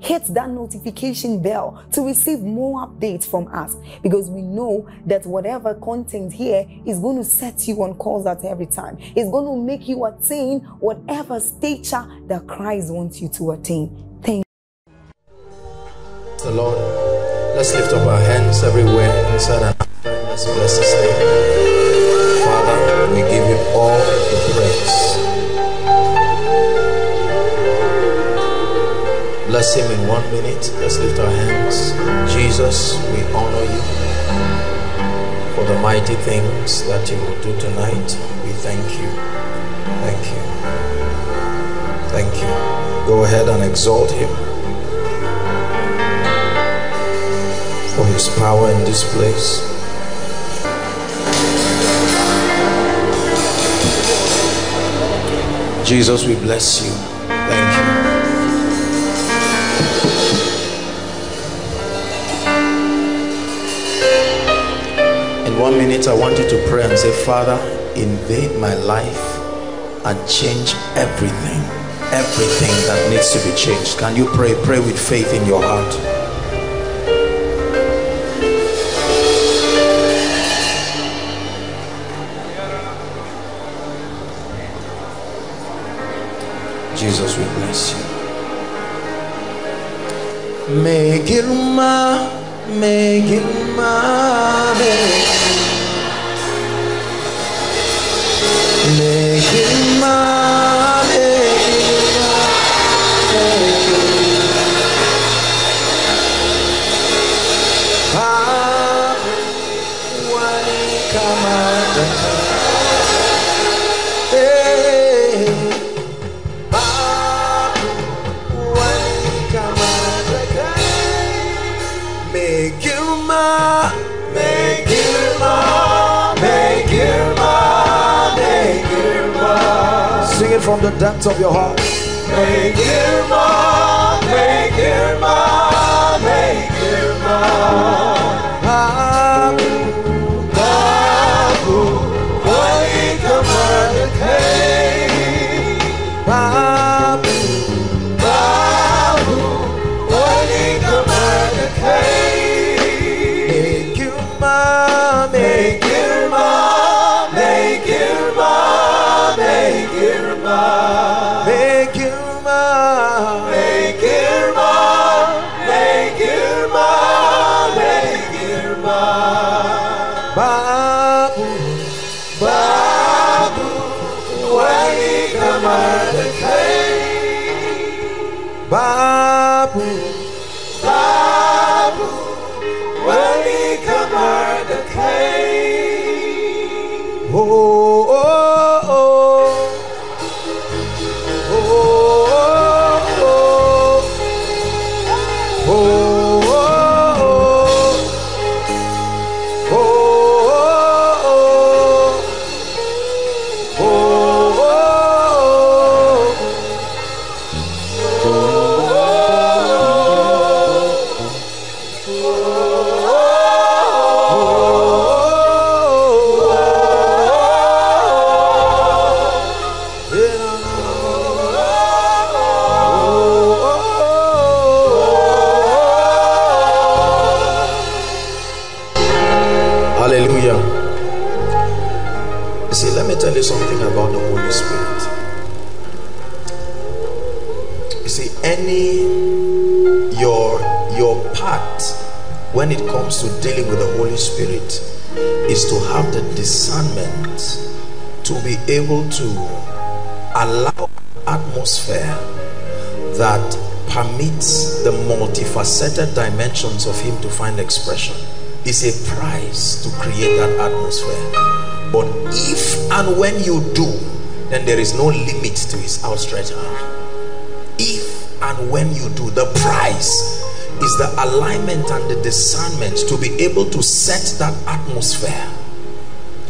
hit that notification bell to receive more updates from us because we know that whatever content here is going to set you on course at every time. It's going to make you attain whatever stature that Christ wants you to attain. Thank the Lord. Let's lift up our hands everywhere inside and outside. Let's bless His name. Father, we give you all the praise. Him in one minute. Let's lift our hands. Jesus, we honor you for the mighty things that you will do tonight. We thank you. Thank you. Thank you. Go ahead and exalt him for his power in this place. Jesus, we bless you. Thank you. One minute, I want you to pray and say, Father, invade my life and change everything. Everything that needs to be changed. Can you pray? Pray with faith in your heart. Jesus, we bless you. Megilma, Megilma, Megilma, Megilma, from the depths of your heart. Megilma, Megilma. Babu, Babu, wani kama Babu, Babu, wani kama Megilma, Megilma, able to allow atmosphere that permits the multifaceted dimensions of him to find expression. Is a price to create that atmosphere. But if and when you do then there is no limit to his outstretched hand. If and when you do the price is the alignment and the discernment to be able to set that atmosphere.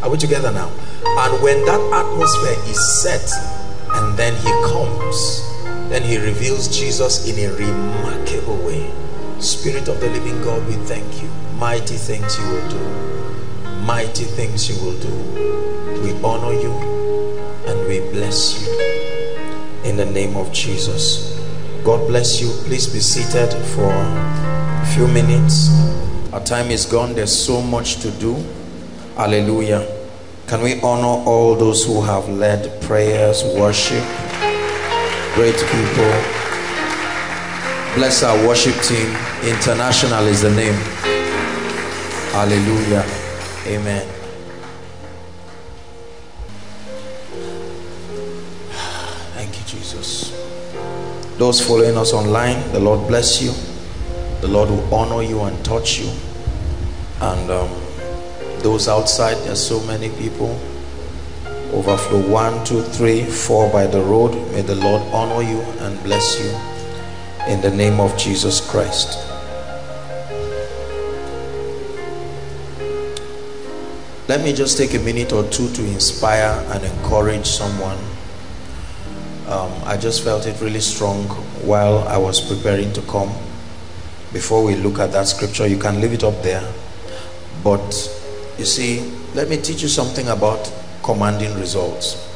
Are we together now and when that atmosphere is set and then he comes then he reveals Jesus in a remarkable way. Spirit of the living God we thank you. Mighty things you will do. Mighty things you will do. We honor you and we bless you. In the name of Jesus. God bless you. Please be seated for a few minutes. Our time is gone. There's so much to do. Hallelujah can we honor all those who have led prayers worship? Great people. Bless our worship team. International is the name. Hallelujah. Amen. Thank you jesus. Those following us online the lord bless you. The lord will honor you and touch you. And um, those outside there's so many people. Overflow one two three four by the road. May the lord honor you and bless you in the name of jesus christ. Let me just take a minute or two to inspire and encourage someone. Um, i just felt it really strong while i was preparing to come. Before we look at that scripture you can leave it up there. But you see let me teach you something about commanding results.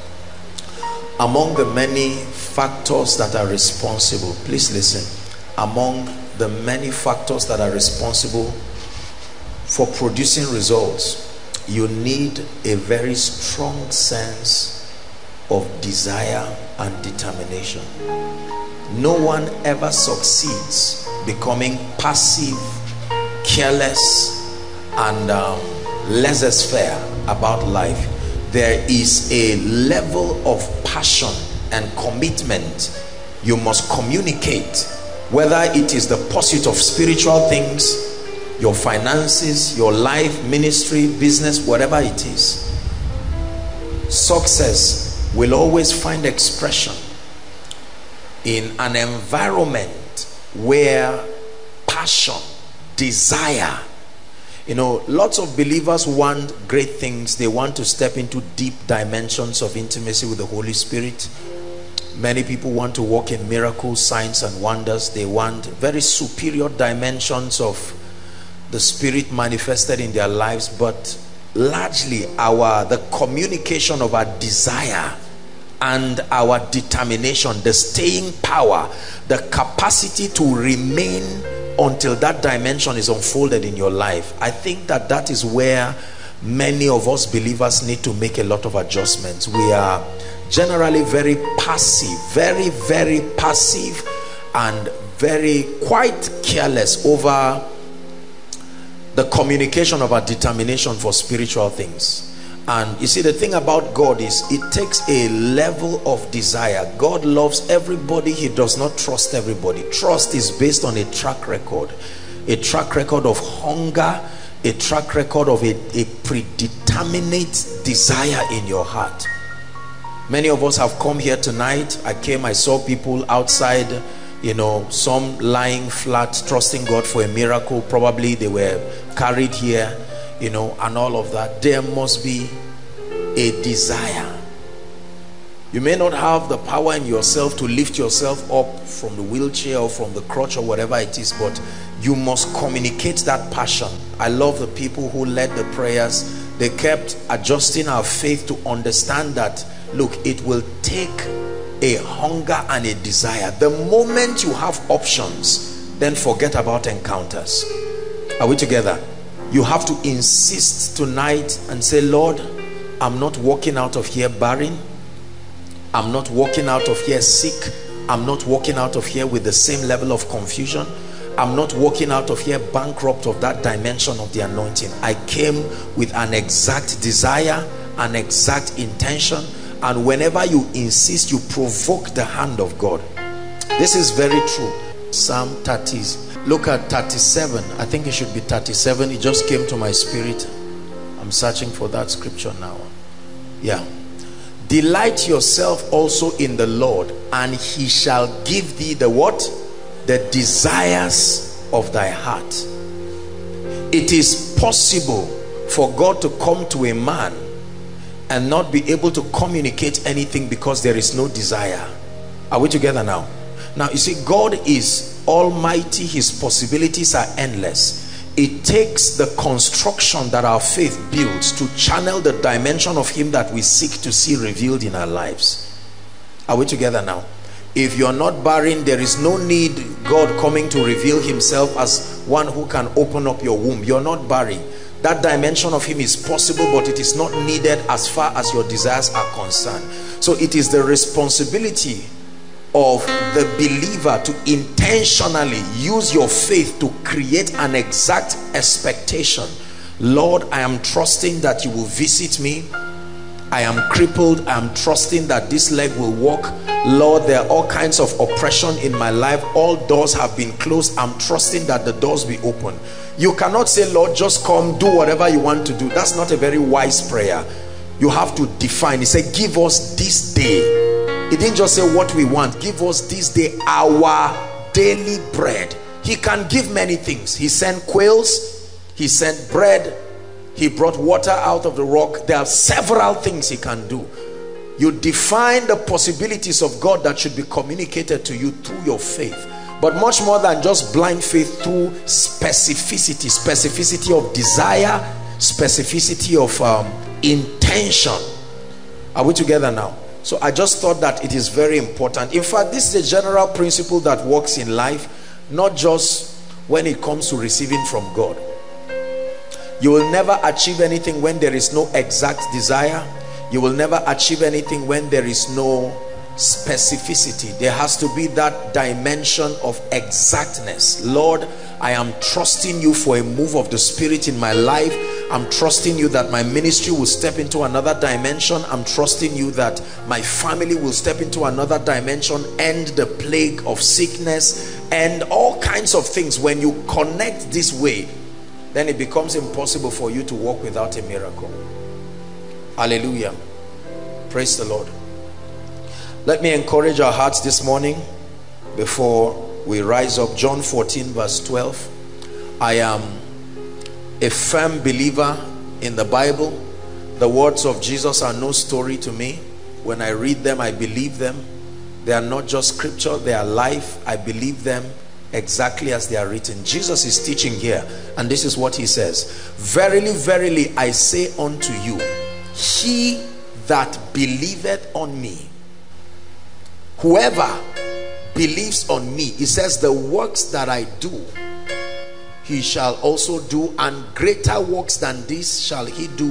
Among the many factors that are responsible please listen. Among the many factors that are responsible for producing results you need a very strong sense of desire and determination. No one ever succeeds becoming passive careless and um, laissez-faire about life there is a level of passion and commitment you must communicate. Whether it is the pursuit of spiritual things your finances your life ministry business whatever it is success will always find expression in an environment where passion desire you know lots of believers want great things. They want to step into deep dimensions of intimacy with the holy spirit. Many people want to walk in miracles signs and wonders. They want very superior dimensions of the spirit manifested in their lives. But largely our the communication of our desire and our determination the staying power the capacity to remain until that dimension is unfolded in your life i think that that is where many of us believers need to make a lot of adjustments. We are generally very passive very very passive and very quite careless over the communication of our determination for spiritual things and you see the thing about God is it takes a level of desire. God loves everybody. He does not trust everybody. Trust is based on a track record. A track record of hunger. A track record of a, a predeterminate desire in your heart. Many of us have come here tonight. I came I saw people outside you know some lying flat trusting God for a miracle. Probably they were carried here you know and all of that there must be a desire. You may not have the power in yourself to lift yourself up from the wheelchair or from the crutch or whatever it is but you must communicate that passion. I love the people who led the prayers. They kept adjusting our faith to understand that look it will take a hunger and a desire. The moment you have options then forget about encounters. Are we together you have to insist tonight and say lord i'm not walking out of here barren i'm not walking out of here sick i'm not walking out of here with the same level of confusion I'm not walking out of here bankrupt of that dimension of the anointing. I came with an exact desire, an exact intention, and whenever you insist, you provoke the hand of God. This is very true. Psalm 30. Look at 37. I think it should be 37. It just came to my spirit. I'm searching for that scripture now. Yeah. Delight yourself also in the Lord, and he shall give thee the what? The desires of thy heart. It is possible for God to come to a man and not be able to communicate anything because there is no desire. Are we together now? Now, you see, God is almighty, his possibilities are endless. It takes the construction that our faith builds to channel the dimension of him that we seek to see revealed in our lives. Are we together now? If you're not barren, there is no need God coming to reveal himself as one who can open up your womb. You're not barren that dimension of him is possible but it is not needed as far as your desires are concerned so it is the responsibility of the believer to intentionally use your faith to create an exact expectation lord i am trusting that you will visit me I am crippled. I'm trusting that this leg will walk. Lord, there are all kinds of oppression in my life. All doors have been closed. I'm trusting that the doors be open. You cannot say, Lord, just come, do whatever you want to do. That's not a very wise prayer. You have to define. He said, give us this day. He didn't just say what we want. Give us this day our daily bread. He can give many things. He sent quails. He sent bread he brought water out of the rock there are several things he can do you define the possibilities of God that should be communicated to you through your faith but much more than just blind faith through specificity specificity of desire specificity of um, intention are we together now so I just thought that it is very important in fact this is a general principle that works in life not just when it comes to receiving from God you will never achieve anything when there is no exact desire. You will never achieve anything when there is no specificity. There has to be that dimension of exactness. Lord, I am trusting you for a move of the Spirit in my life. I'm trusting you that my ministry will step into another dimension. I'm trusting you that my family will step into another dimension, end the plague of sickness, and all kinds of things. When you connect this way, then it becomes impossible for you to walk without a miracle. Hallelujah. Praise the lord. Let me encourage our hearts this morning before we rise up. John 14 verse 12 i am a firm believer in the bible the words of jesus are no story to me. When i read them i believe them. They are not just scripture they are life. I believe them exactly as they are written. Jesus is teaching here and this is what he says. Verily verily i say unto you he that believeth on me whoever believes on me he says the works that i do he shall also do and greater works than this shall he do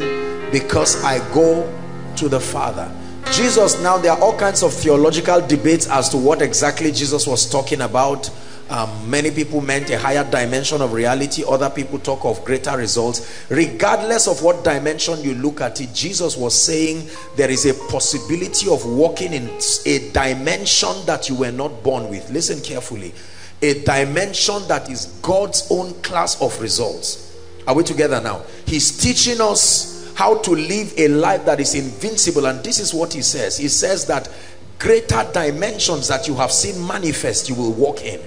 because i go to the father. Jesus now there are all kinds of theological debates as to what exactly jesus was talking about. Um, many people meant a higher dimension of reality. Other people talk of greater results. Regardless of what dimension you look at it jesus was saying there is a possibility of walking in a dimension that you were not born with. Listen carefully a dimension that is god's own class of results. Are we together now? He's teaching us how to live a life that is invincible and this is what he says. He says that greater dimensions that you have seen manifest you will walk in.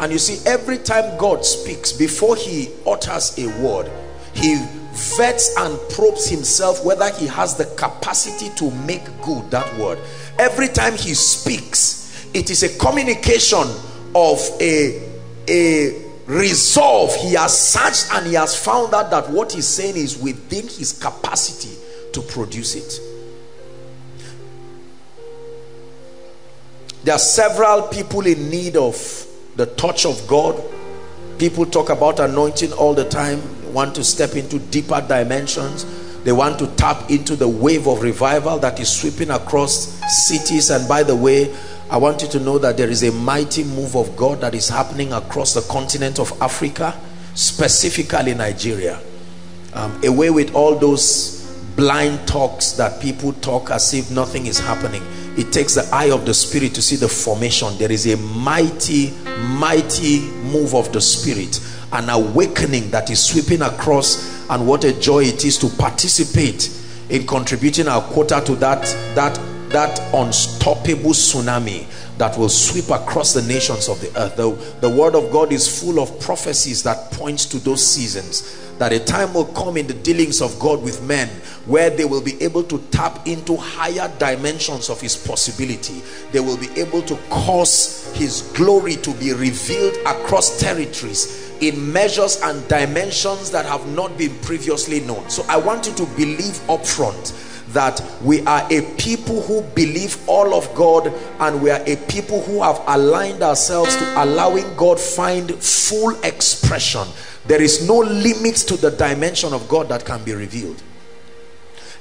And you see, every time God speaks, before he utters a word, he vets and probes himself whether he has the capacity to make good that word. Every time he speaks, it is a communication of a, a resolve. He has searched and he has found out that what he's saying is within his capacity to produce it. There are several people in need of the touch of God. People talk about anointing all the time, they want to step into deeper dimensions. They want to tap into the wave of revival that is sweeping across cities. And by the way, I want you to know that there is a mighty move of God that is happening across the continent of Africa, specifically Nigeria. Um, away with all those blind talks that people talk as if nothing is happening. It takes the eye of the spirit to see the formation. There is a mighty, mighty move of the spirit, an awakening that is sweeping across, and what a joy it is to participate in contributing our quota to that that that unstoppable tsunami that will sweep across the nations of the earth. The, the word of God is full of prophecies that points to those seasons. That a time will come in the dealings of God with men where they will be able to tap into higher dimensions of his possibility. They will be able to cause his glory to be revealed across territories in measures and dimensions that have not been previously known. So I want you to believe upfront that we are a people who believe all of God and we are a people who have aligned ourselves to allowing God find full expression. There is no limit to the dimension of God that can be revealed.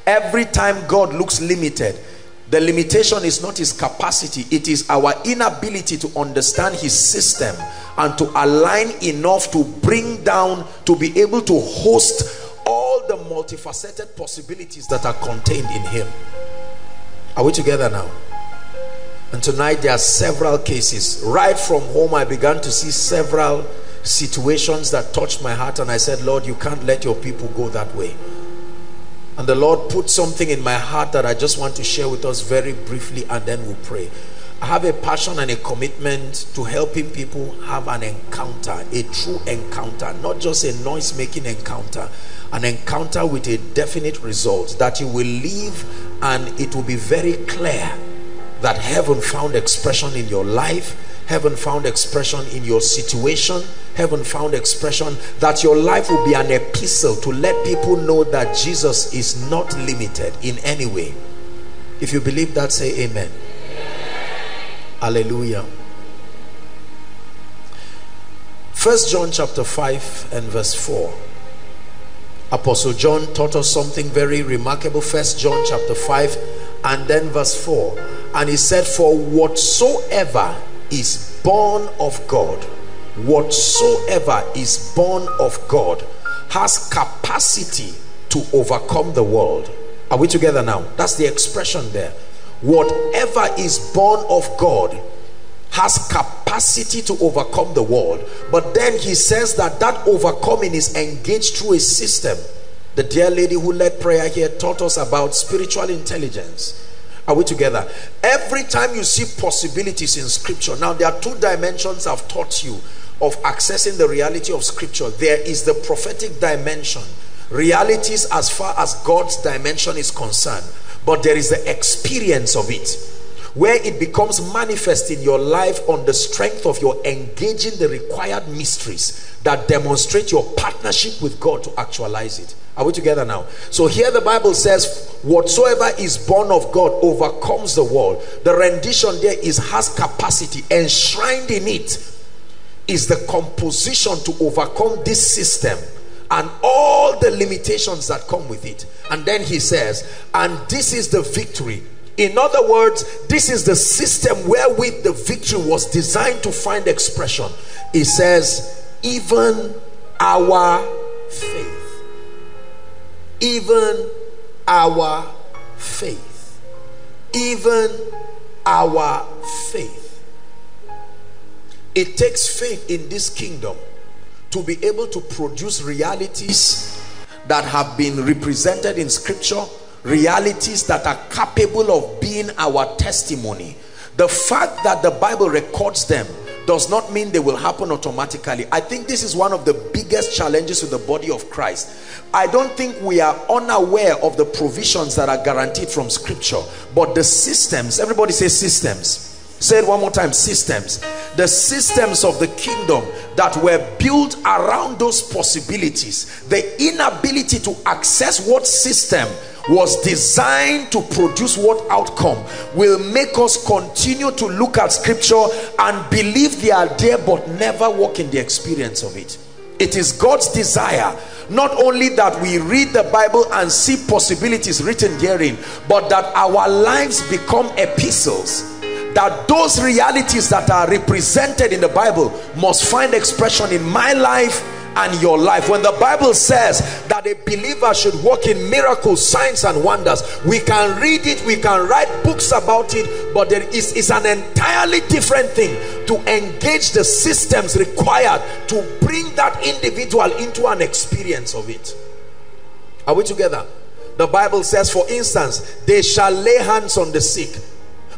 Every time God looks limited, the limitation is not his capacity, it is our inability to understand his system and to align enough to bring down, to be able to host all the multifaceted possibilities that are contained in him. Are we together now? And tonight there are several cases. Right from home, I began to see several situations that touched my heart, and I said, Lord, you can't let your people go that way. And the Lord put something in my heart that I just want to share with us very briefly, and then we'll pray. I have a passion and a commitment to helping people have an encounter, a true encounter, not just a noise making encounter, an encounter with a definite result that you will leave and it will be very clear that heaven found expression in your life heaven found expression in your situation heaven found expression that your life will be an epistle to let people know that Jesus is not limited in any way. If you believe that say amen, hallelujah. First John chapter 5 and verse 4 Apostle John taught us something very remarkable. First John chapter 5 and then verse 4. And he said, For whatsoever is born of God, whatsoever is born of God has capacity to overcome the world. Are we together now? That's the expression there. Whatever is born of God has capacity to overcome the world. But then he says that that overcoming is engaged through a system. The dear lady who led prayer here taught us about spiritual intelligence. Are we together? Every time you see possibilities in scripture now there are two dimensions i've taught you of accessing the reality of scripture. There is the prophetic dimension. Realities as far as god's dimension is concerned. But there is the experience of it where it becomes manifest in your life on the strength of your engaging the required mysteries that demonstrate your partnership with God to actualize it. Are we together now? So here the Bible says, whatsoever is born of God overcomes the world. The rendition there is has capacity. Enshrined in it is the composition to overcome this system and all the limitations that come with it. And then he says, and this is the victory in other words, this is the system wherewith the victory was designed to find expression. It says, even our faith. Even our faith. Even our faith. It takes faith in this kingdom to be able to produce realities that have been represented in scripture realities that are capable of being our testimony. The fact that the bible records them does not mean they will happen automatically. I think this is one of the biggest challenges to the body of christ. I don't think we are unaware of the provisions that are guaranteed from scripture but the systems everybody say systems say it one more time. Systems. The systems of the kingdom that were built around those possibilities. The inability to access what system was designed to produce what outcome will make us continue to look at scripture and believe they are there but never walk in the experience of it. It is God's desire not only that we read the Bible and see possibilities written therein but that our lives become epistles that those realities that are represented in the Bible must find expression in my life and your life. When the bible says that a believer should walk in miracles signs and wonders we can read it we can write books about it but there is, is an entirely different thing to engage the systems required to bring that individual into an experience of it. Are we together? The bible says for instance they shall lay hands on the sick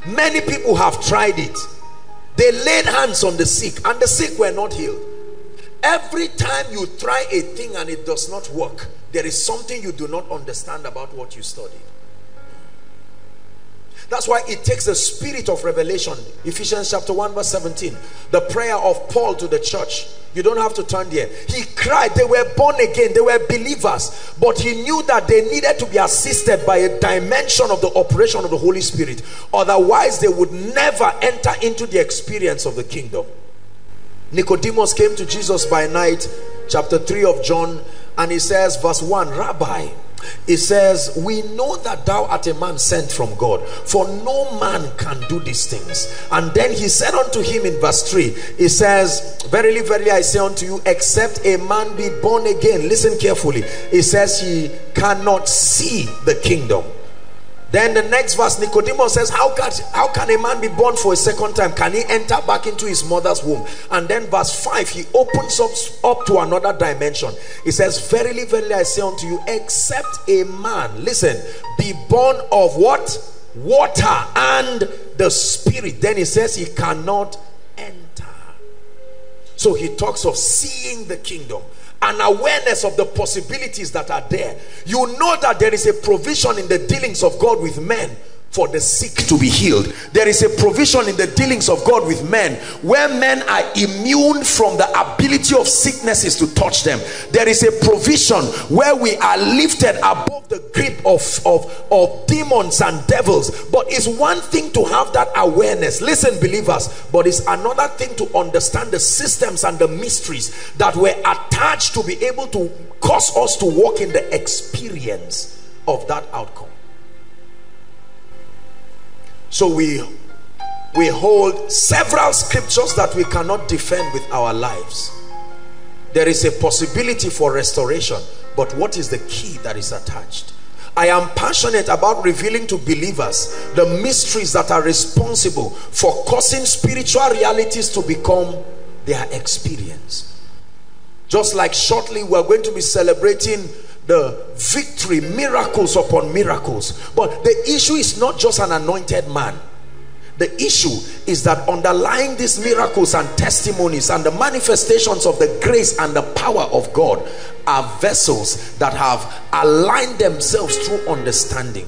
many people have tried it they laid hands on the sick and the sick were not healed Every time you try a thing and it does not work, there is something you do not understand about what you studied. That's why it takes the spirit of revelation. Ephesians chapter 1 verse 17. The prayer of Paul to the church. You don't have to turn there. He cried. They were born again. They were believers. But he knew that they needed to be assisted by a dimension of the operation of the Holy Spirit. Otherwise, they would never enter into the experience of the kingdom. Nicodemus came to Jesus by night, chapter 3 of John, and he says, verse 1, Rabbi, it says, We know that thou art a man sent from God, for no man can do these things. And then he said unto him in verse 3, He says, Verily, verily, I say unto you, except a man be born again. Listen carefully. He says, He cannot see the kingdom then the next verse, Nicodemus says, how can, how can a man be born for a second time? Can he enter back into his mother's womb? And then verse 5, he opens up, up to another dimension. He says, Verily, verily, I say unto you, except a man, listen, be born of what? Water and the spirit. Then he says he cannot enter. So he talks of seeing the kingdom an awareness of the possibilities that are there. You know that there is a provision in the dealings of God with men for the sick to be healed. There is a provision in the dealings of God with men where men are immune from the ability of sicknesses to touch them. There is a provision where we are lifted above the grip of, of, of demons and devils. But it's one thing to have that awareness. Listen believers but it's another thing to understand the systems and the mysteries that were attached to be able to cause us to walk in the experience of that outcome so we we hold several scriptures that we cannot defend with our lives. There is a possibility for restoration, but what is the key that is attached? I am passionate about revealing to believers the mysteries that are responsible for causing spiritual realities to become their experience. Just like shortly we're going to be celebrating the victory, miracles upon miracles. But the issue is not just an anointed man. The issue is that underlying these miracles and testimonies and the manifestations of the grace and the power of God are vessels that have aligned themselves through understanding.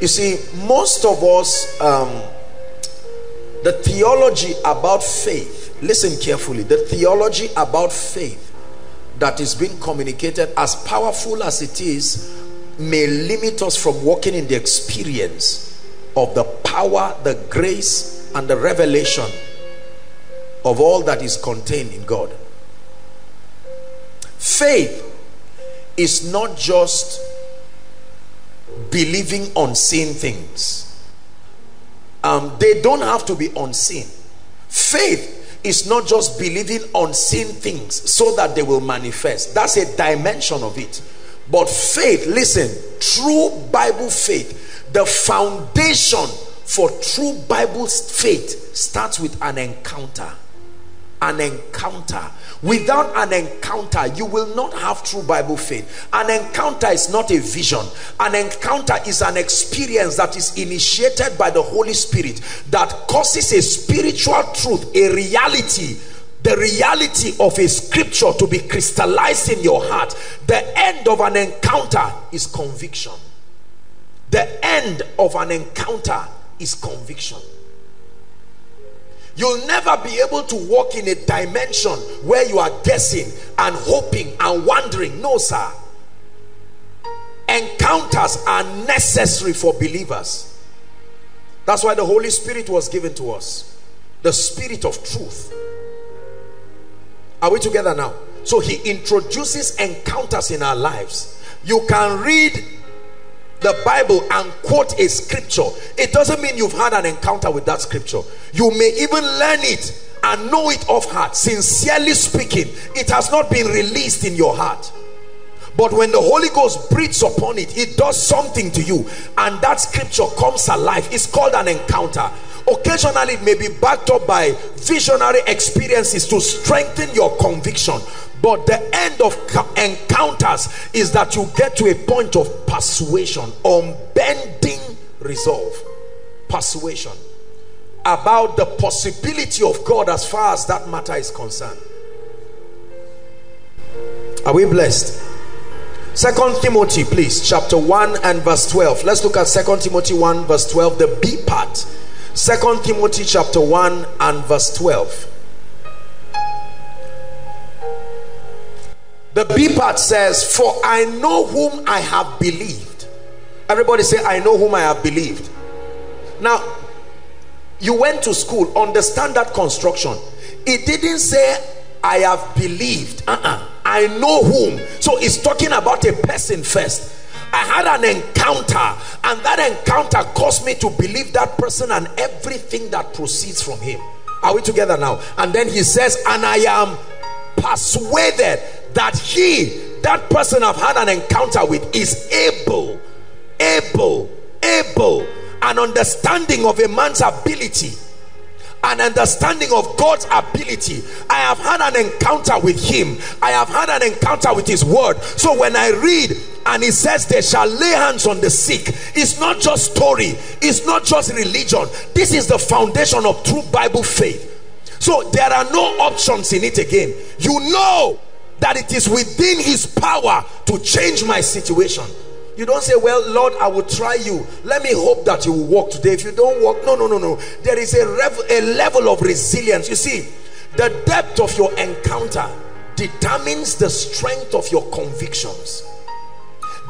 You see, most of us, um, the theology about faith, listen carefully, the theology about faith that is being communicated as powerful as it is may limit us from walking in the experience of the power the grace and the revelation of all that is contained in God. Faith is not just believing on unseen things. Um, they don't have to be unseen. Faith is not just believing unseen things so that they will manifest. That's a dimension of it. But faith, listen, true Bible faith, the foundation for true Bible faith starts with an encounter. An encounter Without an encounter, you will not have true Bible faith. An encounter is not a vision. An encounter is an experience that is initiated by the Holy Spirit that causes a spiritual truth, a reality the reality of a scripture to be crystallized in your heart the end of an encounter is conviction the end of an encounter is conviction You'll never be able to walk in a dimension where you are guessing and hoping and wondering. No, sir. Encounters are necessary for believers. That's why the Holy Spirit was given to us. The Spirit of truth. Are we together now? So he introduces encounters in our lives. You can read the Bible and quote a scripture, it doesn't mean you've had an encounter with that scripture. You may even learn it and know it off heart. Sincerely speaking, it has not been released in your heart. But when the Holy Ghost breathes upon it, it does something to you. And that scripture comes alive. It's called an encounter. Occasionally, it may be backed up by visionary experiences to strengthen your conviction. But the end of encounters is that you get to a point of persuasion, unbending resolve. Persuasion about the possibility of God as far as that matter is concerned. Are we blessed? Second Timothy, please, chapter 1 and verse 12. Let's look at Second Timothy 1, verse 12, the B part. Second Timothy chapter 1 and verse 12. The B part says, For I know whom I have believed. Everybody say, I know whom I have believed. Now, you went to school, understand that construction. It didn't say, I have believed. Uh -uh. I know whom. So it's talking about a person first. I had an encounter, and that encounter caused me to believe that person and everything that proceeds from him. Are we together now? And then he says, And I am persuaded that he, that person I've had an encounter with, is able, able, able, an understanding of a man's ability an understanding of God's ability. I have had an encounter with him. I have had an encounter with his word. So when I read and he says they shall lay hands on the sick, it's not just story. It's not just religion. This is the foundation of true Bible faith. So there are no options in it again. You know that it is within his power to change my situation. You don't say, well, Lord, I will try you. Let me hope that you will walk today. If you don't walk, no, no, no, no. There is a, a level of resilience. You see, the depth of your encounter determines the strength of your convictions.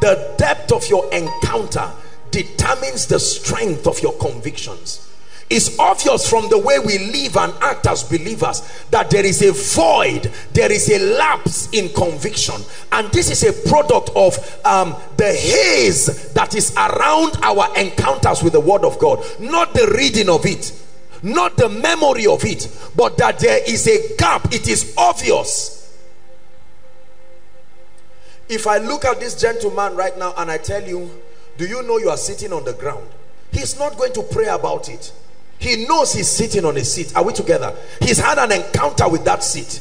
The depth of your encounter determines the strength of your convictions. It's obvious from the way we live and act as believers that there is a void, there is a lapse in conviction. And this is a product of um, the haze that is around our encounters with the Word of God, not the reading of it, not the memory of it, but that there is a gap. It is obvious. If I look at this gentleman right now and I tell you, do you know you are sitting on the ground? He's not going to pray about it he knows he's sitting on a seat. Are we together? He's had an encounter with that seat.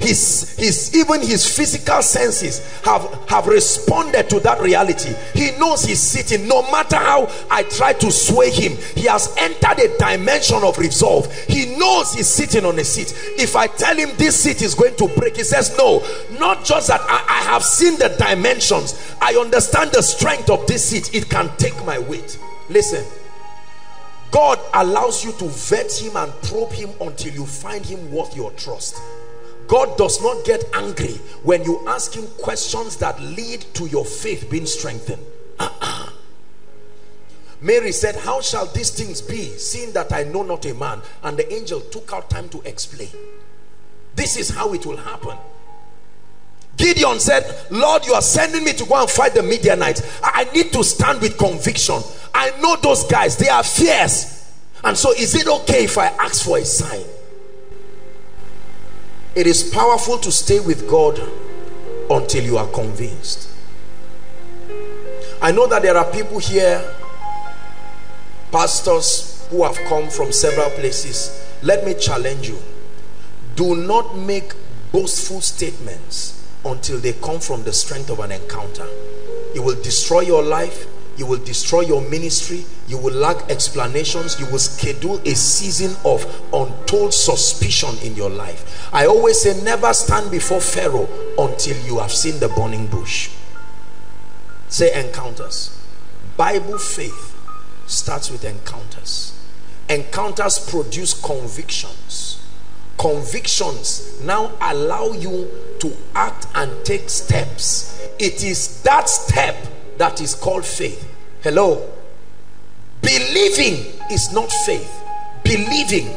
His, his, even his physical senses have, have responded to that reality. He knows he's sitting. No matter how I try to sway him, he has entered a dimension of resolve. He knows he's sitting on a seat. If I tell him this seat is going to break, he says, no, not just that I, I have seen the dimensions. I understand the strength of this seat. It can take my weight. Listen God allows you to vet him and probe him until you find him worth your trust. God does not get angry when you ask him questions that lead to your faith being strengthened. Uh -uh. Mary said, How shall these things be, seeing that I know not a man? And the angel took out time to explain. This is how it will happen. Gideon said, Lord, you are sending me to go and fight the Midianites. I need to stand with conviction. I know those guys, they are fierce. And so is it okay if I ask for a sign? It is powerful to stay with God until you are convinced. I know that there are people here, pastors who have come from several places. Let me challenge you. Do not make boastful statements until they come from the strength of an encounter. It will destroy your life. You will destroy your ministry. You will lack explanations. You will schedule a season of untold suspicion in your life. I always say never stand before Pharaoh until you have seen the burning bush. Say encounters. Bible faith starts with encounters. Encounters produce convictions convictions now allow you to act and take steps. It is that step that is called faith. Hello? Believing is not faith. Believing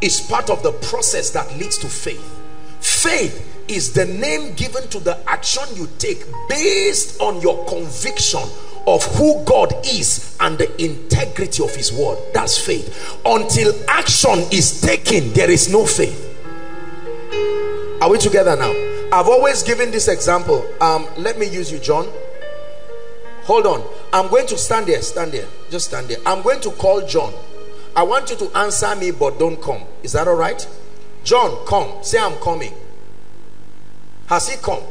is part of the process that leads to faith. Faith is the name given to the action you take based on your conviction of who God is and the integrity of his word. That's faith. Until action is taken, there is no faith. Are we together now? I've always given this example. Um, let me use you, John. Hold on. I'm going to stand there. Stand there. Just stand there. I'm going to call John. I want you to answer me, but don't come. Is that all right? John, come. Say, I'm coming. Has he come?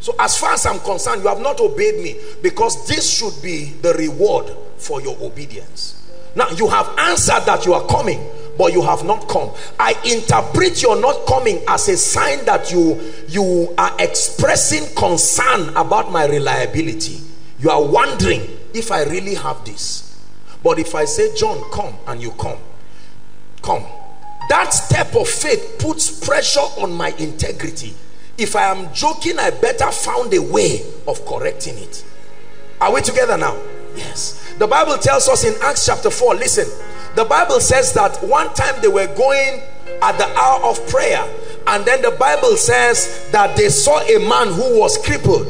So as far as I'm concerned, you have not obeyed me because this should be the reward for your obedience. Now you have answered that you are coming, but you have not come. I interpret your not coming as a sign that you, you are expressing concern about my reliability. You are wondering if I really have this. But if I say, John, come, and you come, come. That step of faith puts pressure on my integrity if I am joking, I better found a way of correcting it. Are we together now? Yes. The Bible tells us in Acts chapter 4, listen, the Bible says that one time they were going at the hour of prayer and then the Bible says that they saw a man who was crippled.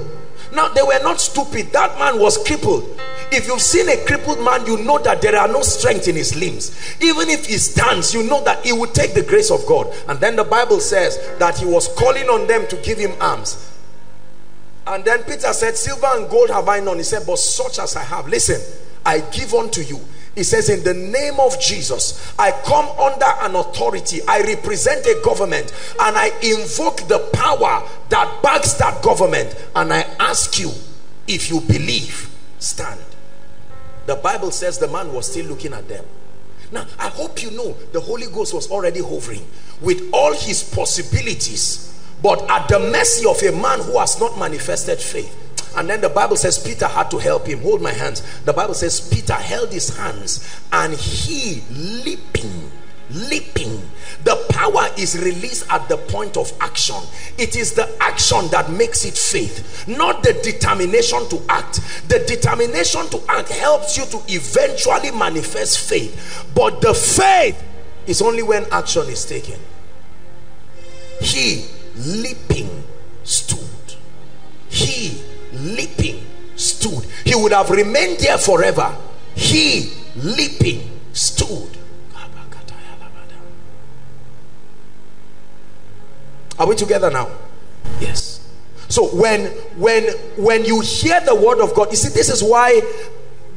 Now they were not stupid. That man was crippled. If you've seen a crippled man, you know that there are no strength in his limbs. Even if he stands, you know that he will take the grace of God. And then the Bible says that he was calling on them to give him alms. And then Peter said, Silver and gold have I none. He said, But such as I have, listen, I give unto you. He says, In the name of Jesus, I come under an authority. I represent a government and I invoke the power that backs that government. And I ask you, if you believe, stand. The Bible says the man was still looking at them. Now, I hope you know the Holy Ghost was already hovering with all his possibilities, but at the mercy of a man who has not manifested faith. And then the Bible says Peter had to help him. Hold my hands. The Bible says Peter held his hands and he leaping leaping. The power is released at the point of action. It is the action that makes it faith not the determination to act. The determination to act helps you to eventually manifest faith. But the faith is only when action is taken. He leaping stood. He leaping stood. He would have remained there forever. He leaping stood. Are we together now? Yes. So when when when you hear the word of God, you see this is why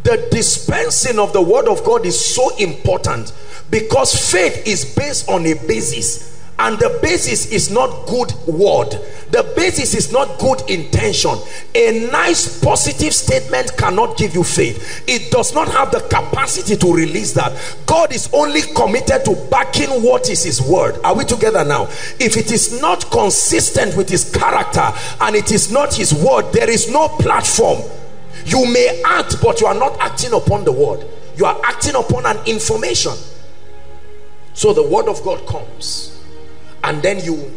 the dispensing of the word of God is so important. Because faith is based on a basis and the basis is not good word. The basis is not good intention. A nice positive statement cannot give you faith. It does not have the capacity to release that. God is only committed to backing what is his word. Are we together now? If it is not consistent with his character and it is not his word there is no platform. You may act but you are not acting upon the word. You are acting upon an information. So the word of god comes and then you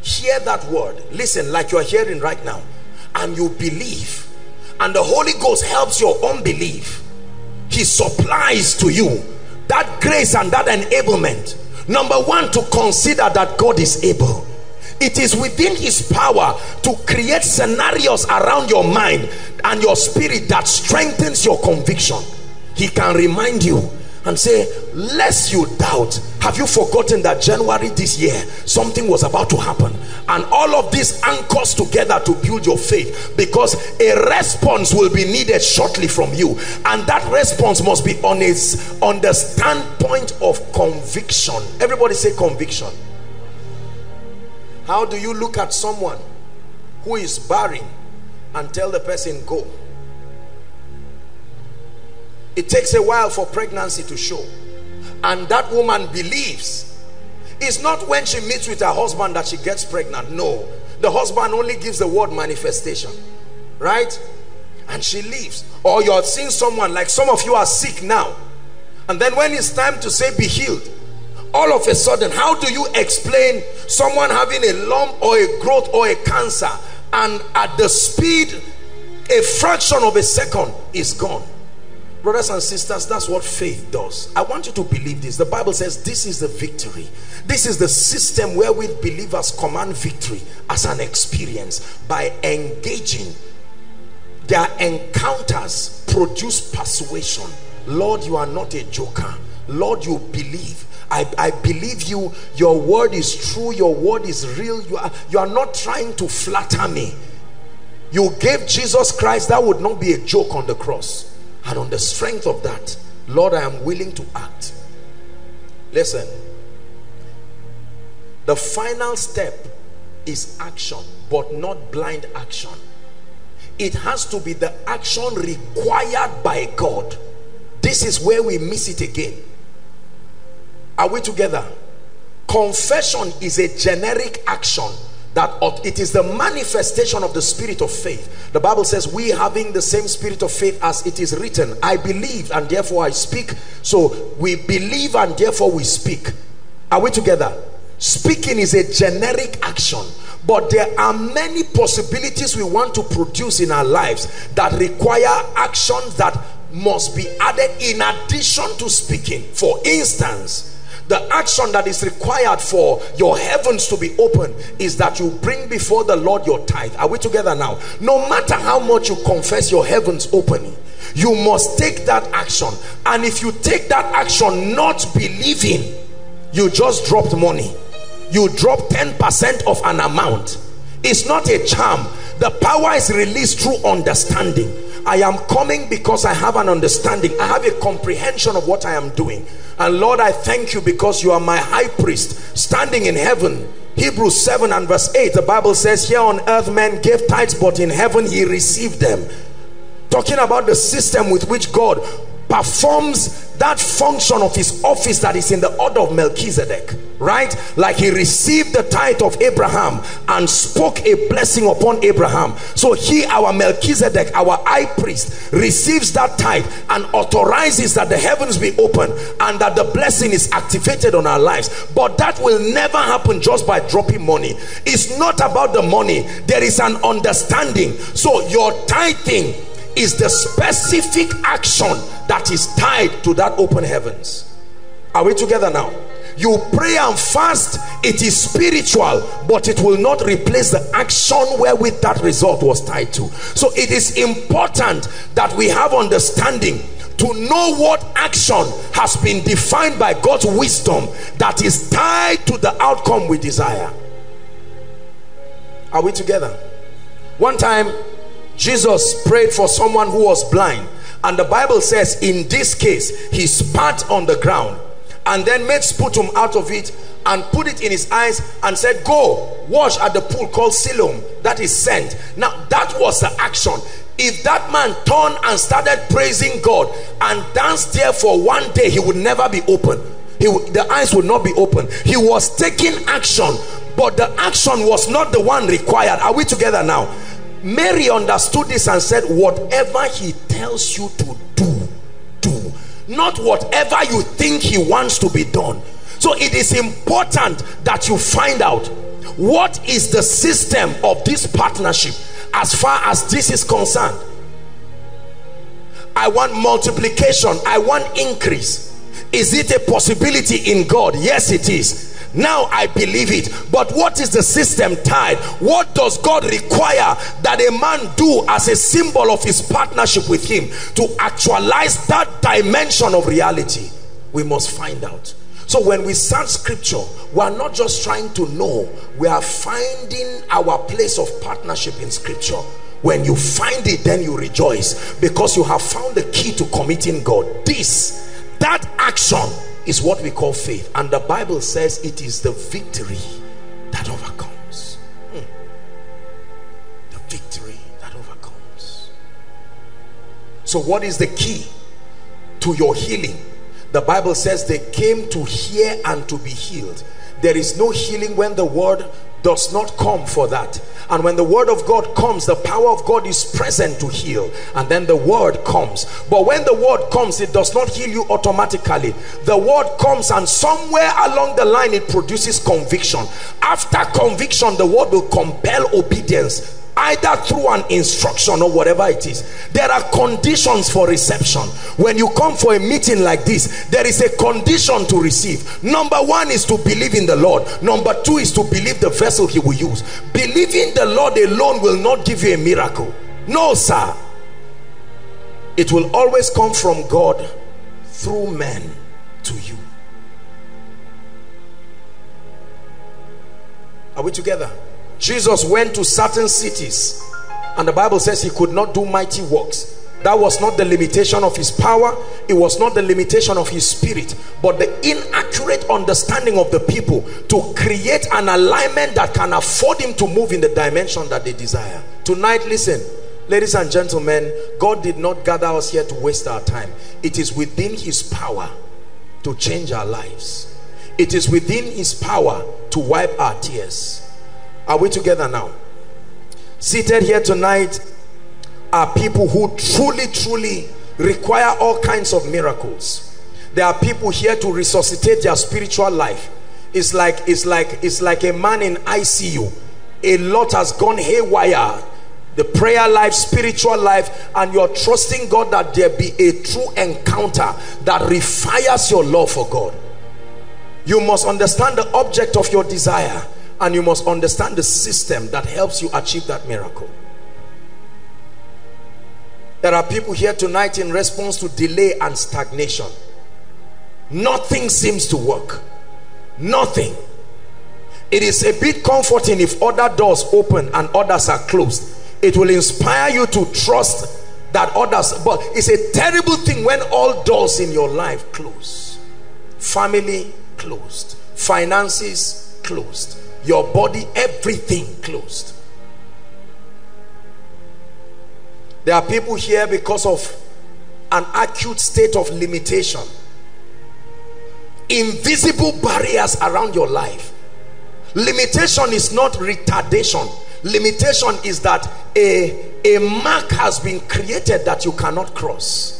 hear that word. Listen like you're hearing right now. And you believe. And the Holy Ghost helps your unbelief. He supplies to you that grace and that enablement. Number one to consider that God is able. It is within his power to create scenarios around your mind and your spirit that strengthens your conviction. He can remind you and say lest you doubt have you forgotten that January this year something was about to happen? And all of this anchors together to build your faith because a response will be needed shortly from you. And that response must be on its on the standpoint of conviction. Everybody say conviction. How do you look at someone who is barren and tell the person go it takes a while for pregnancy to show. And that woman believes. It's not when she meets with her husband that she gets pregnant. No. The husband only gives the word manifestation. Right? And she leaves. Or you're seeing someone like some of you are sick now. And then when it's time to say be healed all of a sudden how do you explain someone having a lump or a growth or a cancer and at the speed a fraction of a second is gone brothers and sisters that's what faith does. I want you to believe this. The bible says this is the victory. This is the system where we believers command victory as an experience by engaging. Their encounters produce persuasion. Lord you are not a joker. Lord you believe. I, I believe you. Your word is true. Your word is real. You are you are not trying to flatter me. You gave jesus christ. That would not be a joke on the cross and on the strength of that lord i am willing to act. Listen. The final step is action but not blind action. It has to be the action required by god. This is where we miss it again. Are we together? Confession is a generic action that it is the manifestation of the spirit of faith. The bible says we having the same spirit of faith as it is written i believe and therefore i speak. So we believe and therefore we speak. Are we together? Speaking is a generic action but there are many possibilities we want to produce in our lives that require actions that must be added in addition to speaking. For instance the action that is required for your heavens to be open is that you bring before the Lord your tithe. Are we together now? No matter how much you confess your heavens opening, you must take that action. And if you take that action not believing, you just dropped money. You drop 10% of an amount. It's not a charm. The power is released through understanding. I am coming because I have an understanding. I have a comprehension of what I am doing. And Lord, I thank you because you are my high priest standing in heaven. Hebrews 7 and verse 8, the Bible says, Here on earth men gave tithes, but in heaven he received them. Talking about the system with which God performs that function of his office that is in the order of Melchizedek right? Like he received the tithe of Abraham and spoke a blessing upon Abraham. So he our Melchizedek our high priest receives that tithe and authorizes that the heavens be open and that the blessing is activated on our lives. But that will never happen just by dropping money. It's not about the money. There is an understanding. So your tithing is the specific action that is tied to that open heavens. Are we together now? You pray and fast it is spiritual but it will not replace the action wherewith that result was tied to. So it is important that we have understanding to know what action has been defined by God's wisdom that is tied to the outcome we desire. Are we together? One time Jesus prayed for someone who was blind. And the Bible says in this case he spat on the ground and then made sputum out of it and put it in his eyes and said go wash at the pool called Siloam that is sent. Now that was the action. If that man turned and started praising God and danced there for one day he would never be open. He the eyes would not be open. He was taking action but the action was not the one required. Are we together now Mary understood this and said, whatever he tells you to do, do. Not whatever you think he wants to be done. So it is important that you find out what is the system of this partnership as far as this is concerned. I want multiplication. I want increase. Is it a possibility in God? Yes, it is. Now I believe it. But what is the system tied? What does God require that a man do as a symbol of his partnership with him to actualize that dimension of reality? We must find out. So when we search scripture we are not just trying to know. We are finding our place of partnership in scripture. When you find it then you rejoice because you have found the key to committing God. This that action is what we call faith. And the bible says it is the victory that overcomes. Hmm. the victory that overcomes. So what is the key to your healing? The bible says they came to hear and to be healed. There is no healing when the word does not come for that. And when the word of God comes the power of God is present to heal. And then the word comes. But when the word comes it does not heal you automatically. The word comes and somewhere along the line it produces conviction. After conviction the word will compel obedience either through an instruction or whatever it is. There are conditions for reception. When you come for a meeting like this there is a condition to receive. Number one is to believe in the lord. Number two is to believe the vessel he will use. Believing the lord alone will not give you a miracle. No sir. It will always come from God through men to you. Are we together Jesus went to certain cities and the Bible says he could not do mighty works. That was not the limitation of his power it was not the limitation of his spirit but the inaccurate understanding of the people to create an alignment that can afford him to move in the dimension that they desire. Tonight listen ladies and gentlemen God did not gather us here to waste our time. It is within his power to change our lives. It is within his power to wipe our tears are we together now? Seated here tonight are people who truly truly require all kinds of miracles. There are people here to resuscitate their spiritual life. It's like it's like it's like a man in ICU a lot has gone haywire. The prayer life spiritual life and you're trusting God that there be a true encounter that refires your love for God. You must understand the object of your desire and you must understand the system that helps you achieve that miracle there are people here tonight in response to delay and stagnation. Nothing seems to work. Nothing. It is a bit comforting if other doors open and others are closed. It will inspire you to trust that others, but it's a terrible thing when all doors in your life close. Family closed. Finances closed. Your body, everything closed. There are people here because of an acute state of limitation. Invisible barriers around your life. Limitation is not retardation. Limitation is that a, a mark has been created that you cannot cross.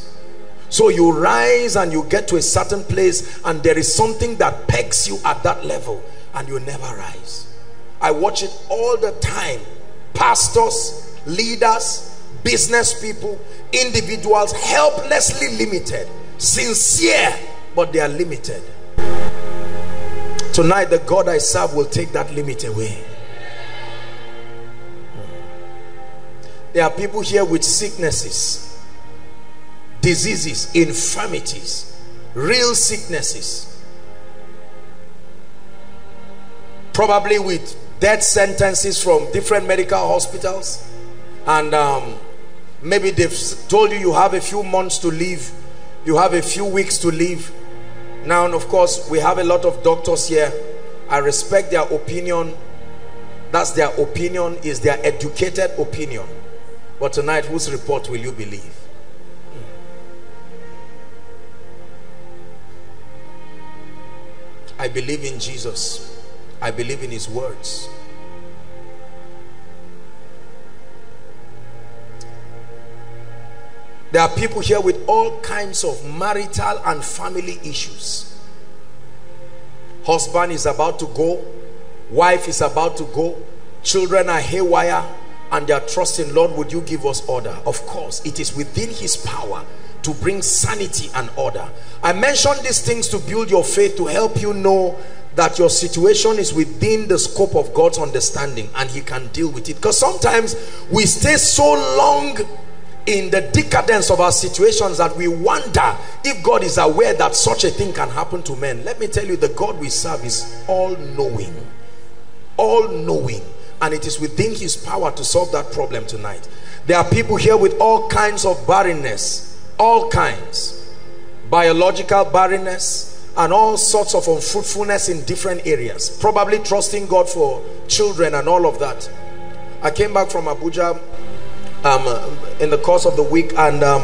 So you rise and you get to a certain place and there is something that pegs you at that level and you never rise. I watch it all the time. Pastors, leaders, business people, individuals, helplessly limited, sincere, but they are limited. Tonight, the God I serve will take that limit away. There are people here with sicknesses, diseases, infirmities, real sicknesses. Probably with death sentences from different medical hospitals. And um, maybe they've told you you have a few months to live. You have a few weeks to live. Now and of course we have a lot of doctors here. I respect their opinion. That's their opinion is their educated opinion. But tonight whose report will you believe? I believe in jesus i believe in his words There are people here with all kinds of marital and family issues. Husband is about to go. Wife is about to go. Children are haywire and they are trusting, Lord, would you give us order? Of course, it is within his power to bring sanity and order. I mentioned these things to build your faith, to help you know that your situation is within the scope of God's understanding and he can deal with it. Because sometimes we stay so long in the decadence of our situations that we wonder if God is aware that such a thing can happen to men. Let me tell you, the God we serve is all-knowing. All-knowing. And it is within his power to solve that problem tonight. There are people here with all kinds of barrenness. All kinds. Biological barrenness and all sorts of unfruitfulness in different areas. Probably trusting God for children and all of that. I came back from Abuja um, in the course of the week and um,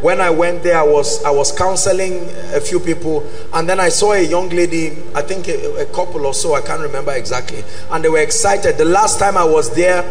when I went there I was I was counseling a few people and then I saw a young lady I think a, a couple or so I can't remember exactly and they were excited the last time I was there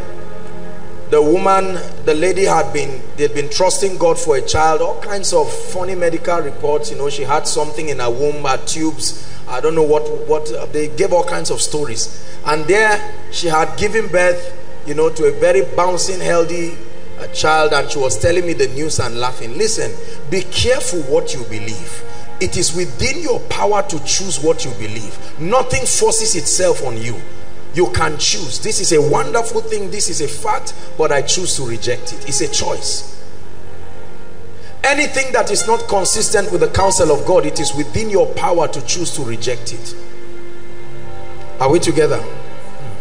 the woman the lady had been they'd been trusting God for a child all kinds of funny medical reports you know she had something in her womb her tubes I don't know what what they gave all kinds of stories. And there she had given birth you know to a very bouncing healthy a child and she was telling me the news and laughing. Listen be careful what you believe. It is within your power to choose what you believe. Nothing forces itself on you you can choose this is a wonderful thing this is a fact but i choose to reject it it's a choice Anything that is not consistent with the counsel of God, it is within your power to choose to reject it. Are we together? Hmm.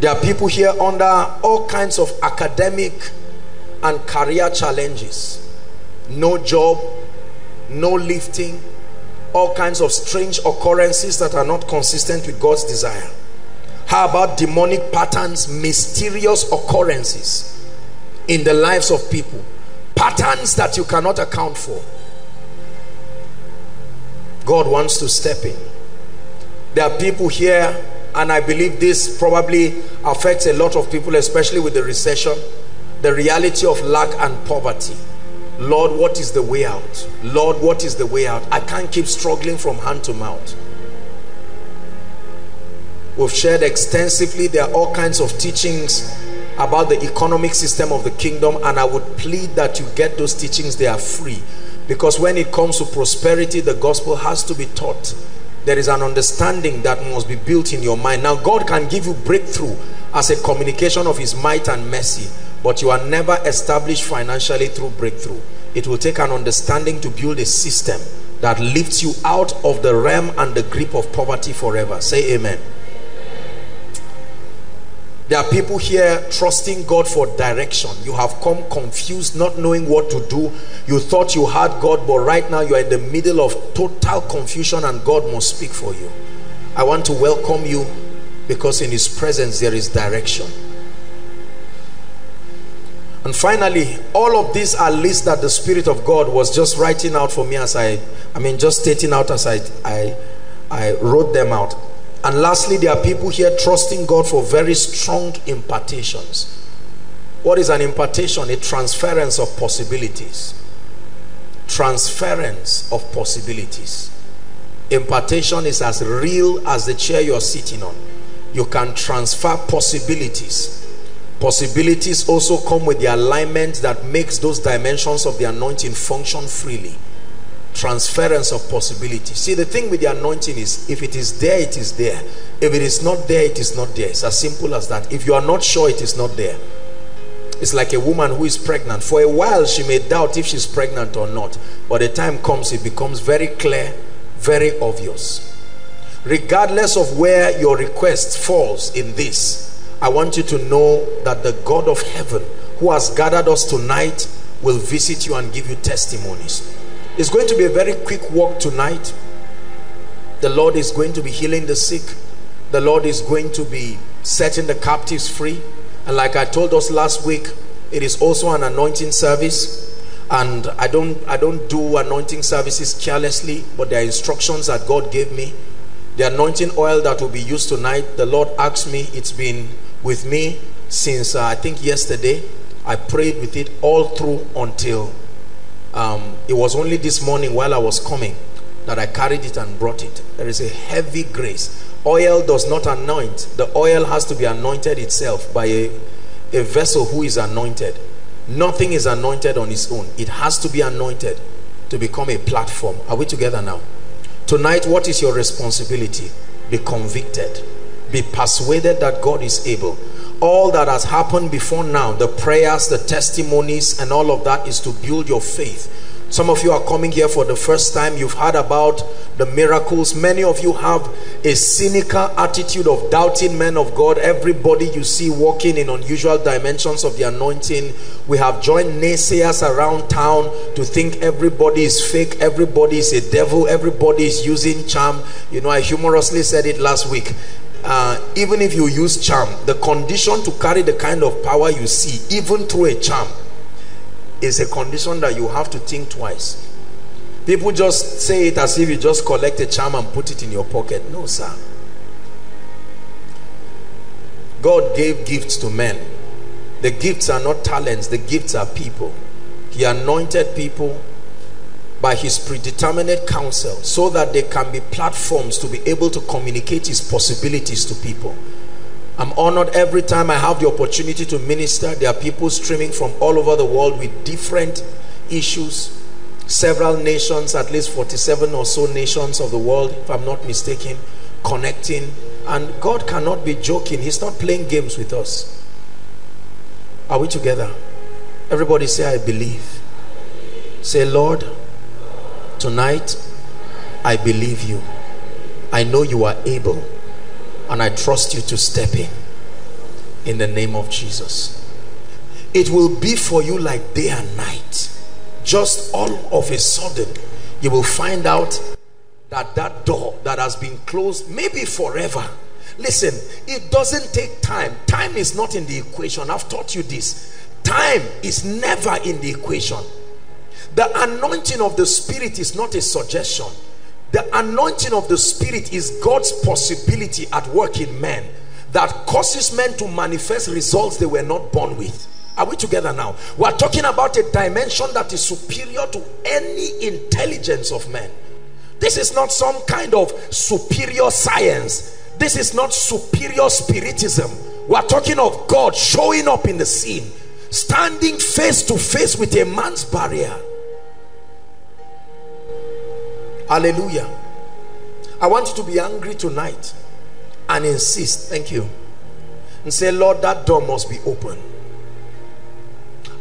There are people here under all kinds of academic and career challenges. No job, no lifting, all kinds of strange occurrences that are not consistent with God's desire. How about demonic patterns, mysterious occurrences in the lives of people? Patterns that you cannot account for. God wants to step in. There are people here and I believe this probably affects a lot of people especially with the recession the reality of lack and poverty Lord what is the way out? Lord what is the way out? I can't keep struggling from hand to mouth. We've shared extensively. There are all kinds of teachings about the economic system of the kingdom and I would plead that you get those teachings. They are free. Because when it comes to prosperity the gospel has to be taught. There is an understanding that must be built in your mind. Now God can give you breakthrough as a communication of his might and mercy but you are never established financially through breakthrough it will take an understanding to build a system that lifts you out of the realm and the grip of poverty forever say amen there are people here trusting God for direction. You have come confused, not knowing what to do. You thought you had God, but right now you are in the middle of total confusion and God must speak for you. I want to welcome you because in his presence there is direction. And finally, all of these are lists that the Spirit of God was just writing out for me as I, I mean, just stating out as I, I, I wrote them out. And lastly, there are people here trusting God for very strong impartations. What is an impartation? A transference of possibilities. Transference of possibilities. Impartation is as real as the chair you're sitting on. You can transfer possibilities. Possibilities also come with the alignment that makes those dimensions of the anointing function freely. Transference of possibility. See the thing with the anointing is if it is there it is there. If it is not there it is not there. It's as simple as that. If you are not sure it is not there. It's like a woman who is pregnant. For a while she may doubt if she's pregnant or not. But the time comes it becomes very clear very obvious. Regardless of where your request falls in this I want you to know that the God of heaven who has gathered us tonight will visit you and give you testimonies it's going to be a very quick walk tonight. The Lord is going to be healing the sick. The Lord is going to be setting the captives free. And like I told us last week, it is also an anointing service. And I don't, I don't do anointing services carelessly, but there are instructions that God gave me. The anointing oil that will be used tonight, the Lord asked me, it's been with me since uh, I think yesterday. I prayed with it all through until um, it was only this morning while I was coming that I carried it and brought it. There is a heavy grace. Oil does not anoint. The oil has to be anointed itself by a, a vessel who is anointed. Nothing is anointed on its own. It has to be anointed to become a platform. Are we together now? Tonight, what is your responsibility? Be convicted. Be persuaded that God is able. All that has happened before now the prayers the testimonies and all of that is to build your faith. Some of you are coming here for the first time. You've heard about the miracles. Many of you have a cynical attitude of doubting men of God. Everybody you see walking in unusual dimensions of the anointing. We have joined naysayers around town to think everybody is fake everybody is a devil everybody is using charm. You know I humorously said it last week uh, even if you use charm the condition to carry the kind of power you see even through a charm is a condition that you have to think twice. People just say it as if you just collect a charm and put it in your pocket. No sir. God gave gifts to men. The gifts are not talents the gifts are people. He anointed people by his predetermined counsel so that there can be platforms to be able to communicate his possibilities to people. I'm honored every time I have the opportunity to minister. There are people streaming from all over the world with different issues. Several nations at least 47 or so nations of the world if I'm not mistaken connecting. And God cannot be joking. He's not playing games with us. Are we together? Everybody say I believe. Say, Lord, tonight I believe you. I know you are able and I trust you to step in. In the name of Jesus. It will be for you like day and night. Just all of a sudden, you will find out that that door that has been closed, maybe forever. Listen, it doesn't take time. Time is not in the equation. I've taught you this. Time is never in the equation. The anointing of the Spirit is not a suggestion. The anointing of the Spirit is God's possibility at work in men that causes men to manifest results they were not born with. Are we together now? We are talking about a dimension that is superior to any intelligence of men. This is not some kind of superior science. This is not superior spiritism. We are talking of God showing up in the scene, standing face to face with a man's barrier. Hallelujah. I want you to be angry tonight and insist. Thank you. And say, Lord, that door must be open.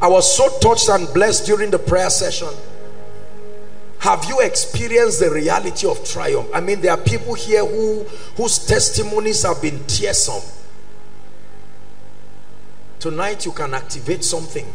I was so touched and blessed during the prayer session. Have you experienced the reality of triumph? I mean, there are people here who whose testimonies have been tearsome. Tonight you can activate something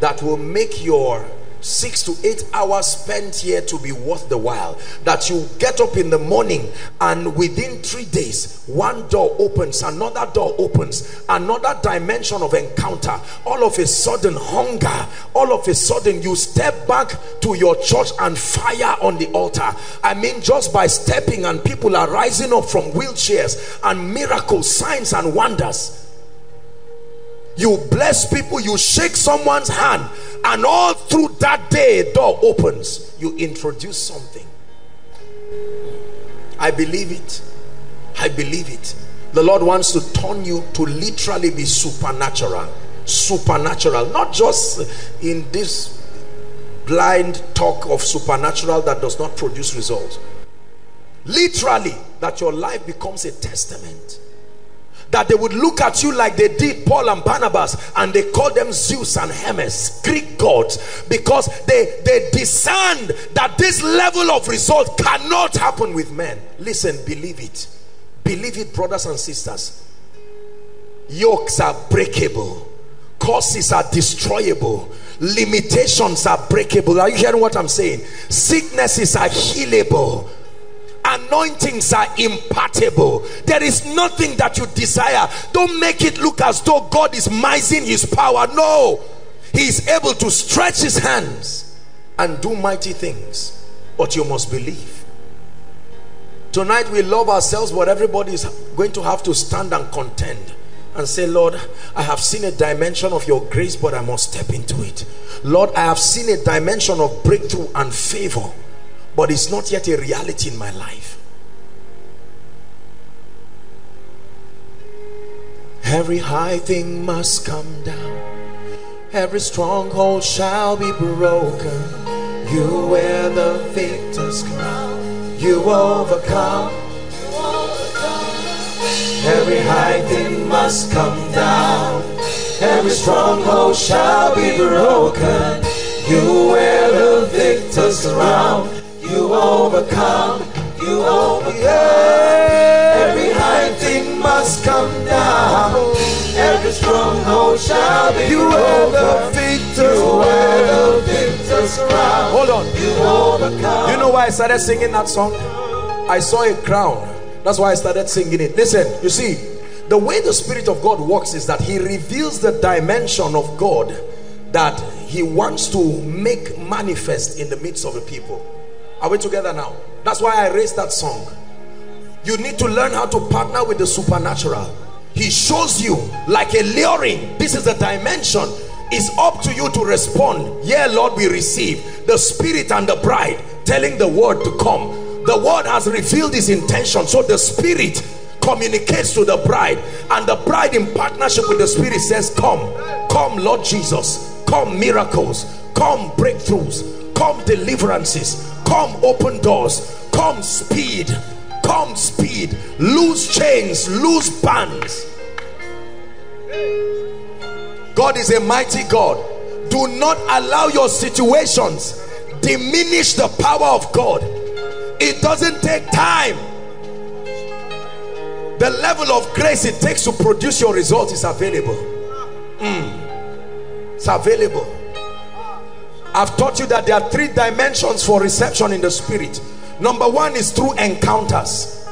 that will make your six to eight hours spent here to be worth the while. That you get up in the morning and within three days one door opens another door opens another dimension of encounter. All of a sudden hunger. All of a sudden you step back to your church and fire on the altar. I mean just by stepping and people are rising up from wheelchairs and miracles signs and wonders you bless people you shake someone's hand and all through that day door opens. You introduce something. I believe it. I believe it. The lord wants to turn you to literally be supernatural. Supernatural. Not just in this blind talk of supernatural that does not produce results literally that your life becomes a testament that they would look at you like they did Paul and Barnabas and they call them Zeus and Hermes, Greek gods, because they, they discerned that this level of result cannot happen with men. Listen, believe it. Believe it, brothers and sisters. Yokes are breakable. Causes are destroyable. Limitations are breakable. Are you hearing what I'm saying? Sicknesses are healable anointings are impartable. There is nothing that you desire. Don't make it look as though God is mising his power. No. He is able to stretch his hands and do mighty things but you must believe. Tonight we love ourselves but everybody is going to have to stand and contend and say Lord I have seen a dimension of your grace but I must step into it. Lord I have seen a dimension of breakthrough and favor but it's not yet a reality in my life. Every high thing must come down. Every stronghold shall be broken. You wear the victor's crown you overcome. Every high thing must come down. Every stronghold shall be broken. You wear the victor's crown you overcome, you overcome. Every high thing must come down. Every stronghold shall be you broken. the victor's you the victor's crown. Hold on. You overcome. You know why I started singing that song? I saw a crown. That's why I started singing it. Listen, you see, the way the Spirit of God works is that He reveals the dimension of God that He wants to make manifest in the midst of the people. Are we together now? That's why I raised that song. You need to learn how to partner with the supernatural. He shows you like a luring. This is the dimension. It's up to you to respond. Yeah, Lord, we receive the spirit and the bride telling the word to come. The word has revealed his intention. So the spirit communicates to the bride and the bride in partnership with the spirit says, come, come Lord Jesus, come miracles, come breakthroughs, come deliverances, come open doors. Come speed. Come speed. Loose chains. Loose bands. God is a mighty God. Do not allow your situations diminish the power of God. It doesn't take time. The level of grace it takes to produce your results is available. Mm. it's available I've taught you that there are three dimensions for reception in the spirit. Number one is through encounters.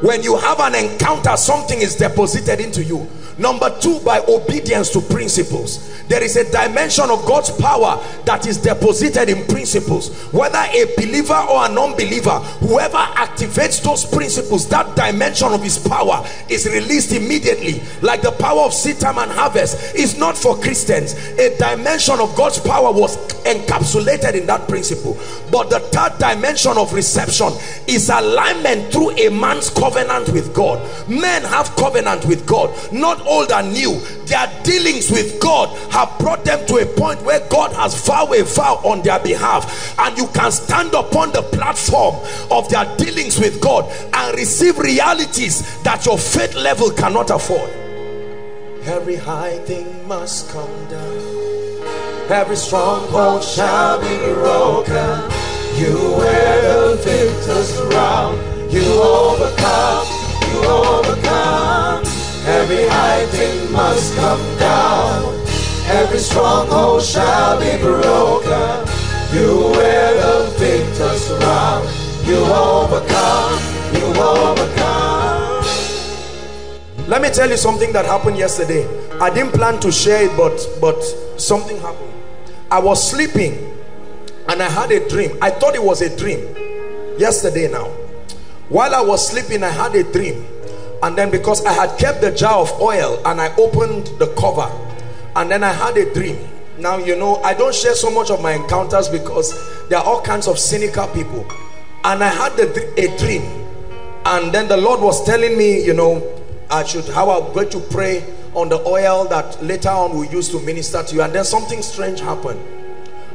When you have an encounter something is deposited into you number two by obedience to principles. There is a dimension of God's power that is deposited in principles. Whether a believer or an unbeliever whoever activates those principles that dimension of his power is released immediately. Like the power of seed time and harvest is not for Christians. A dimension of God's power was encapsulated in that principle. But the third dimension of reception is alignment through a man's covenant with God. Men have covenant with God. Not old and new. Their dealings with God have brought them to a point where God has vowed a vow on their behalf. And you can stand upon the platform of their dealings with God and receive realities that your faith level cannot afford. Every high thing must come down. Every stronghold shall be broken. You wear the victor's crown you overcome. You overcome Every high thing must come down. Every stronghold shall be broken. You wear the victor's crown. You overcome. You overcome. Let me tell you something that happened yesterday. I didn't plan to share it, but but something happened. I was sleeping and I had a dream. I thought it was a dream yesterday now. While I was sleeping, I had a dream and then because I had kept the jar of oil and I opened the cover and then I had a dream. Now you know I don't share so much of my encounters because there are all kinds of cynical people. And I had a dream. And then the Lord was telling me you know I should how I'm going to pray on the oil that later on we use to minister to you. And then something strange happened.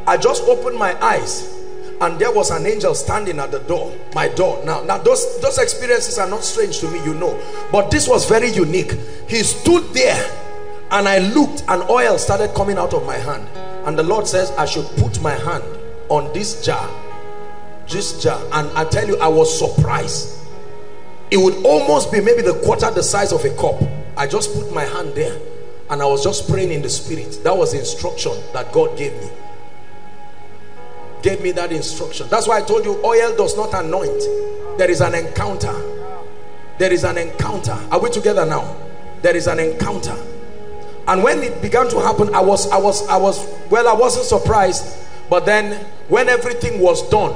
I just opened my eyes and there was an angel standing at the door my door. Now now those those experiences are not strange to me you know. But this was very unique. He stood there and i looked and oil started coming out of my hand. And the lord says i should put my hand on this jar. This jar. And i tell you i was surprised. It would almost be maybe the quarter the size of a cup. I just put my hand there and i was just praying in the spirit. That was the instruction that god gave me gave me that instruction. That's why I told you oil does not anoint. There is an encounter. There is an encounter. Are we together now? There is an encounter. And when it began to happen I was I was I was well I wasn't surprised. But then when everything was done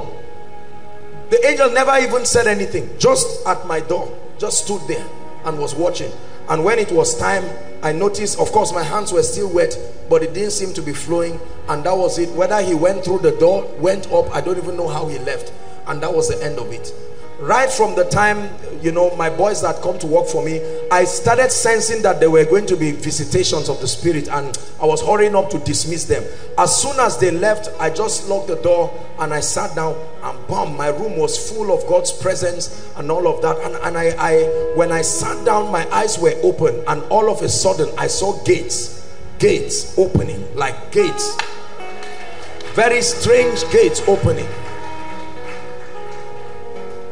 the angel never even said anything. Just at my door just stood there and was watching. And when it was time I noticed of course my hands were still wet but it didn't seem to be flowing and that was it. Whether he went through the door went up I don't even know how he left and that was the end of it right from the time you know my boys that come to work for me i started sensing that there were going to be visitations of the spirit and i was hurrying up to dismiss them. As soon as they left i just locked the door and i sat down and boom my room was full of god's presence and all of that. And, and I, I when i sat down my eyes were open and all of a sudden i saw gates gates opening like gates. Very strange gates opening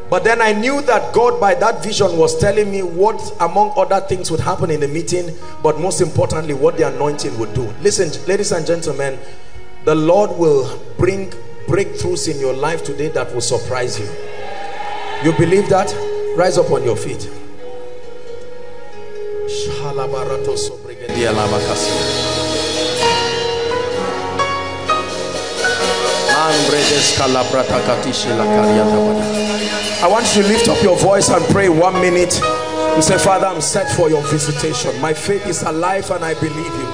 but then I knew that God by that vision was telling me what among other things would happen in the meeting but most importantly what the anointing would do. Listen ladies and gentlemen the Lord will bring breakthroughs in your life today that will surprise you. You believe that? Rise up on your feet I want you to lift up your voice and pray one minute and say father I'm set for your visitation. My faith is alive and I believe you.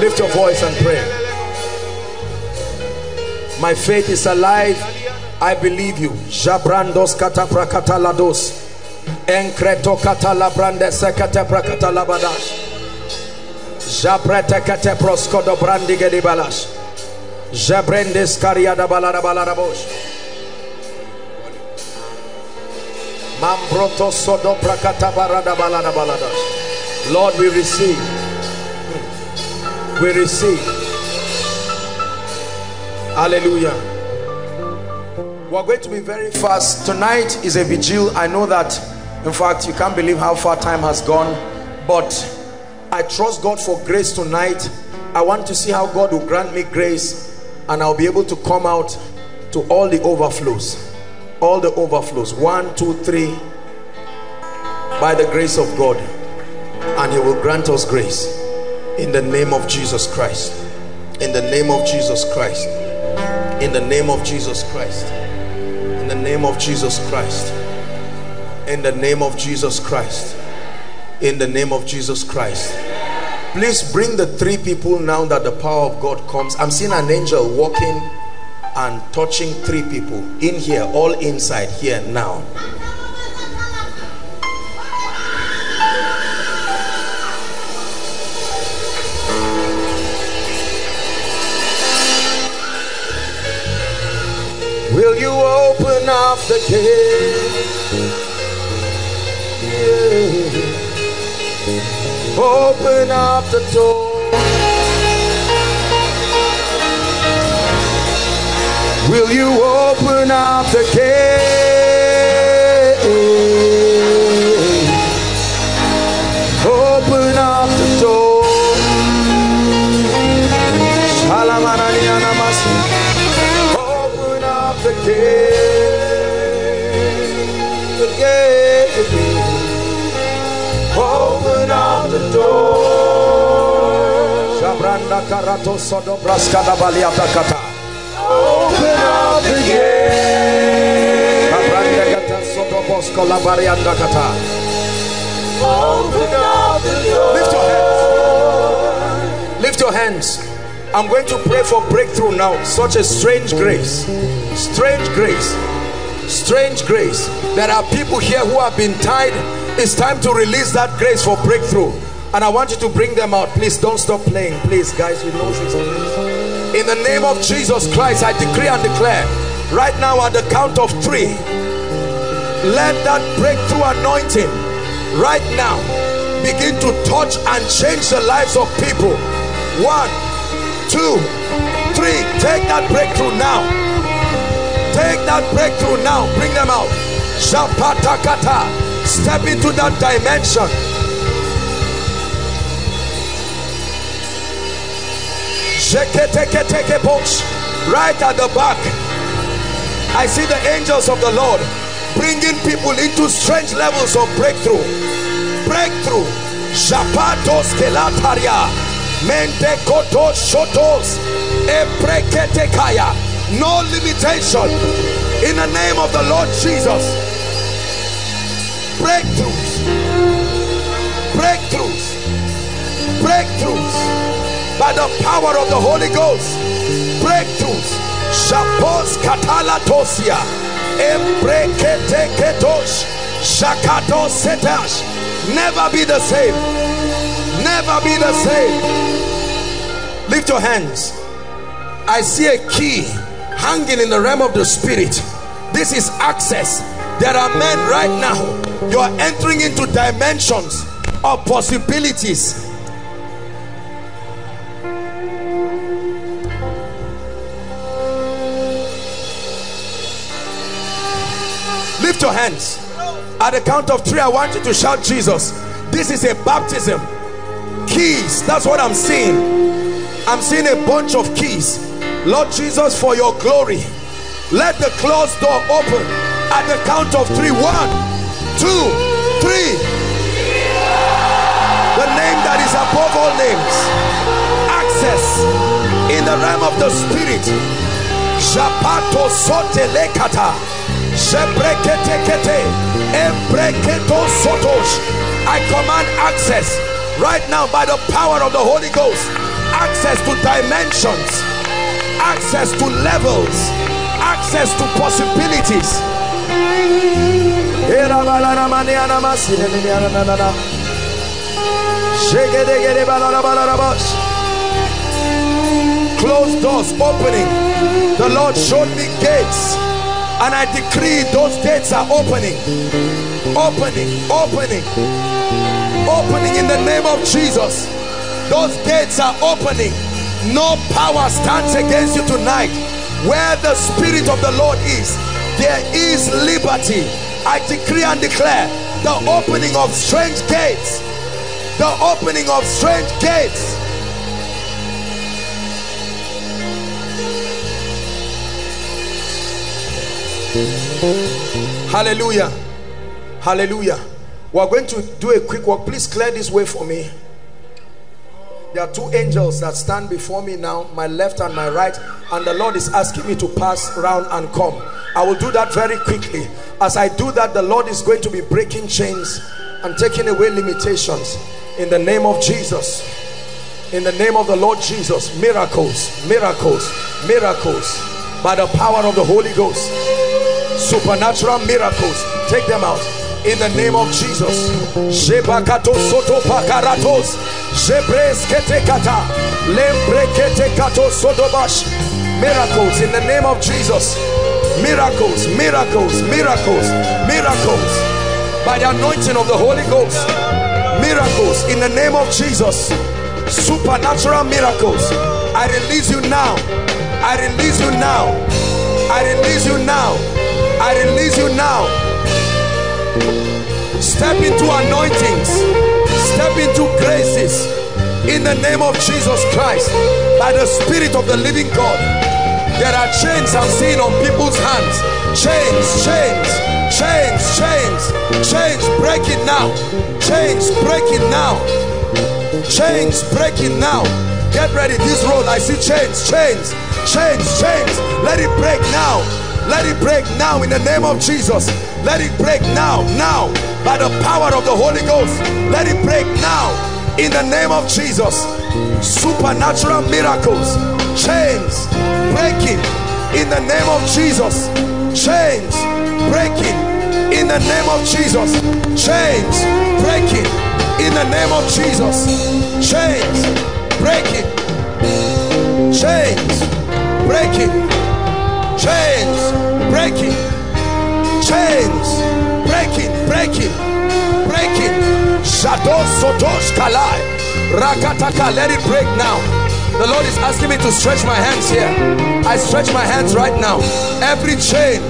Lift your voice and pray. My faith is alive. I believe you. Jabrandos kataprakatalados. Enkreto katalabrande sekate prakatalabadash jabrete kate proskodo brandigedibalash jabrendes kariada balada Lord, we receive. We receive. Hallelujah. We're going to be very fast. Tonight is a vigil. I know that, in fact, you can't believe how far time has gone. But I trust God for grace tonight. I want to see how God will grant me grace and I'll be able to come out to all the overflows. All the overflows. One, two, three. By the grace of God. And He will grant us grace. In the name of Jesus Christ. In the name of Jesus Christ. In the name of Jesus Christ in the name of Jesus Christ in the name of Jesus Christ in the name of Jesus Christ please bring the three people now that the power of God comes I'm seeing an angel walking and touching three people in here all inside here now Will you open up the gate? Yeah. Open up the door. Will you open up the gate? Open up the door. Open up the gate. The gate. Open up the door. Shabranda karato sodo braskada. Up the door. Lift your hands. Lift your hands. I'm going to pray for breakthrough now. Such a strange grace. Strange grace. Strange grace. There are people here who have been tied. It's time to release that grace for breakthrough. And I want you to bring them out. Please don't stop playing. Please, guys, with noses. In the name of Jesus Christ, I decree and declare right now at the count of three, let that breakthrough anointing right now begin to touch and change the lives of people. One, two, three. Take that breakthrough now. Take that breakthrough now. Bring them out. Shapatakata. Step into that dimension. Right at the back. I see the angels of the Lord bringing people into strange levels of breakthrough. Breakthrough. Shapatos kelataria. Mente kotos shotos. Epreketekaya. No limitation. In the name of the Lord Jesus. Breakthroughs. Breakthroughs. Breakthroughs. By the power of the Holy Ghost. Breakthroughs. Shapos katala tosia. Embrekete. Shakato setash. Never be the same. Never be the same. Lift your hands. I see a key hanging in the realm of the spirit. This is access. There are men right now. You are entering into dimensions of possibilities. Lift your hands. At the count of three, I want you to shout Jesus. This is a baptism. Keys. That's what I'm seeing. I'm seeing a bunch of keys. Lord Jesus, for your glory, let the closed door open at the count of three. One, two, three. The name that is above all names. Access in the realm of the spirit. Sote lekata. I command access right now by the power of the Holy Ghost. Access to dimensions. Access to levels. Access to possibilities. Closed doors opening. The Lord showed me gates and I decree those gates are opening opening opening opening in the name of Jesus those gates are opening no power stands against you tonight where the spirit of the lord is there is liberty. I decree and declare the opening of strange gates. The opening of strange gates. Hallelujah. Hallelujah. We're going to do a quick walk. Please clear this way for me. There are two angels that stand before me now, my left and my right, and the Lord is asking me to pass round and come. I will do that very quickly. As I do that, the Lord is going to be breaking chains and taking away limitations in the name of Jesus. In the name of the Lord Jesus, miracles, miracles, miracles by the power of the Holy Ghost. Supernatural miracles, take them out in the name of Jesus. Miracles in the name of Jesus. Miracles, miracles, miracles, miracles. By the anointing of the Holy Ghost. Miracles in the name of Jesus. Supernatural miracles. I release you now. I release you now. I release you now. I release you now. Step into anointings. Step into graces. In the name of Jesus Christ by the spirit of the living God there are chains I'm seeing on people's hands. Chains chains chains chains chains Break it now. Chains breaking now. Chains breaking now. Get ready this road I see chains chains chains chains. Let it break now let it break now in the name of Jesus. Let it break now, now, by the power of the Holy Ghost. Let it break now in the name of Jesus. Supernatural miracles, chains breaking in the name of Jesus. Chains breaking in the name of Jesus. Chains breaking in the name of Jesus. Chains breaking. Chains breaking chains breaking. Chains breaking breaking breaking. Shadow sotosh kalai. Rakataka let it break now. The lord is asking me to stretch my hands here. I stretch my hands right now. Every chain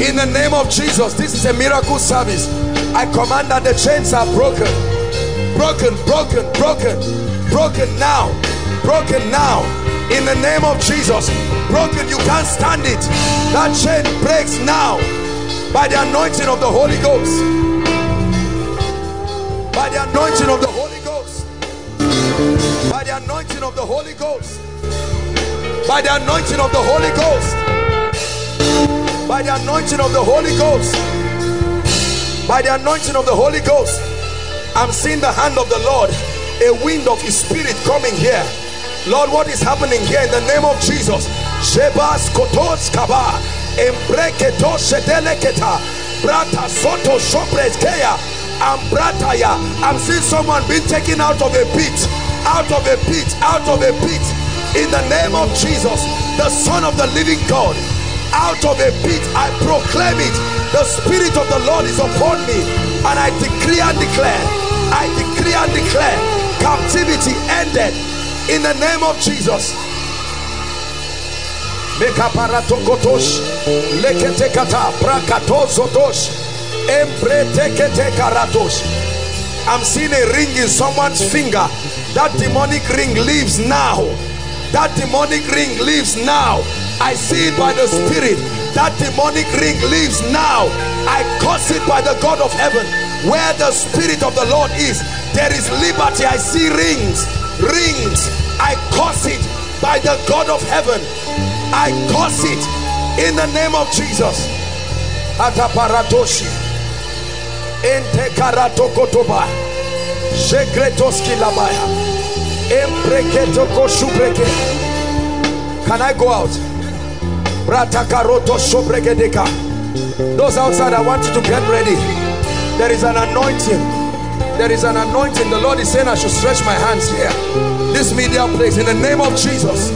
in the name of jesus this is a miracle service. I command that the chains are broken. Broken broken broken broken now. Broken now in the name of Jesus broken you can't stand it that chain breaks now by the anointing of the Holy Ghost. By the anointing of the Holy Ghost. By the anointing of the Holy Ghost. By the anointing of the Holy Ghost. By the anointing of the Holy Ghost. By the anointing of the Holy Ghost. I'm seeing the hand of the Lord. A wind of his spirit coming here Lord, what is happening here in the name of Jesus? Shebas kotos kaba, embreketo brata soto shopreskeya. I'm seeing someone being taken out of a pit, out of a pit, out of a pit. In the name of Jesus, the Son of the living God, out of a pit, I proclaim it. The Spirit of the Lord is upon me, and I decree and declare, I decree and declare, captivity ended in the name of Jesus. I'm seeing a ring in someone's finger. That demonic ring leaves now. That demonic ring leaves now. I see it by the Spirit. That demonic ring leaves now. I curse it by the God of heaven. Where the Spirit of the Lord is, there is liberty. I see rings rings. I curse it by the God of heaven. I curse it in the name of Jesus. Ataparatoshi. Ente karatokotoba jegretoski labaya embreketoko shubreke can I go out? Those outside I want you to get ready. There is an anointing there is an anointing. The Lord is saying I should stretch my hands here. This media place in the name of Jesus.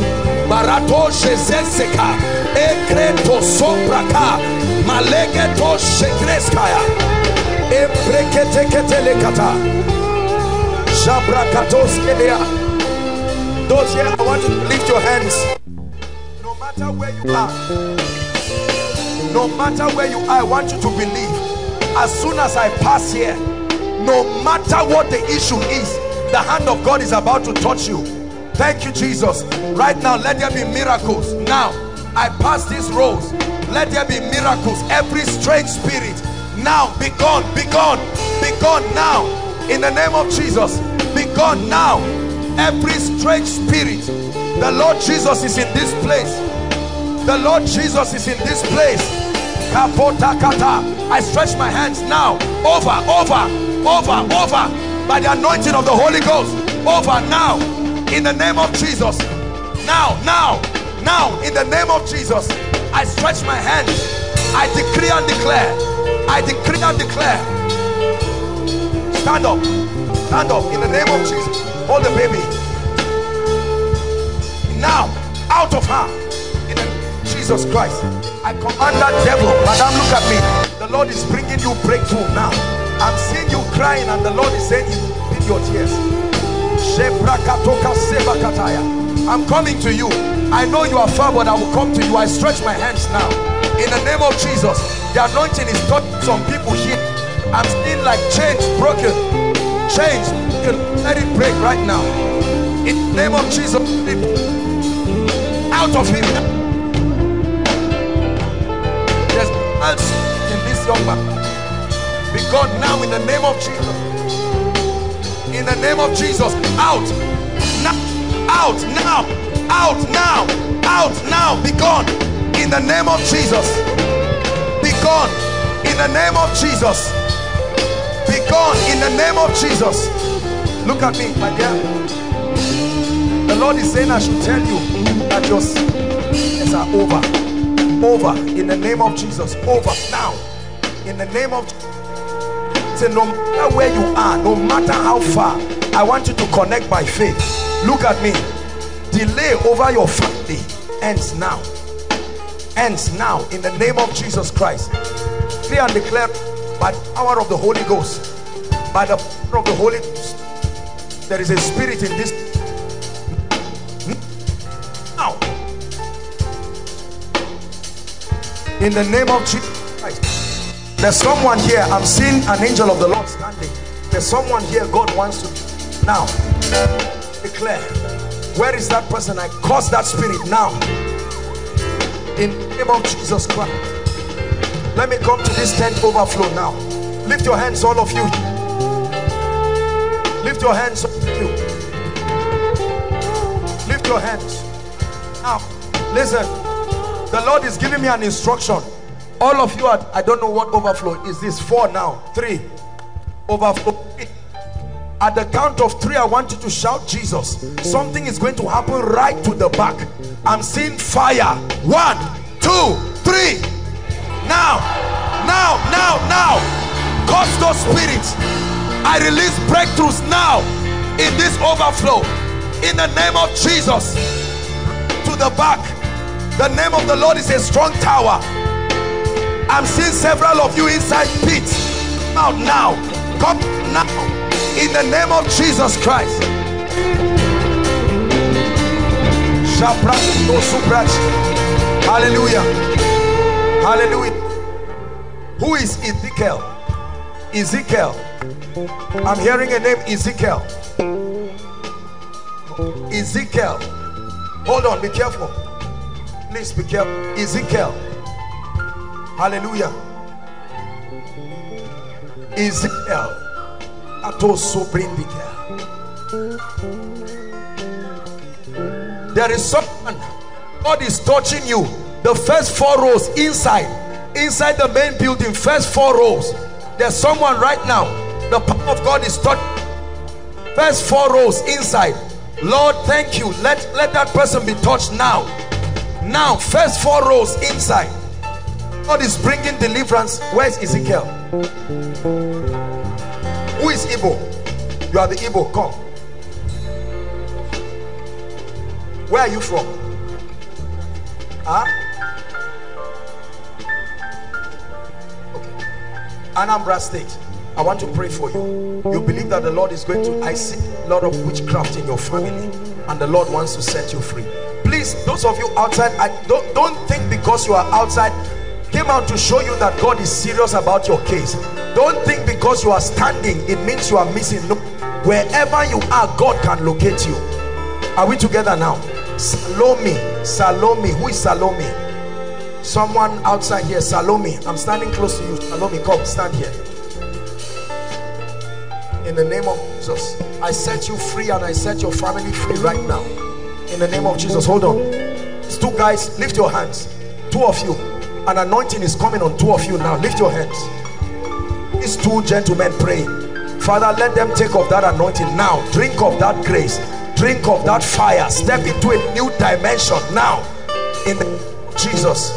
Those here I want you to lift your hands. No matter where you are No matter where you are, I want you to believe. As soon as I pass here, no matter what the issue is, the hand of God is about to touch you. Thank you, Jesus. Right now, let there be miracles. Now, I pass these rows. Let there be miracles. Every strange spirit, now be gone, be gone, be gone now. In the name of Jesus, be gone now. Every strange spirit, the Lord Jesus is in this place. The Lord Jesus is in this place. I stretch my hands now. Over, over, over, over. By the anointing of the Holy Ghost. Over now. In the name of Jesus. Now, now, now. In the name of Jesus. I stretch my hands. I decree and declare. I decree and declare. Stand up. Stand up. In the name of Jesus. Hold the baby. Now, out of her. In the Jesus Christ. I command that devil. Madam, look at me. The Lord is bringing you breakthrough now. I'm seeing you crying and the Lord is saying, in your tears. I'm coming to you. I know you are far, but I will come to you. I stretch my hands now. In the name of Jesus, the anointing is touching some people here. I'm seeing like chains broken. Chains. Let it break right now. In the name of Jesus. Out of him. There's in this young man. Be gone now in the name of Jesus. In the name of Jesus. Out. Now. Out now. Out now. Out now. Be gone. In the name of jesus. Be gone. In the name of jesus. Be gone. In the name of jesus. Look at me my dear. The lord is saying i should tell you that your sins are over. Over. In the name of jesus. Over. Now. In the name of say no matter where you are no matter how far i want you to connect by faith. Look at me. Delay over your family ends now. Ends now in the name of Jesus Christ. Clear and declare by the power of the Holy Ghost by the power of the Holy Ghost there is a spirit in this now. In the name of Jesus there's someone here I'm seeing an angel of the Lord standing there's someone here God wants to now declare where is that person? I curse that spirit now. In the name of Jesus Christ. Let me come to this tent overflow now. Lift your hands, all of you. Lift your hands, all of you. Lift your hands. Now, listen. The Lord is giving me an instruction. All of you are, I don't know what overflow is this. Four now. Three. Overflow. At the count of three i want you to shout jesus. Something is going to happen right to the back. I'm seeing fire. One two three. Now now now now. Cause spirits. I release breakthroughs now in this overflow. In the name of jesus. To the back. The name of the lord is a strong tower i'm seeing several of you inside pits out now come now in the name of Jesus Christ. Hallelujah. Hallelujah. Who is Ezekiel? Ezekiel. I'm hearing a name Ezekiel. Ezekiel. Hold on, be careful. Please be careful. Ezekiel. Hallelujah. Ezekiel. There is someone God is touching you. The first four rows inside, inside the main building, first four rows. There's someone right now. The power of God is touching. First four rows inside. Lord, thank you. Let let that person be touched now. Now, first four rows inside. God is bringing deliverance. Where's Ezekiel? Who is Igbo? You are the Igbo. Come. Where are you from? Huh? Okay. Anambra State. I want to pray for you. You believe that the Lord is going to. I see a lot of witchcraft in your family, and the Lord wants to set you free. Please, those of you outside, I don't don't think because you are outside came out to show you that God is serious about your case. Don't think because you are standing it means you are missing. No wherever you are God can locate you. Are we together now? Salome Salome. Who is Salome? Someone outside here. Salome I'm standing close to you. Salome come stand here. In the name of Jesus I set you free and I set your family free right now. In the name of Jesus hold on. It's two guys lift your hands. Two of you an anointing is coming on two of you now. Lift your hands. These two gentlemen pray. Father let them take of that anointing now. Drink of that grace. Drink of that fire. Step into a new dimension now. In jesus.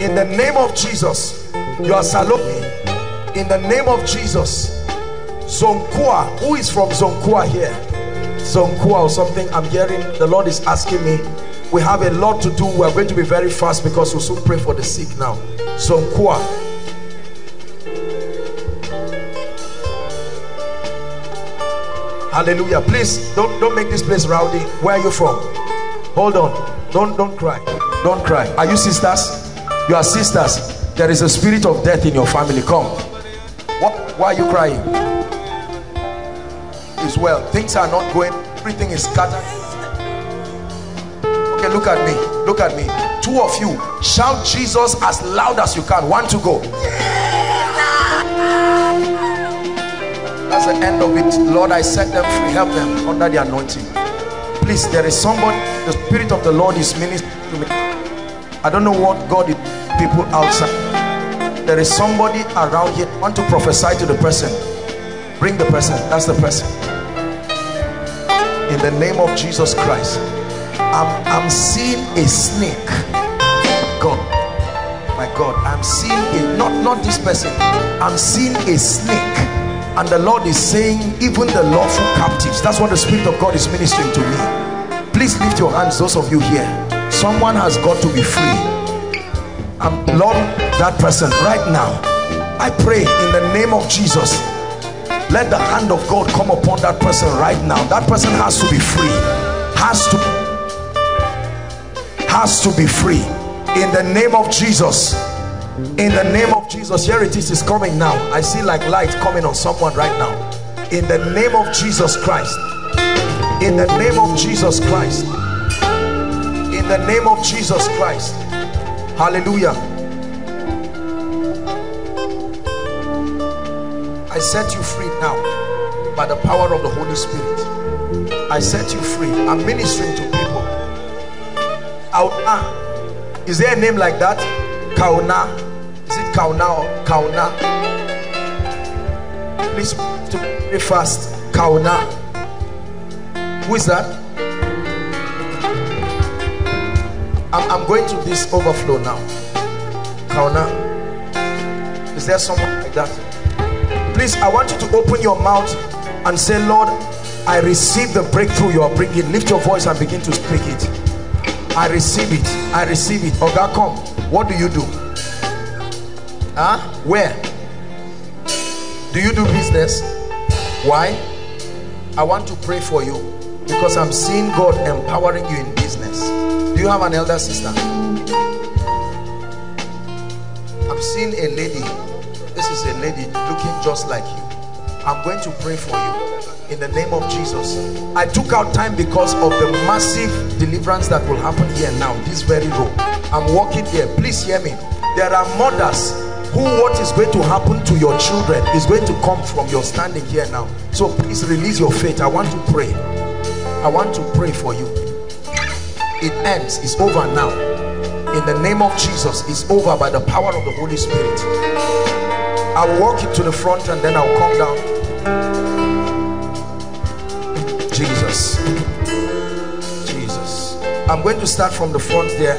In the name of jesus. You are salome in the name of jesus. Zonkwa. Who is from Zonkwa here? Zonkwa or something. I'm hearing the lord is asking me we have a lot to do. We're going to be very fast because we'll soon pray for the sick now. So, Zonkwa hallelujah. Please don't don't make this place rowdy. Where are you from? Hold on. Don't don't cry. Don't cry. Are you sisters? You are sisters. There is a spirit of death in your family. Come. What why are you crying? Is well. Things are not going. Everything is scattered look at me look at me. Two of you shout jesus as loud as you can. One to go. That's the end of it. Lord i set them free. Help them under the anointing. Please there is somebody the spirit of the lord is ministering to me. I don't know what god is people outside. There is somebody around here. Want to prophesy to the person. Bring the person. That's the person. In the name of jesus christ i'm i'm seeing a snake. God. My god i'm seeing a not not this person. I'm seeing a snake. And the lord is saying even the lawful captives that's what the spirit of god is ministering to me. Please lift your hands those of you here. Someone has got to be free. And lord that person right now. I pray in the name of jesus let the hand of god come upon that person right now. That person has to be free. Has to has to be free. In the name of jesus. In the name of jesus. Here it is is coming now. I see like light coming on someone right now. In the name of jesus christ. In the name of jesus christ. In the name of jesus christ. Hallelujah. I set you free now by the power of the holy spirit. I set you free. I'm ministering to people Kauna. Is there a name like that? Kauna. Is it Kauna or Kauna? Please to very fast. Kauna. Who is that? I'm, I'm going to this overflow now. Kauna. Is there someone like that? Please, I want you to open your mouth and say, Lord, I receive the breakthrough you are bringing. Lift your voice and begin to speak it. I receive it. I receive it. Oga, come. What do you do? Huh? Where? Do you do business? Why? I want to pray for you because I'm seeing God empowering you in business. Do you have an elder sister? I'm seeing a lady. This is a lady looking just like you. I'm going to pray for you in the name of Jesus. I took out time because of the massive deliverance that will happen here now, this very room. I'm walking here. Please hear me. There are mothers who what is going to happen to your children is going to come from your standing here now. So please release your faith. I want to pray. I want to pray for you. It ends. It's over now. In the name of Jesus, it's over by the power of the Holy Spirit. I'll walk it to the front and then I'll come down. I'm going to start from the front there.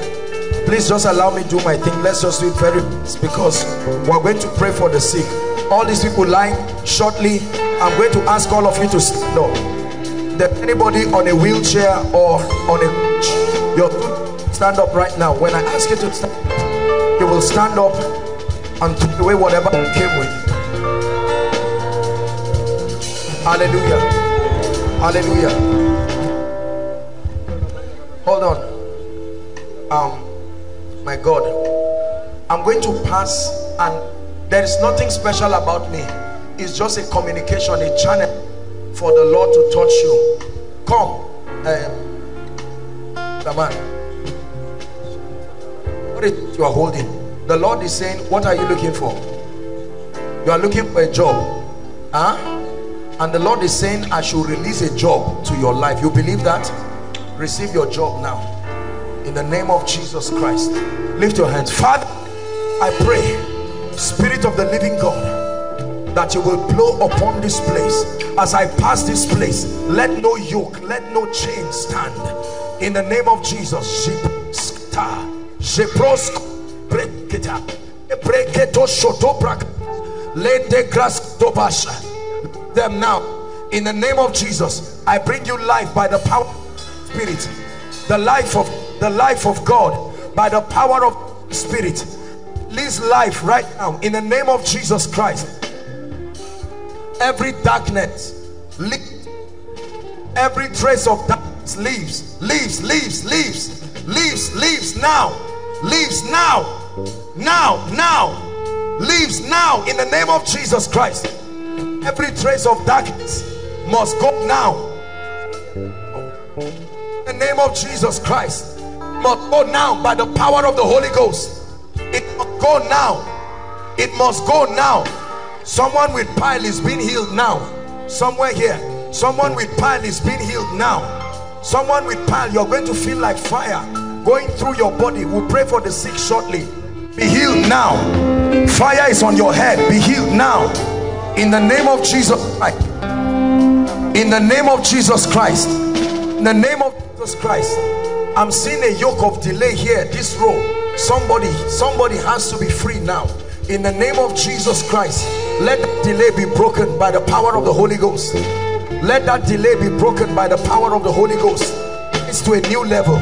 Please just allow me do my thing. Let's just do it very because we're going to pray for the sick. All these people lying shortly. I'm going to ask all of you to stand up. There anybody on a wheelchair or on a your stand up right now. When I ask you to stand, you will stand up and take away whatever you came with. Hallelujah. Hallelujah. Hold on. Um, my God. I'm going to pass and there is nothing special about me. It's just a communication, a channel for the Lord to touch you. Come. Um, come on. What is you are holding? The Lord is saying, what are you looking for? You are looking for a job. Huh? And the Lord is saying, I should release a job to your life. You believe that? Receive your job now. In the name of Jesus Christ. Lift your hands. Father, I pray Spirit of the living God, that you will blow upon this place. As I pass this place, let no yoke, let no chain stand. In the name of Jesus, them now in the name of Jesus I bring you life by the power spirit. The life of the life of God by the power of spirit. Release life right now in the name of Jesus Christ. Every darkness every trace of darkness leaves leaves leaves leaves leaves leaves now. Leaves now. Now now. Leaves now in the name of Jesus Christ. Every trace of darkness must go now in the name of Jesus Christ must go now by the power of the Holy Ghost. It must go now. It must go now. Someone with pile is being healed now. Somewhere here. Someone with pile is being healed now. Someone with pile you're going to feel like fire going through your body. We'll pray for the sick shortly. Be healed now. Fire is on your head. Be healed now. In the name of Jesus Christ. In the name of Jesus Christ. In the name of Jesus Christ I'm seeing a yoke of delay here this row somebody somebody has to be free now. In the name of Jesus Christ let that delay be broken by the power of the Holy Ghost. Let that delay be broken by the power of the Holy Ghost. It's to a new level.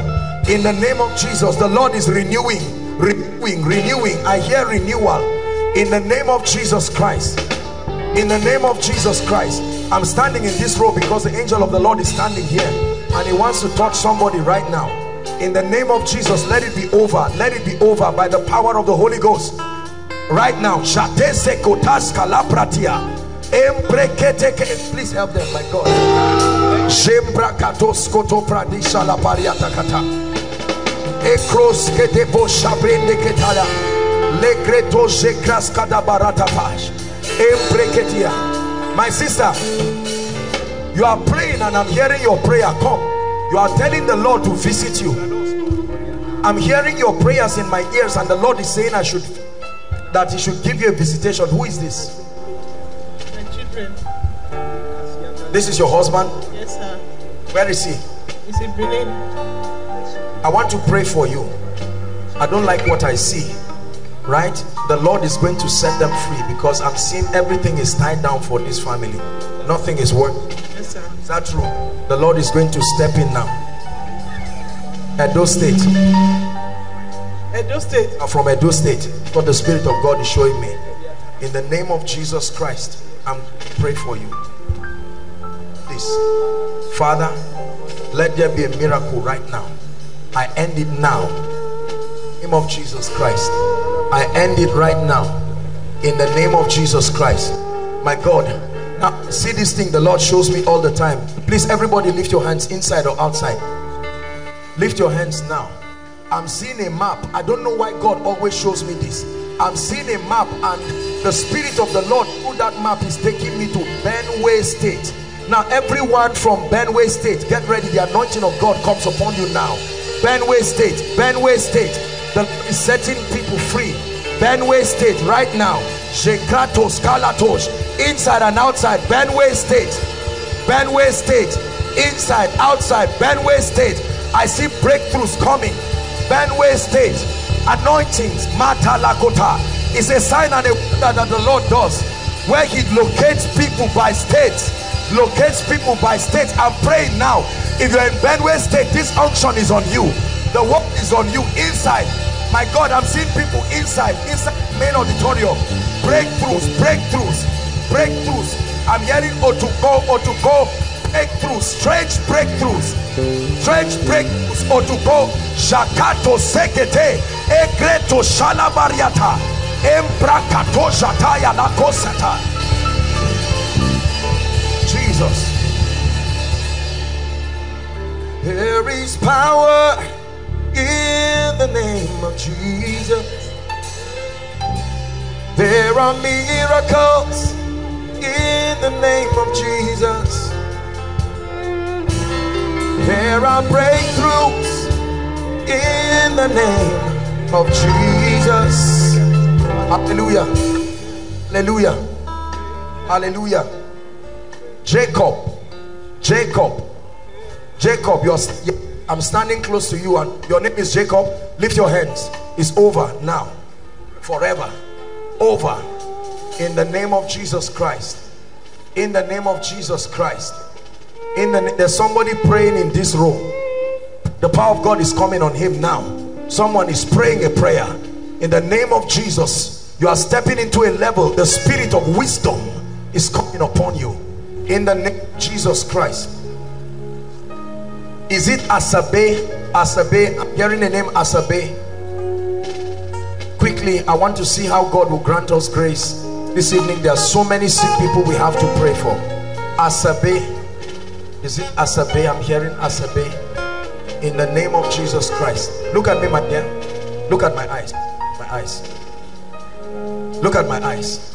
In the name of Jesus the Lord is renewing renewing renewing. I hear renewal. In the name of Jesus Christ. In the name of Jesus Christ. I'm standing in this row because the angel of the Lord is standing here and he wants to touch somebody right now. In the name of Jesus let it be over. Let it be over by the power of the Holy Ghost. Right now. Please help them my God. My sister you are praying and I'm hearing your prayer. Come. You are telling the Lord to visit you. I'm hearing your prayers in my ears and the Lord is saying I should that he should give you a visitation. Who is this? My children. This is your husband? Yes sir. Where is he? He's in Berlin. I want to pray for you. I don't like what I see right? The Lord is going to set them free because I'm seeing everything is tied down for this family. Nothing is working. Yes sir. Is that true? The Lord is going to step in now. Edo State. Edo State. I'm from Edo State. What the Spirit of God is showing me. In the name of Jesus Christ I'm pray for you. Please. Father let there be a miracle right now. I end it now. Name of Jesus Christ I end it right now. In the name of Jesus Christ. My God. Now see this thing. The Lord shows me all the time. Please everybody lift your hands inside or outside. Lift your hands now. I'm seeing a map. I don't know why God always shows me this. I'm seeing a map and the spirit of the Lord through that map is taking me to Benue State. Now everyone from Benue State get ready. The anointing of God comes upon you now. Benue State Benue State. The setting people free. Benue State right now. Shekratos Kalatos inside and outside Benue State. Benue State inside outside Benue State. I see breakthroughs coming. Benue State anointings Mata Lakota is a sign and a wonder that the Lord does. Where he locates people by states locates people by states. I'm praying now. If you're in Benue State this unction is on you. The work is on you inside my God I'm seeing people inside inside main auditorium. Breakthroughs breakthroughs breakthroughs. I'm hearing Otukpo Otukpo breakthroughs strange breakthroughs. Strange breakthroughs oh to go. Shakato Sekete egreto shalabariata. Embrakato jataya lakosata jesus. There is power in the name of jesus there are miracles in the name of jesus there are breakthroughs in the name of Jesus. Hallelujah. Hallelujah. Hallelujah. Jacob. Jacob. Jacob, you're, I'm standing close to you and your name is Jacob. Lift your hands. It's over now. Forever. Over. In the name of Jesus Christ. In the name of Jesus Christ in the there's somebody praying in this room the power of God is coming on him now someone is praying a prayer in the name of Jesus you are stepping into a level the spirit of wisdom is coming upon you in the name of Jesus Christ is it Asabe Asabe I'm hearing the name Asabe quickly I want to see how God will grant us grace this evening there are so many sick people we have to pray for Asabe is it Asabe? I'm hearing Asabe. In the name of Jesus Christ. Look at me, my dear. Look at my eyes. My eyes. Look at my eyes.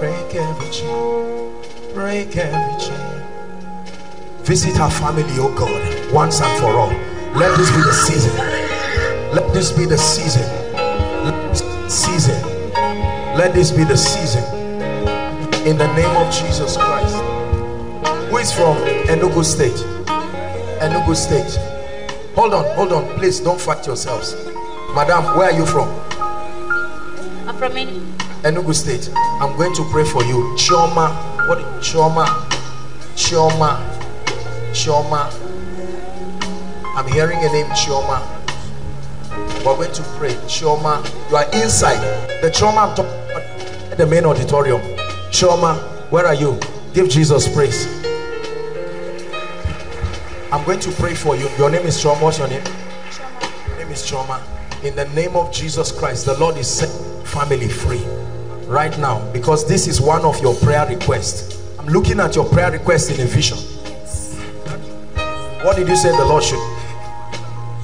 Break every chain. Break every chain. Visit her family, oh God, once and for all. Let this be the season. Let this be the season. Let this season. Let this be the season. In the name of Jesus Christ who is from Enugu State Enugu State hold on hold on please don't fight yourselves madam where are you from I'm from Enugu. Enugu State I'm going to pray for you Chioma what Chioma Chioma Chioma I'm hearing a name Chioma we're going to pray Chioma you are inside the Chioma I'm talking about the main auditorium Chioma where are you give Jesus praise I'm going to pray for you. Your name is Choma. What's your name? Name is Choma. In the name of Jesus Christ, the Lord is setting family free right now because this is one of your prayer requests. I'm looking at your prayer request in a vision. What did you say the Lord should?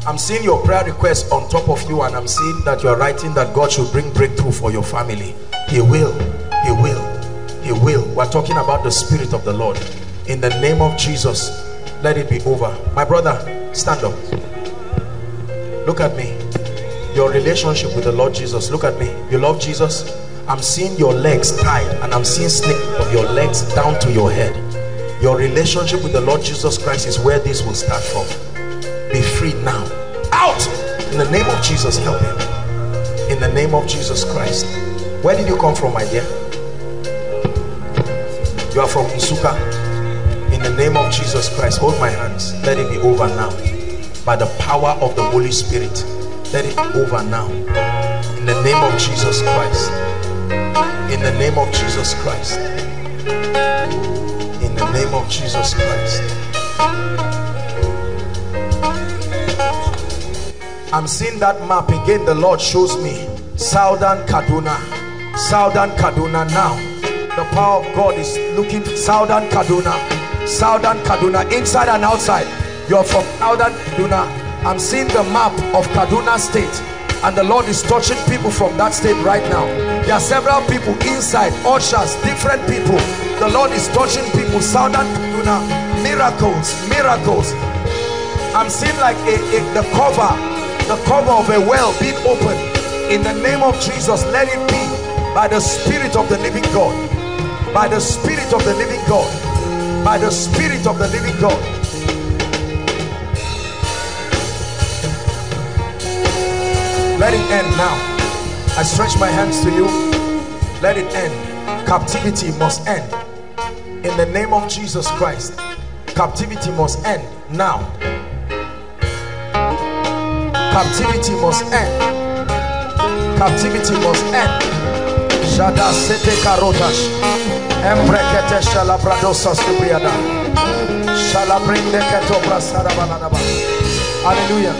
I'm seeing your prayer request on top of you and I'm seeing that you're writing that God should bring breakthrough for your family. He will. He will. He will. We're talking about the Spirit of the Lord. In the name of Jesus, let it be over my brother stand up look at me your relationship with the lord jesus look at me you love jesus i'm seeing your legs tied and i'm seeing snake of your legs down to your head your relationship with the lord jesus christ is where this will start from. Be free now. Out! In the name of jesus help him. In the name of jesus christ. Where did you come from my dear? You are from Nsukka. In the name of Jesus Christ hold my hands. Let it be over now. By the power of the Holy Spirit let it be over now. In the name of Jesus Christ. In the name of Jesus Christ name of Jesus Christ I'm seeing that map again the Lord shows me Southern Kaduna Southern Kaduna now the power of God is looking Southern Kaduna Southern Kaduna, inside and outside. You're from Southern Kaduna. I'm seeing the map of Kaduna State and the Lord is touching people from that state right now. There are several people inside, ushers, different people. The Lord is touching people, Southern Kaduna, miracles, miracles. I'm seeing like a, a, the cover, the cover of a well being opened. In the name of Jesus, let it be by the Spirit of the living God. By the Spirit of the living God by the Spirit of the living God. Let it end now. I stretch my hands to you. Let it end. Captivity must end. In the name of Jesus Christ, captivity must end now. Captivity must end. Captivity must end. Shada sete karotash. Embrekete shalabradosas kubriada. Shalabrinde ketobra sarabanadaba. Hallelujah.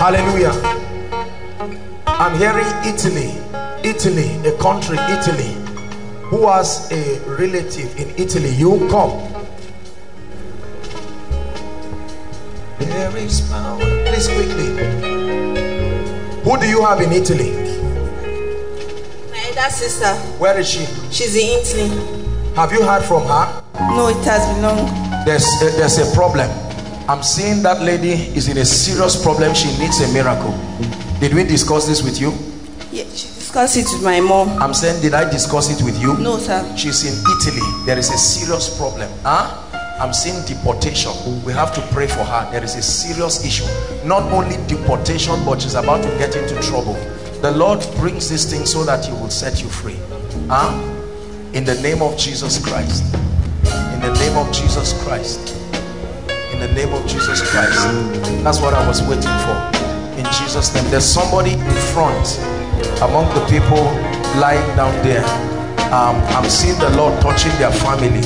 Hallelujah. I'm hearing Italy, Italy, a country, Italy. Who has a relative in Italy? You come. There is power. Please quickly. Who do you have in Italy? My elder sister, Where is she? she's in Italy. Have you heard from her? No, it has been long. There's a, there's a problem. I'm seeing that lady is in a serious problem. She needs a miracle. Did we discuss this with you? Yeah, she discussed it with my mom. I'm saying, did I discuss it with you? No, sir. She's in Italy. There is a serious problem. Huh? I'm seeing deportation. We have to pray for her. There is a serious issue. Not only deportation, but she's about to get into trouble. The Lord brings this thing so that He will set you free. Huh? In the name of Jesus Christ. In the name of Jesus Christ. In the name of Jesus Christ. That's what I was waiting for. In Jesus' name. There's somebody in front among the people lying down there. Um, I'm seeing the Lord touching their family.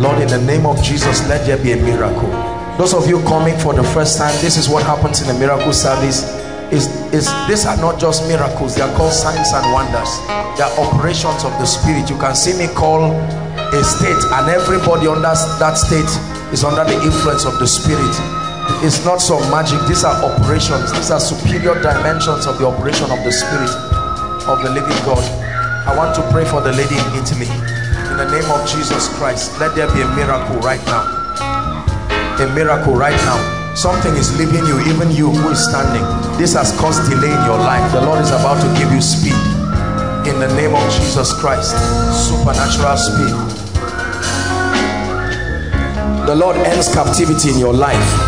Lord, in the name of Jesus, let there be a miracle. Those of you coming for the first time, this is what happens in a miracle service. Is, is these are not just miracles, they are called signs and wonders. They are operations of the spirit. You can see me call a state, and everybody under that state is under the influence of the spirit. It's not some magic, these are operations, these are superior dimensions of the operation of the spirit of the living God. I want to pray for the lady in Italy. In the name of Jesus Christ, let there be a miracle right now. A miracle right now. Something is leaving you, even you who is standing. This has caused delay in your life. The Lord is about to give you speed. In the name of Jesus Christ, supernatural speed. The Lord ends captivity in your life.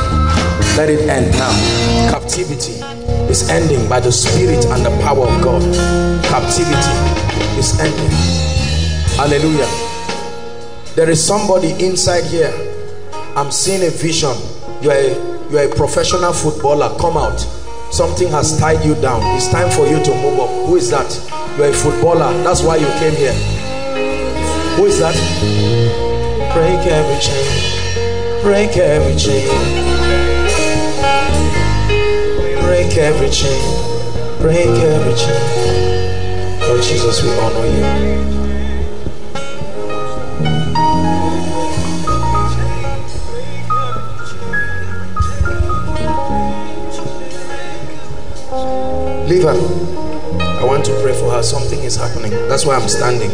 Let it end now. Captivity is ending by the Spirit and the power of God. Captivity is ending. Hallelujah. There is somebody inside here. I'm seeing a vision. You are a, you are a professional footballer. Come out. Something has tied you down. It's time for you to move up. Who is that? You are a footballer. That's why you came here. Who is that? Break every chain. Break every chain. Break every chain. Break every chain. Lord Jesus, we honor you. Leave her. I want to pray for her. Something is happening. That's why I'm standing.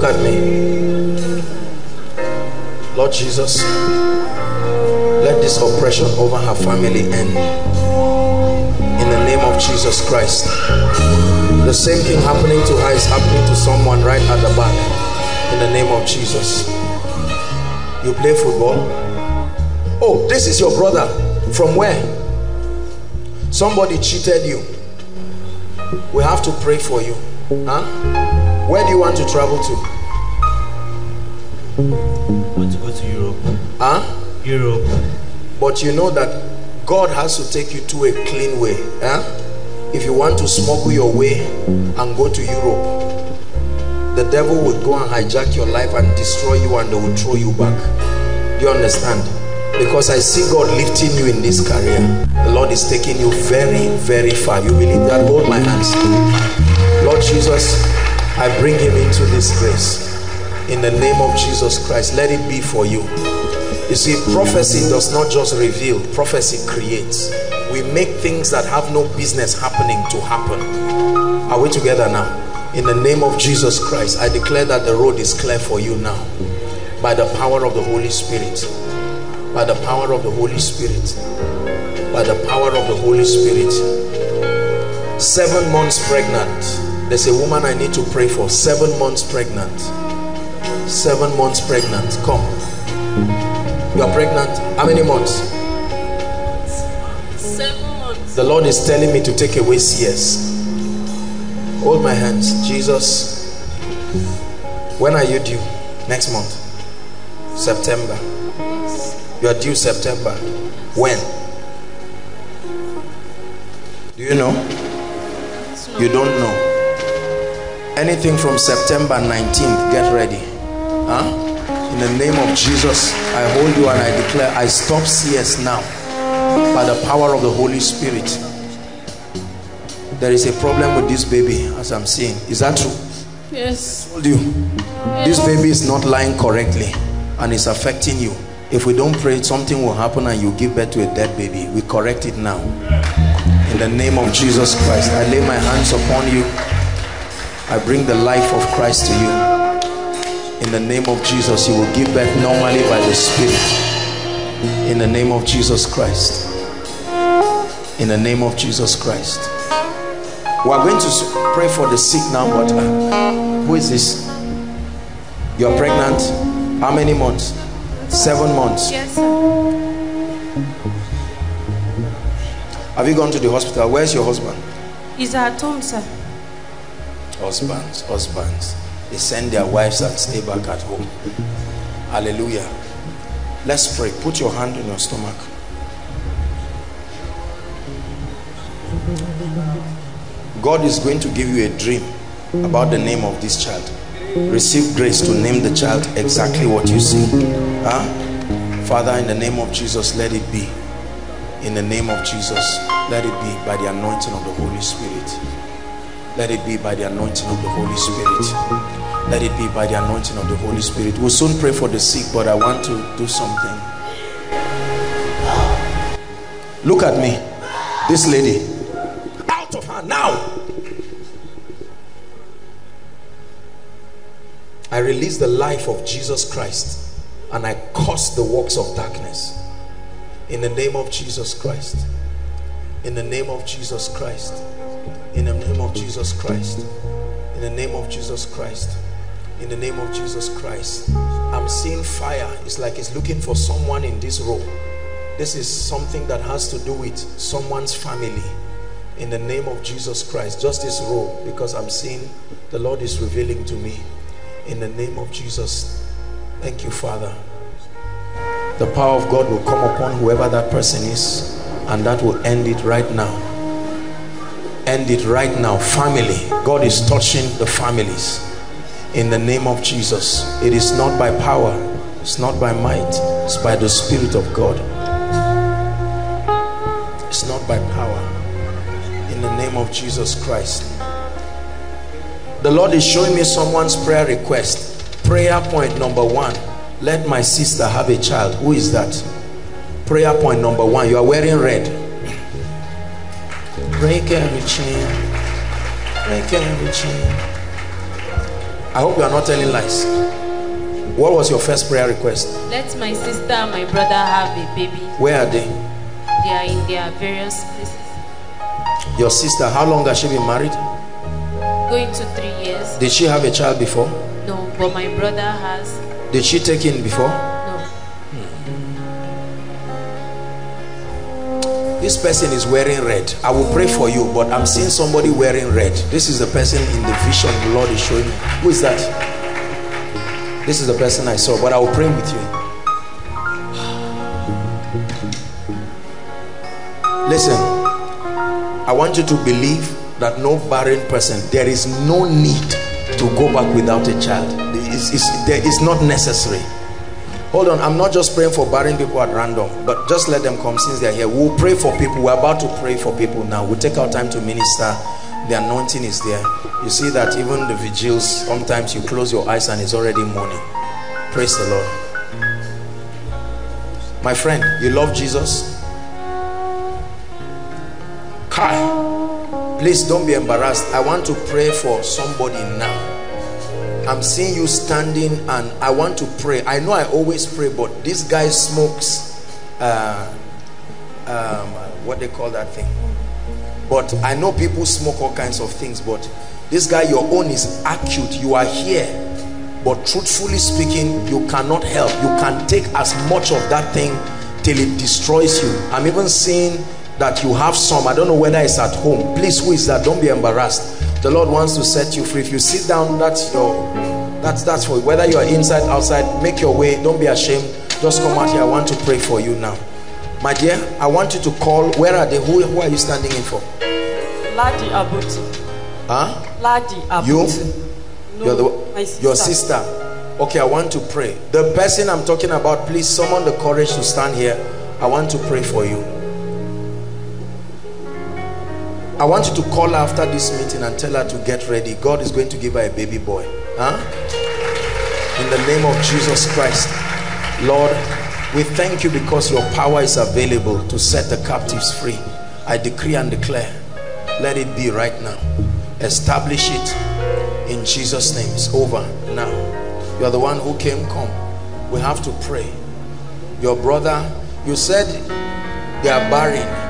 Look at me. Lord Jesus, let this oppression over her family end. In the name of Jesus Christ. The same thing happening to her is happening to someone right at the back. In the name of Jesus. You play football? Oh, this is your brother. From where? Somebody cheated you. We have to pray for you. Huh? Where do you want to travel to? want to go to Europe. Huh? Europe. But you know that God has to take you to a clean way. Huh? If you want to smuggle your way and go to Europe, the devil would go and hijack your life and destroy you and they will throw you back. Do you understand? Because I see God lifting you in this career. The Lord is taking you very, very far. You believe that? Hold my hands. Lord Jesus, I bring him into this grace. In the name of Jesus Christ, let it be for you. You see, prophecy does not just reveal, prophecy creates. We make things that have no business happening to happen. Are we together now? In the name of Jesus Christ, I declare that the road is clear for you now. By the power of the Holy Spirit. By the power of the Holy Spirit. By the power of the Holy Spirit. Seven months pregnant. There's a woman I need to pray for. Seven months pregnant. Seven months pregnant. Come. You are pregnant. How many months? Seven months. The Lord is telling me to take away CS. Hold my hands. Jesus. When are you due? Next month. September. You are due September. When? Do you know? You don't know. Anything from September 19th, get ready. Huh? In the name of Jesus, I hold you and I declare I stop CS now by the power of the Holy Spirit. There is a problem with this baby, as I'm seeing. Is that true? Yes. I told you. This baby is not lying correctly and it's affecting you. If we don't pray, something will happen and you give birth to a dead baby. We correct it now. In the name of Jesus Christ, I lay my hands upon you. I bring the life of Christ to you. In the name of Jesus, you will give birth normally by the Spirit. In the name of Jesus Christ. In the name of Jesus Christ. We are going to pray for the sick now, but uh, who is this? You're pregnant? How many months? Seven months. Yes, sir. Have you gone to the hospital? Where's your husband? He's at home, sir. Husbands, husbands. They send their wives and stay back at home. Hallelujah. Let's pray. Put your hand on your stomach. God is going to give you a dream about the name of this child. Receive grace to name the child exactly what you see. Huh? Father, in the name of Jesus, let it be. In the name of Jesus, let it be by the anointing of the Holy Spirit. Let it be by the anointing of the Holy Spirit. Let it be by the anointing of the Holy Spirit. We'll soon pray for the sick, but I want to do something. Look at me. This lady. Out of her now. I release the life of Jesus Christ and I curse the works of darkness. In the name of Jesus Christ. In the name of Jesus Christ. In the name of Jesus Christ. In the name of Jesus Christ. In the name of Jesus Christ. I'm seeing fire. It's like it's looking for someone in this room. This is something that has to do with someone's family. In the name of Jesus Christ. Just this room. because I'm seeing the Lord is revealing to me. In the name of Jesus. Thank you, Father. The power of God will come upon whoever that person is and that will end it right now end it right now. Family god is touching the families. In the name of jesus it is not by power it's not by might it's by the spirit of god. It's not by power. In the name of jesus christ. The lord is showing me someone's prayer request. Prayer point number one. Let my sister have a child. Who is that? Prayer point number one. You are wearing red break every chain break every chain i hope you are not telling lies what was your first prayer request Let my sister and my brother have a baby. where are they They are in their various places. your sister how long has she been married Going to three years. did she have a child before No, but my brother has. did she take in before this person is wearing red. I will pray for you but i'm seeing somebody wearing red. This is the person in the vision the lord is showing me. Who is that? This is the person i saw but i will pray with you. Listen i want you to believe that no barren person there is no need to go back without a child. It's, it's, is not necessary hold on i'm not just praying for barren people at random but just let them come since they're here. We'll pray for people. We're about to pray for people now. We'll take our time to minister. The anointing is there. You see that even the vigils sometimes you close your eyes and it's already morning. Praise the lord. My friend you love jesus? Kai, please don't be embarrassed. I want to pray for somebody now I'm seeing you standing and I want to pray. I know I always pray, but this guy smokes, uh, um, what they call that thing. But I know people smoke all kinds of things, but this guy, your own is acute. You are here, but truthfully speaking, you cannot help. You can take as much of that thing till it destroys you. I'm even seeing that you have some. I don't know whether it's at home. Please, who is that? Don't be embarrassed the lord wants to set you free if you sit down that's your that's that's for whether you are inside outside make your way don't be ashamed just come out here i want to pray for you now my dear i want you to call where are they who, who are you standing in for Ladi Abuti. huh Ladi you Abuti. No, You're the my sister. your sister. Okay, I want to pray. The person I'm talking about, please summon the courage to stand here. I want to pray for you. I want you to call her after this meeting and tell her to get ready. God is going to give her a baby boy. Huh? In the name of Jesus Christ. Lord, we thank you because your power is available to set the captives free. I decree and declare, let it be right now. Establish it in Jesus' name. It's over now. You are the one who came, come. We have to pray. Your brother, you said they are barren.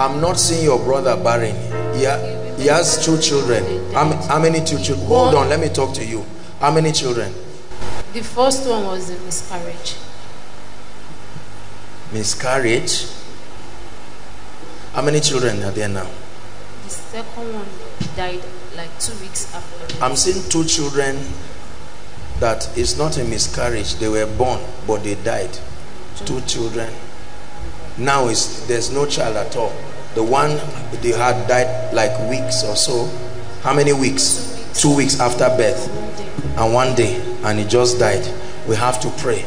I'm not seeing your brother barren. He, ha- he has two children. How, how many two children? Hold on, let me talk to you. How many children? The first one was a miscarriage. Miscarriage. How many children are there now? The second one died like two weeks after. I'm seeing two children that is not a miscarriage. They were born, but they died. Two children. Now is there's no child at all. The one they had died like weeks or so. How many weeks? Two weeks after birth. And one day, and he just died. We have to pray.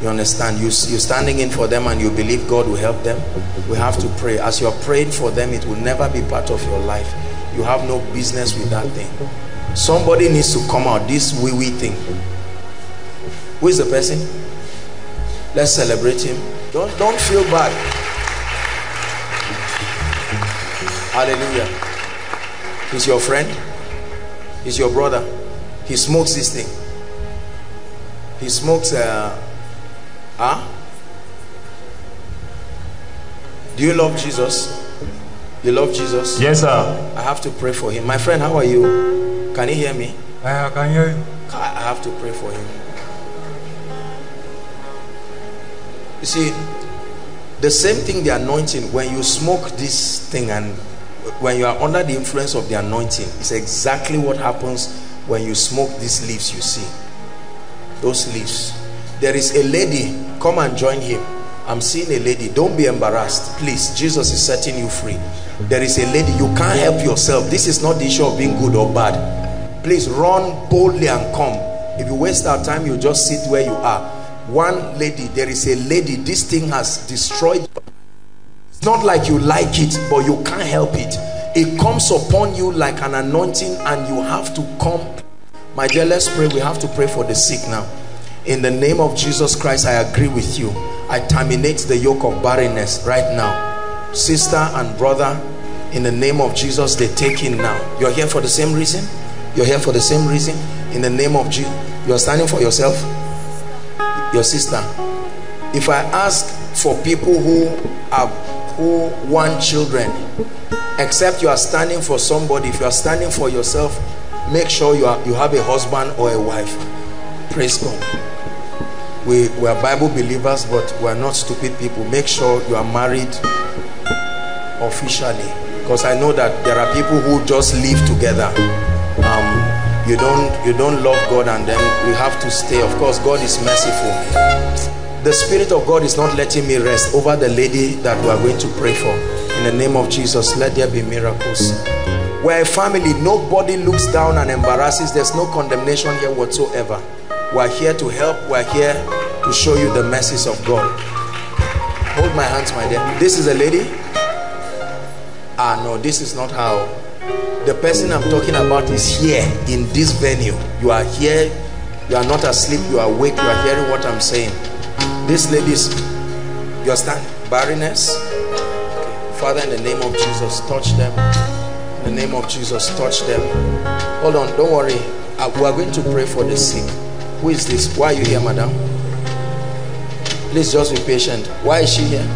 You understand? You, you're standing in for them and you believe God will help them. We have to pray. As you're praying for them, it will never be part of your life. You have no business with that thing. Somebody needs to come out. This wee wee thing. Who is the person? Let's celebrate him. Don't, don't feel bad. Hallelujah. He's your friend. He's your brother. He smokes this thing. He smokes uh, Huh? Do you love Jesus? You love Jesus? Yes, sir. I have to pray for him. My friend, how are you? Can you hear me? I can hear you. I I have to pray for him. You see, the same thing, the anointing, when you smoke this thing and when you are under the influence of the anointing, it's exactly what happens when you smoke these leaves you see. Those leaves. There is a lady, come and join him. I'm seeing a lady. Don't be embarrassed. Please, Jesus is setting you free. There is a lady, you can't help yourself. This is not the issue of being good or bad. Please run boldly and come. If you waste our time, you just sit where you are. One lady, there is a lady, this thing has destroyed. Not like you like it, but you can't help it. It comes upon you like an anointing, and you have to come. My dear, let's pray. We have to pray for the sick now. In the name of Jesus Christ, I agree with you. I terminate the yoke of barrenness right now. Sister and brother, in the name of Jesus, they take in now. You're here for the same reason? You're here for the same reason? In the name of Jesus, you're standing for yourself? Your sister. If I ask for people who are who want children, except you are standing for somebody, if you are standing for yourself, make sure you are you have a husband or a wife. Praise God we, we are Bible believers, but we are not stupid people. Make sure you are married officially. Because I know that there are people who just live together. Um, you don't you don't love God and then we have to stay. Of course, God is merciful. The Spirit of God is not letting me rest over the lady that we are going to pray for. In the name of Jesus, let there be miracles. We're a family. Nobody looks down and embarrasses. There's no condemnation here whatsoever. We're here to help. We're here to show you the mercies of God. Hold my hands, my dear. This is a lady. Ah, no, this is not how. The person I'm talking about is here in this venue. You are here. You are not asleep. You are awake. You are hearing what I'm saying. This ladies, you understand? Barrenness. Okay. Father, in the name of Jesus, touch them. In the name of Jesus, touch them. Hold on, don't worry. Uh, we are going to pray for the sick. Who is this? Why are you here, madam? Please just be patient. Why is she here?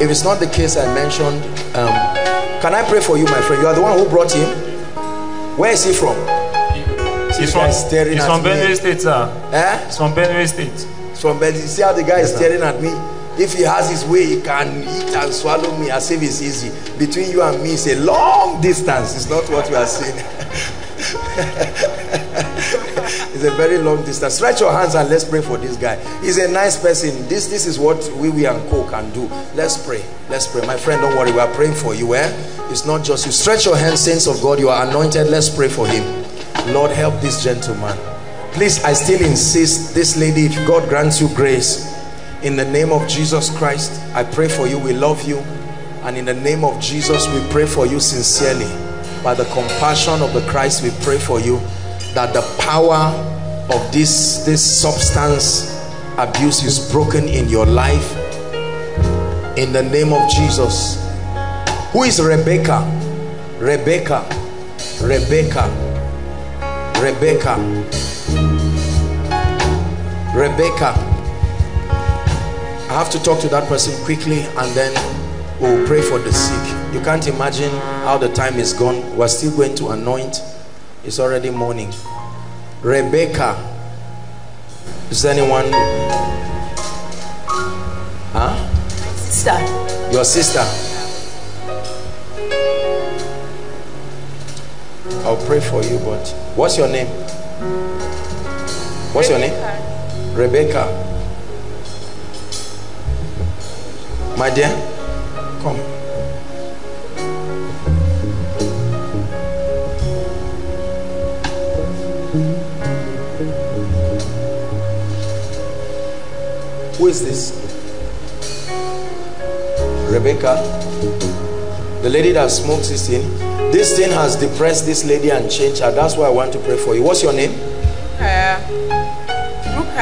If it's not the case I mentioned, um, can I pray for you, my friend? You are the one who brought him. Where is he from? He's from, he's from. Benue State, sir. Eh? He's from Benue State. From Benji. See how the guy is staring at me? If he has his way, he can eat and swallow me as if it's easy. Between you and me, it's a long distance. It's not what we are seeing. it's a very long distance. Stretch your hands and let's pray for this guy. He's a nice person. This this is what we, we and Co can do. Let's pray. Let's pray. My friend, don't worry. We are praying for you. Eh? It's not just you. Stretch your hands, saints of God. You are anointed. Let's pray for him. Lord, help this gentleman. Please, I still insist, this lady, if God grants you grace, in the name of Jesus Christ, I pray for you. We love you. And in the name of Jesus, we pray for you sincerely. By the compassion of the Christ, we pray for you that the power of this, this substance abuse is broken in your life. In the name of Jesus. Who is Rebecca? Rebecca. Rebecca. Rebecca. Rebecca. I have to talk to that person quickly and then we'll pray for the sick. You can't imagine how the time is gone. We're still going to anoint. It's already morning. Rebecca. Is anyone? Huh? Sister. Your sister. I'll pray for you, but what's your name? What's your name? Rebecca. My dear, come. Who is this? Rebecca, the lady that smokes this thing. This thing has depressed this lady and changed her. That's why I want to pray for you. What's your name? Rukaya.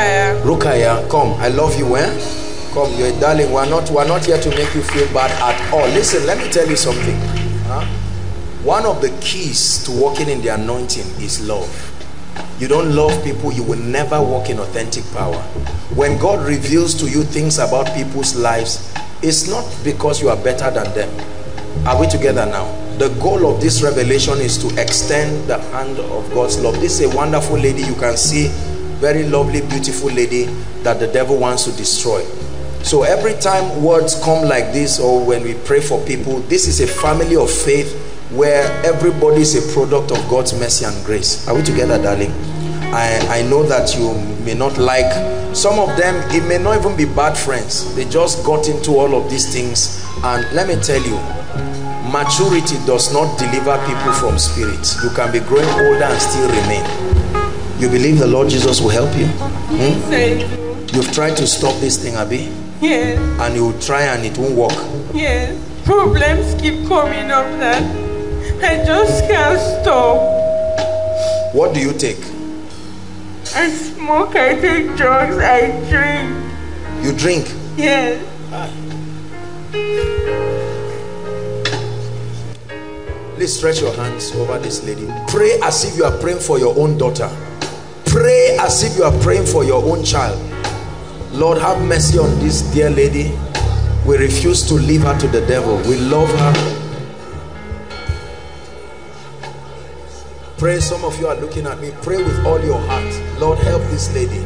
Rukaya. Rukaya, come. I love you. Eh? Come, you're a darling. We're not, we're not here to make you feel bad at all. Listen, let me tell you something. Huh? One of the keys to walking in the anointing is love. You don't love people, you will never walk in authentic power. When God reveals to you things about people's lives, it's not because you are better than them. Are we together now? The goal of this revelation is to extend the hand of God's love. This is a wonderful lady you can see, very lovely, beautiful lady that the devil wants to destroy. So every time words come like this or when we pray for people, this is a family of faith where everybody is a product of God's mercy and grace. Are we together, darling? I, I know that you may not like some of them, it may not even be bad friends. They just got into all of these things. And let me tell you, maturity does not deliver people from spirits. You can be growing older and still remain. You believe the Lord Jesus will help you? Hmm? Thank you. You've tried to stop this thing, Abby, Yes. and you try and it won't work. Yes. Problems keep coming up that I just can't stop. What do you take? I smoke, I take drugs, I drink. You drink. Yes. Please stretch your hands over this lady. Pray as if you are praying for your own daughter. Pray as if you are praying for your own child. Lord, have mercy on this dear lady. We refuse to leave her to the devil. We love her. Pray, some of you are looking at me. Pray with all your heart. Lord, help this lady.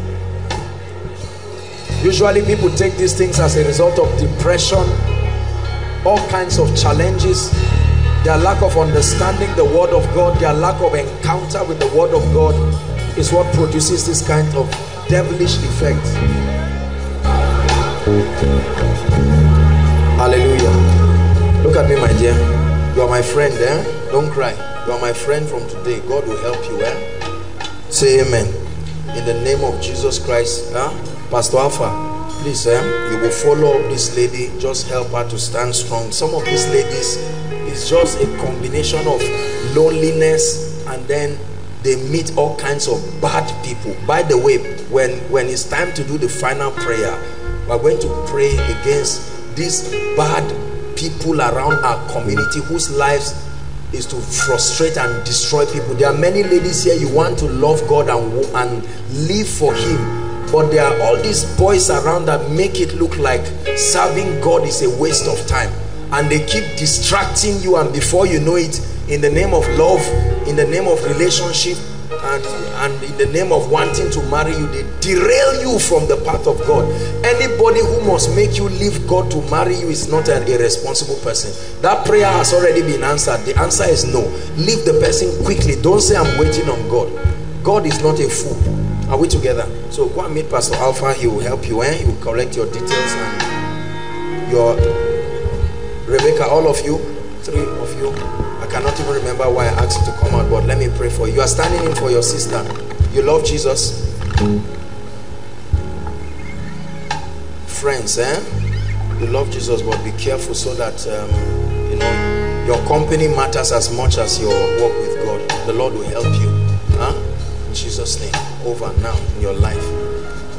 Usually people take these things as a result of depression, all kinds of challenges, their lack of understanding the word of God, their lack of encounter with the word of God is what produces this kind of devilish effect. Hallelujah. Look at me, my dear. You are my friend, eh? Don't cry. You are my friend from today. God will help you, eh? Say amen. In the name of Jesus Christ, huh? Pastor Alpha, please, eh? You will follow this lady. Just help her to stand strong. Some of these ladies is just a combination of loneliness and then they meet all kinds of bad people. By the way, when, when it's time to do the final prayer, we're going to pray against these bad people around our community whose lives is to frustrate and destroy people. There are many ladies here, you want to love God and, and live for Him. But there are all these boys around that make it look like serving God is a waste of time. And they keep distracting you and before you know it, in the name of love, in the name of relationship, and, and in the name of wanting to marry you, they derail you from the path of God. Anybody who must make you leave God to marry you is not an irresponsible person. That prayer has already been answered. The answer is no. Leave the person quickly. Don't say I'm waiting on God. God is not a fool. Are we together? So go and meet Pastor Alpha. He will help you. Eh? He will collect your details and your Rebecca, all of you, three of you. I cannot even remember why I asked you to come out, but let me pray for you. You are standing in for your sister. You love Jesus? Friends, eh? You love Jesus, but be careful so that, um, you know, your company matters as much as your work with God. The Lord will help you. Huh? In Jesus' name. Over now in your life.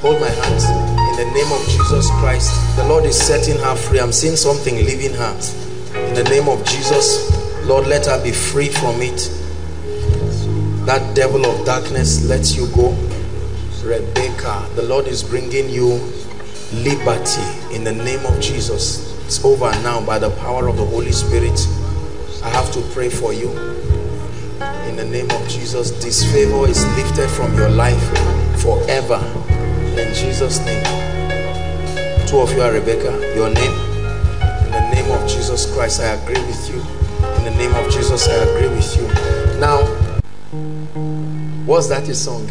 Hold my hands. In the name of Jesus Christ, the Lord is setting her free. I'm seeing something leaving her. In the name of Jesus, Lord, let her be free from it. That devil of darkness lets you go. Rebecca, the Lord is bringing you liberty in the name of Jesus. It's over now by the power of the Holy Spirit. I have to pray for you. In the name of Jesus, disfavor is lifted from your life forever. In Jesus' name. Two of you are Rebecca. Your name? In the name of Jesus Christ, I agree with you. In the name of Jesus, I agree with you. Now, what's that a song?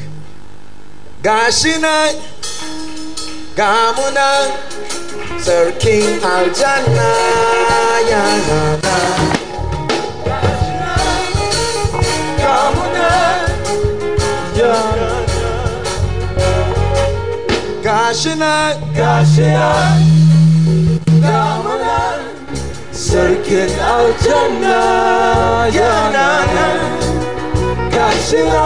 Gashina Gamuna Sarkin Aljanna Yanana Gashina Gashina Gamuna Sarkin Aljanna Yanana Gashina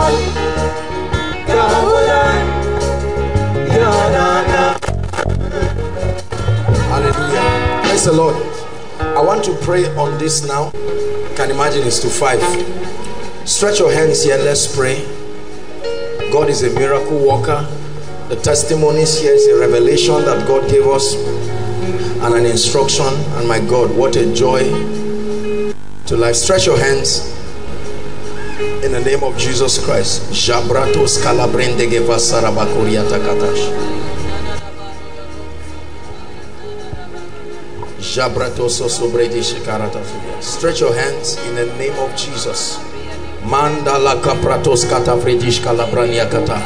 Gamuna Yanana Hallelujah. Praise the Lord. I want to pray on this now. You can imagine it's to five? Stretch your hands here let's pray. God is a miracle worker. The testimonies here is a revelation that God gave us and an instruction and my God what a joy to life stretch your hands in the name of Jesus Christ Jabratos kalabrendege sarabakoria Stretch your hands in the name of Jesus. Mandala kapratos katavridish kalabrania kata.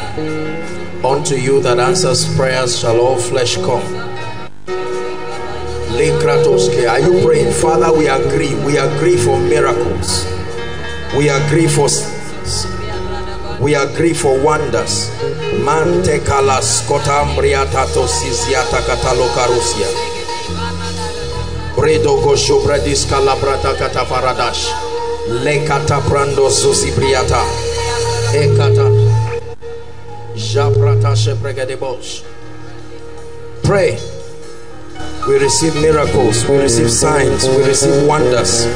Unto you that answers prayers shall all flesh come. Are you praying? Father, we agree. We agree for miracles. We agree for we agree for wonders. Mante kalas kotambria tato siziata katalokarusia. Bredo goshobra diskalabrata katafaradash. Lekata prando zuzibriata. Ekata. Pray. We receive miracles, we receive signs, we receive wonders.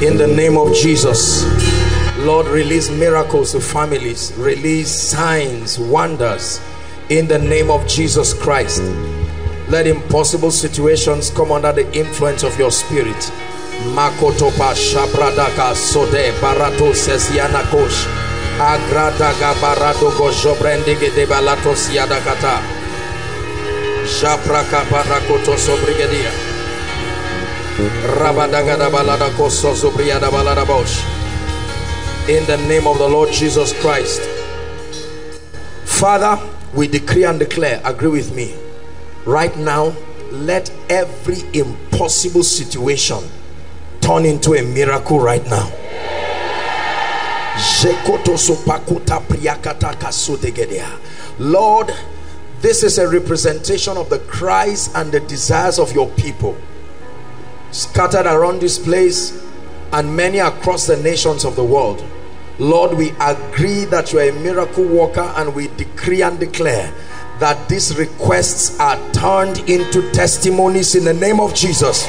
In the name of Jesus. Lord, release miracles to families, release signs, wonders. In the name of Jesus Christ. Let impossible situations come under the influence of your spirit. Makotopa Shabradaka Sode Barato Sesianakosh agradaga barado gojobrendige de balatos yadakata japraka barakoto sobrigedia rabadaga da balada koso sobriada balada bosh in the name of the Lord Jesus Christ. Father we decree and declare agree with me. Right now let every impossible situation turn into a miracle right now. Lord, this is a representation of the cries and the desires of your people scattered around this place and many across the nations of the world. Lord, we agree that you are a miracle worker and we decree and declare that these requests are turned into testimonies in the name of Jesus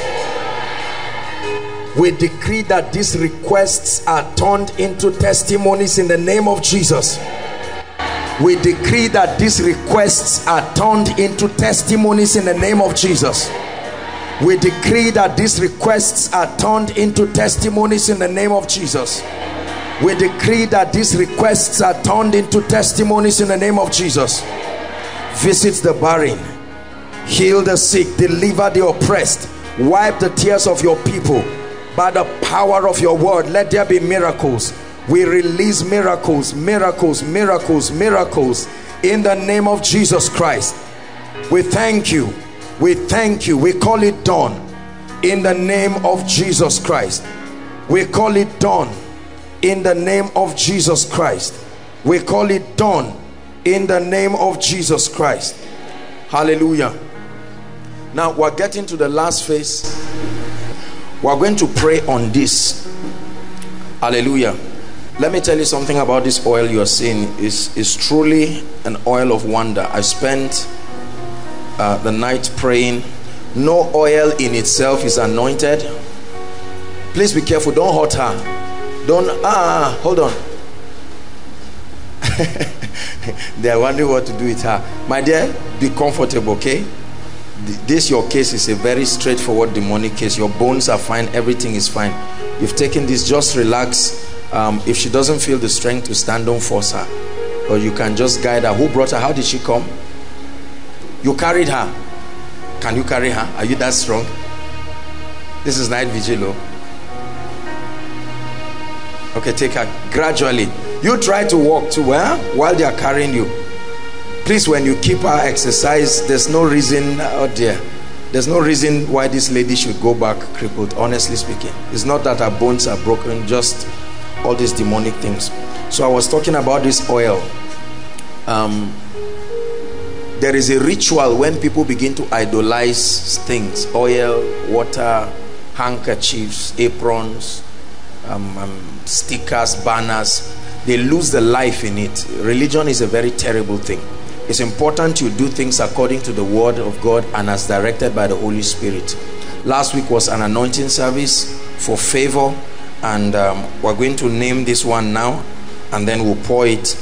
we decree that these requests are turned into testimonies in the name of Jesus we decree that these requests are turned into testimonies in the name of Jesus. We decree that these requests are turned into testimonies in the name of Jesus. We decree that these requests are turned into testimonies in the name of Jesus. Visit the barren heal the sick deliver the oppressed wipe the tears of your people. By the power of your word let there be miracles we release miracles miracles miracles miracles in the name of Jesus Christ we thank you we thank you we call it done in the name of Jesus Christ We call it done in the name of Jesus Christ. We call it done in the name of Jesus Christ. Hallelujah. Now we're getting to the last phase. We're going to pray on this. Hallelujah. Let me tell you something about this oil you're seeing. is is truly an oil of wonder. I spent uh, the night praying. No oil in itself is anointed. Please be careful. Don't hurt her. Don't. Ah, hold on. they are wondering what to do with her. My dear, be comfortable, okay? This your case is a very straightforward demonic case. Your bones are fine. Everything is fine. You've taken this. Just relax. Um, if she doesn't feel the strength to stand, don't force her. Or you can just guide her. Who brought her? How did she come? You carried her. Can you carry her? Are you that strong? This is night vigil. Oh. Okay, take her gradually. You try to walk to where while they are carrying you. Please, when you keep her exercise, there's no reason, oh dear, there's no reason why this lady should go back crippled, honestly speaking. It's not that her bones are broken, just all these demonic things. So I was talking about this oil. Um, there is a ritual when people begin to idolize things. Oil water handkerchiefs aprons um, um, stickers banners. They lose the life in it. Religion is a very terrible thing. It's important you do things according to the word of god and as directed by the holy spirit. Last week was an anointing service for favor and um, we're going to name this one now and then we'll pour it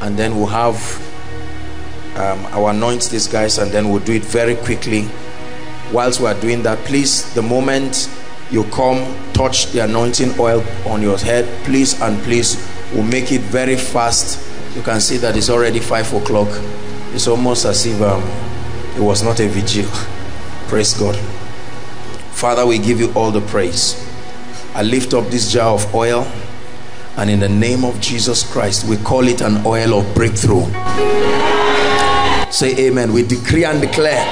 and then we'll have um, I'll anoint these guys and then we'll do it very quickly. Whilst we are doing that please the moment you come touch the anointing oil on your head please and please we'll make it very fast. You can see that it's already five o'clock. It's almost as if um, it was not a vigil. Praise God. Father we give you all the praise I lift up this jar of oil and in the name of Jesus Christ we call it an oil of breakthrough Say amen. We decree and declare.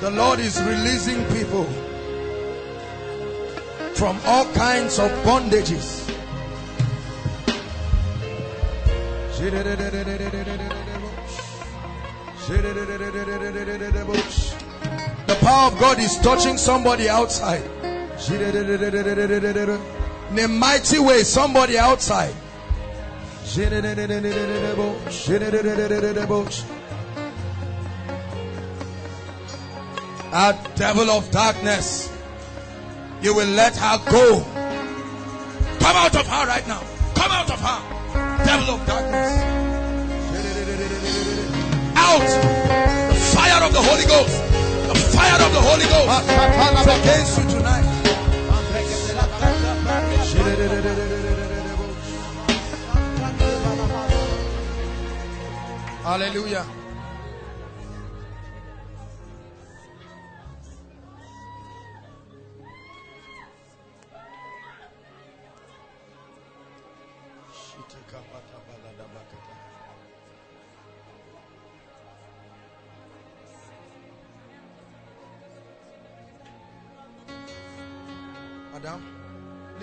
The Lord is releasing people from all kinds of bondages. The power of God is touching somebody outside. In a mighty way, somebody outside. A devil of darkness, you will let her go. Come out of her right now. Come out of her. Devil of darkness. Out. The fire of the Holy Ghost. The fire of the Holy Ghost is against you tonight. Hallelujah.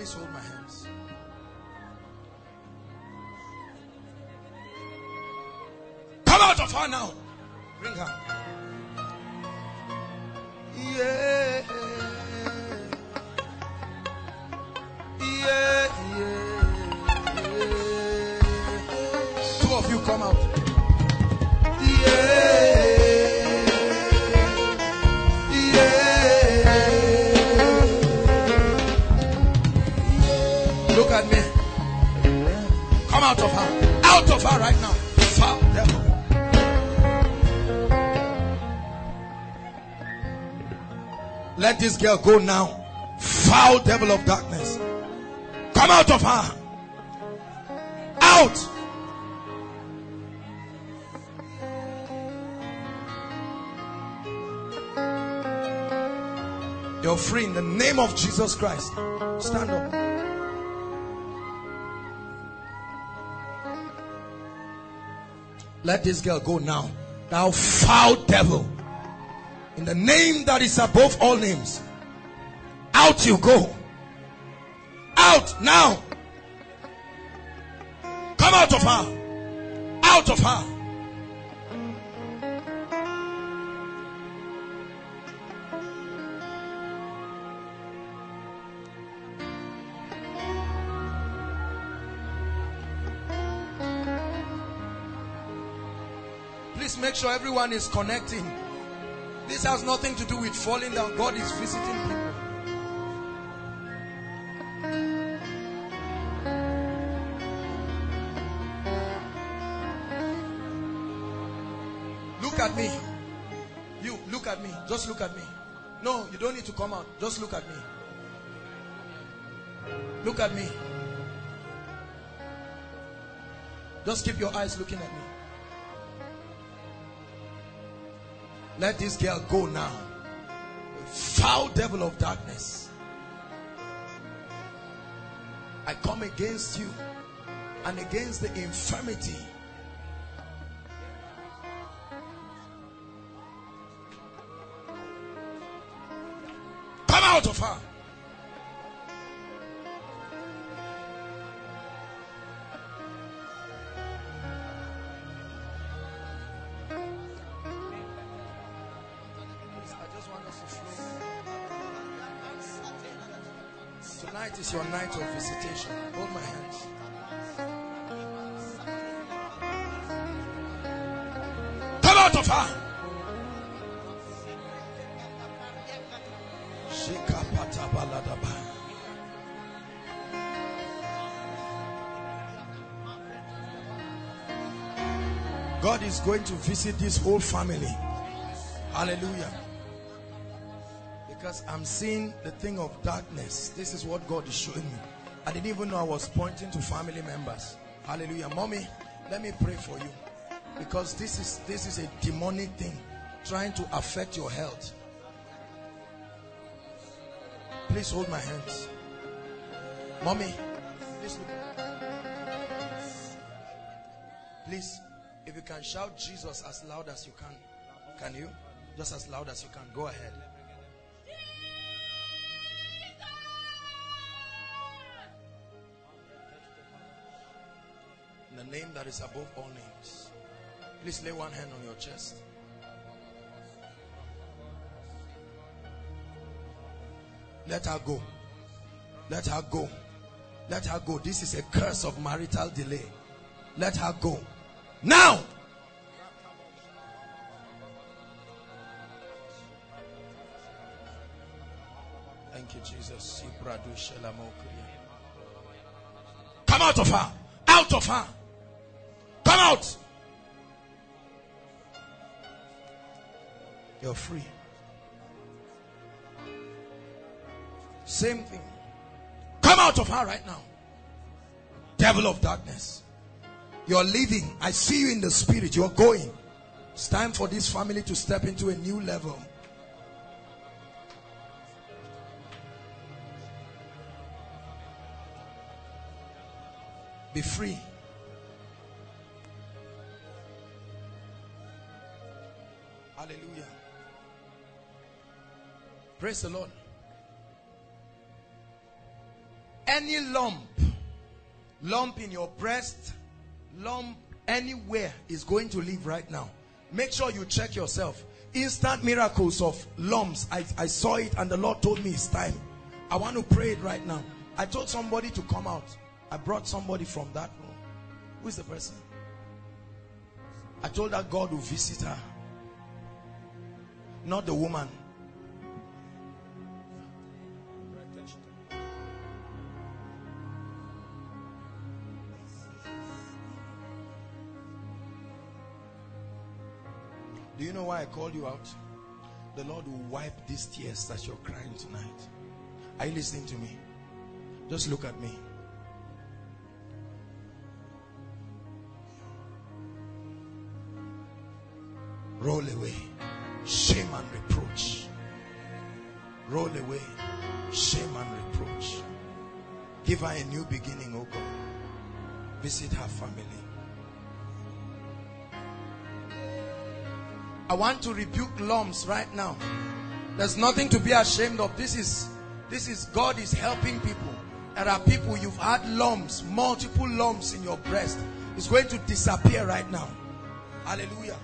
Please hold my hands. Come out of her now. Bring her. Yeah. Yeah, yeah, Two of you come out. Yeah. Come out of her. Out of her right now. Foul devil. Let this girl go now. foul devil of darkness. Come out of her. Out. You're free in the name of Jesus Christ. Stand up. Let this girl go now. Thou foul devil. In the name that is above all names. Out you go. Out now. Come out of her. Out of her. Make sure everyone is connecting. This has nothing to do with falling down. God is visiting people. Look at me. You, look at me. Just look at me. No, you don't need to come out. Just look at me. Look at me. Just keep your eyes looking at me. Let this girl go now. Foul devil of darkness. I come against you and against the infirmity. Tonight is your night of visitation. Hold my hands. Come out of her. God is going to visit this whole family. Hallelujah. Because I'm seeing the thing of darkness. This is what God is showing me. I didn't even know I was pointing to family members. Hallelujah. Mommy, let me pray for you. Because this is this is a demonic thing trying to affect your health. Please hold my hands. Mommy, please. Please, if you can shout Jesus as loud as you can. Can you? Just as loud as you can. Go ahead. Name that is above all names. Please lay one hand on your chest. Let her go. Let her go. Let her go. This is a curse of marital delay. Let her go. Now. Thank you, Jesus. Come out of her. Out of her. Come out. You're free. Same thing. Come out of her right now. Devil of darkness. You're leaving. I see you in the spirit. You're going. It's time for this family to step into a new level. Be free. Praise the Lord. Any lump, lump in your breast, lump anywhere is going to leave right now. Make sure you check yourself. Instant miracles of lumps. I, I saw it and the Lord told me it's time. I want to pray it right now. I told somebody to come out. I brought somebody from that room. Who is the person? I told her God will visit her. Not the woman. I called you out? The Lord will wipe these tears that you're crying tonight. Are you listening to me? Just look at me. Roll away shame and reproach. Roll away shame and reproach. Give her a new beginning, oh God. Visit her family. I want to rebuke lumps right now. There's nothing to be ashamed of. This is this is God is helping people. There are people you've had lumps, multiple lumps in your breast. It's going to disappear right now. Hallelujah.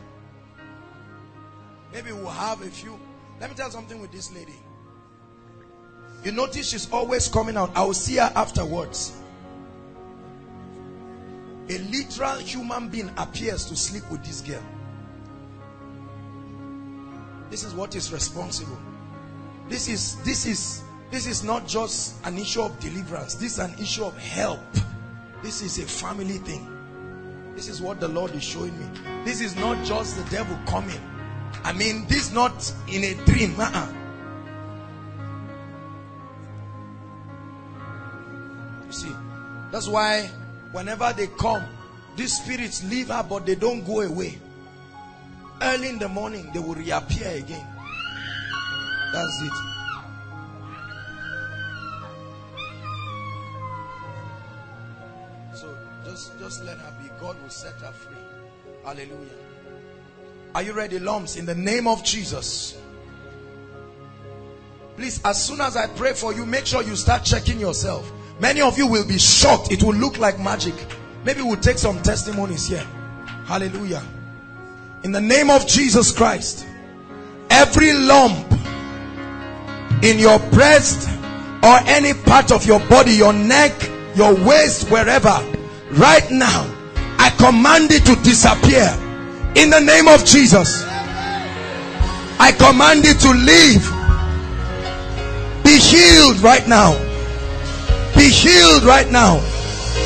Maybe we'll have a few. Let me tell something with this lady. You notice she's always coming out. I will see her afterwards. A literal human being appears to sleep with this girl. This is what is responsible. This is this is this is not just an issue of deliverance. This is an issue of help. This is a family thing. This is what the Lord is showing me. This is not just the devil coming. I mean, this not in a dream. Uh -uh. You see, that's why whenever they come, these spirits leave her, but they don't go away. Early in the morning, they will reappear again. That's it. So just, just let her be. God will set her free. Hallelujah. Are you ready, lumps? In the name of Jesus. Please, as soon as I pray for you, make sure you start checking yourself. Many of you will be shocked. It will look like magic. Maybe we'll take some testimonies here. Hallelujah. In the name of Jesus Christ, every lump in your breast or any part of your body, your neck, your waist, wherever, right now, I command it to disappear in the name of Jesus. I command it to leave. Be healed right now. Be healed right now.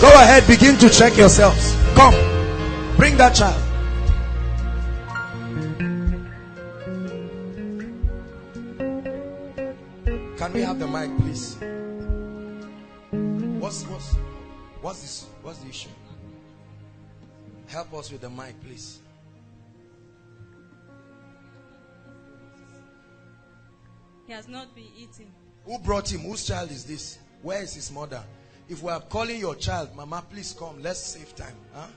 Go ahead, begin to check yourselves. Come, bring that child. Can we have the mic, please? What's what's what's this? What's the issue? Help us with the mic, please. He has not been eating. Who brought him? Whose child is this? Where is his mother? If we are calling your child, Mama, please come. Let's save time. Huh?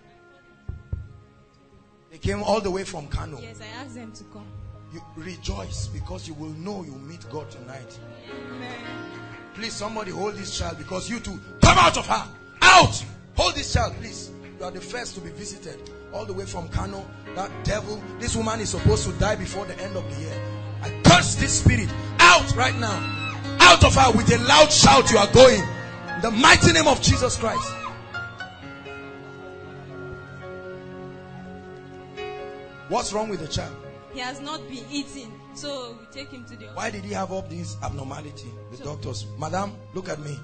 They came all the way from Kano. Yes, I asked them to come. You rejoice because you will know you meet God tonight. Please, somebody hold this child because you too come out of her. Out! Hold this child, please. You are the first to be visited all the way from Kano. That devil, this woman is supposed to die before the end of the year. I curse this spirit out right now. Out of her with a loud shout. You are going. In the mighty name of Jesus Christ. What's wrong with the child? He has not been eating. So we take him to the Why did he have all this abnormality? The So- doctors, Madam, look at me.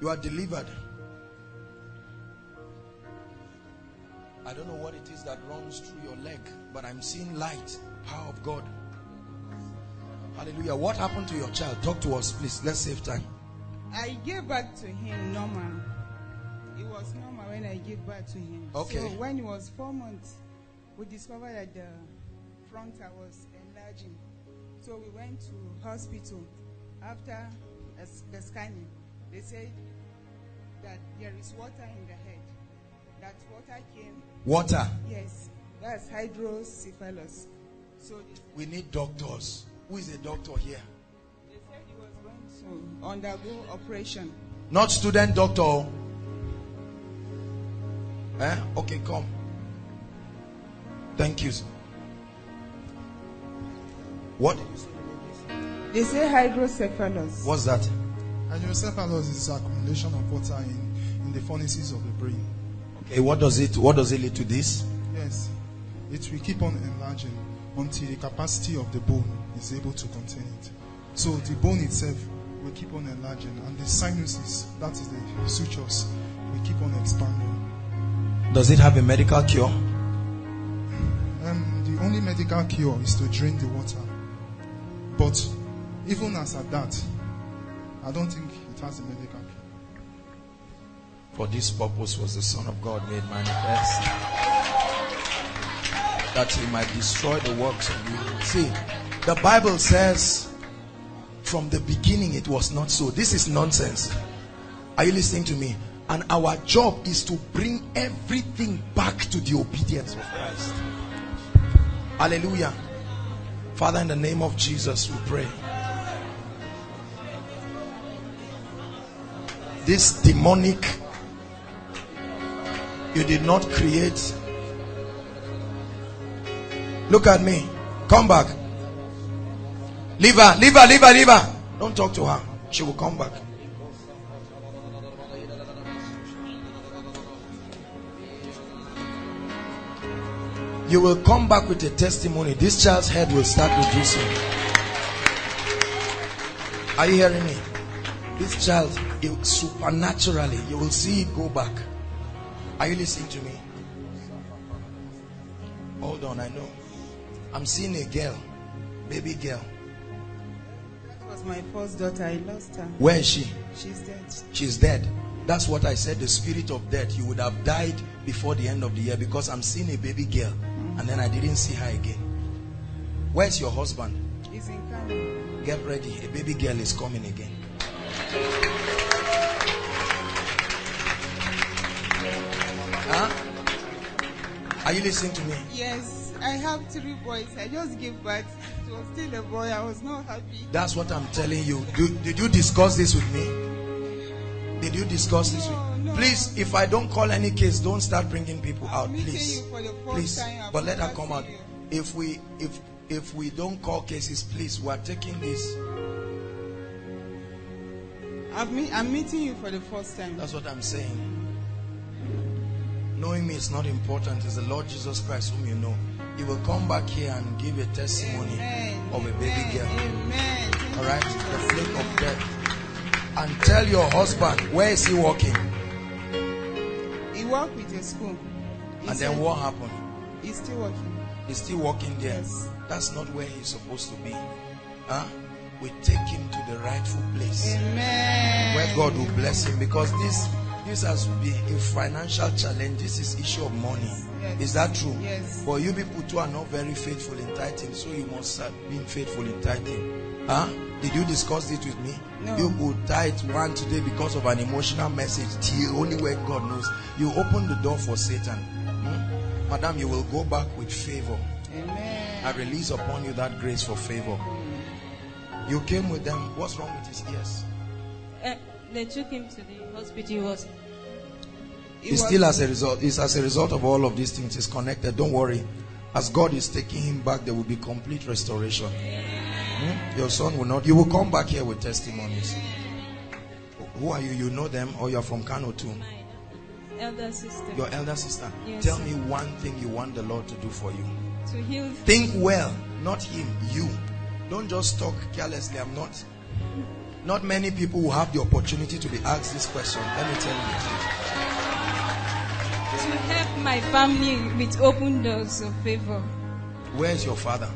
You are delivered. I don't know what it is that runs through your leg, but I'm seeing light, power of God. Hallelujah. What happened to your child? Talk to us, please. Let's save time. I gave back to him normal. It was normal when I gave back to him. Okay. So when he was four months, we discovered that the frontal was enlarging. So we went to hospital. After the the scanning, they said that there is water in the head. That water came. Water. Yes, that's hydrocephalus. So We need doctors. Who is a doctor here? they said he was going to undergo operation. Not student doctor. Eh? Okay, come. Thank you. What? did you say? They say hydrocephalus. What's that? Hydrocephalus is accumulation of water in, in the furnaces of the brain. Okay, what does it what does it lead to this? Yes, it will keep on enlarging until the capacity of the bone is able to contain it. So the bone itself will keep on enlarging, and the sinuses, that is the sutures, will keep on expanding. Does it have a medical cure? Um, the only medical cure is to drain the water. But even as at that, I don't think it has a medical. For this purpose was the Son of God made manifest. That he might destroy the works of you. See, the Bible says from the beginning it was not so. This is nonsense. Are you listening to me? And our job is to bring everything back to the obedience of Christ. Hallelujah. Father, in the name of Jesus, we pray. This demonic you did not create. Look at me. Come back. Leave her, leave her, leave her, leave her. Don't talk to her. She will come back. You will come back with a testimony. This child's head will start reducing. Are you hearing me? This child, it, supernaturally, you will see it go back. Are you listening to me? Hold on, I know. I'm seeing a girl, baby girl. That was my first daughter. I lost her. Where is she? She's dead. She's dead. That's what I said. The spirit of death. You would have died before the end of the year because I'm seeing a baby girl and then I didn't see her again. Where's your husband? He's in Kano. Get ready. A baby girl is coming again. Huh? Are you listening to me? Yes, I have three boys. I just gave birth. It was still a boy. I was not happy. That's what I'm telling you. Do, did you discuss this with me? Did you discuss this with Please, if I don't call any case, don't start bringing people out, please. Please, but let her come out. If we if if we don't call cases, please, we are taking this. I've me- I'm meeting you for the first time. That's what I'm saying. Knowing me is not important. It's the Lord Jesus Christ whom you know. He will come back here and give a testimony Amen. of a baby girl. Amen. All right, the flake of death. And tell your husband where is he working, He worked with a school. He and then what happened? He's still working. He's still working there. Yes. That's not where he's supposed to be. Huh? We take him to the rightful place Amen. where God will bless him because this this has been a financial challenge. This is issue of money. Yes. Is that true? Yes. But you people too are not very faithful in tithing, so you must start being faithful in tithing. Huh? Did you discuss it with me? No. You could tithe one today because of an emotional message. Till only when God knows. You open the door for Satan. Hmm? Madam, you will go back with favor. Amen. I release upon you that grace for favor. You came with them. What's wrong with his ears? Uh, they took him to the hospital. He was He It's still as a result. It's as a result of all of these things. It's connected. Don't worry. As God is taking him back, there will be complete restoration. Hmm? Your son will not. You will come back here with testimonies. Who are you? You know them, or you're from Kano too? elder sister. Your elder sister. Yes, Tell sir. me one thing you want the Lord to do for you. to heal. Think well, not him, you. Don't just talk carelessly. I'm not. Not many people will have the opportunity to be asked this question. Let me tell you. To help my family with open doors of favor. Where's your father?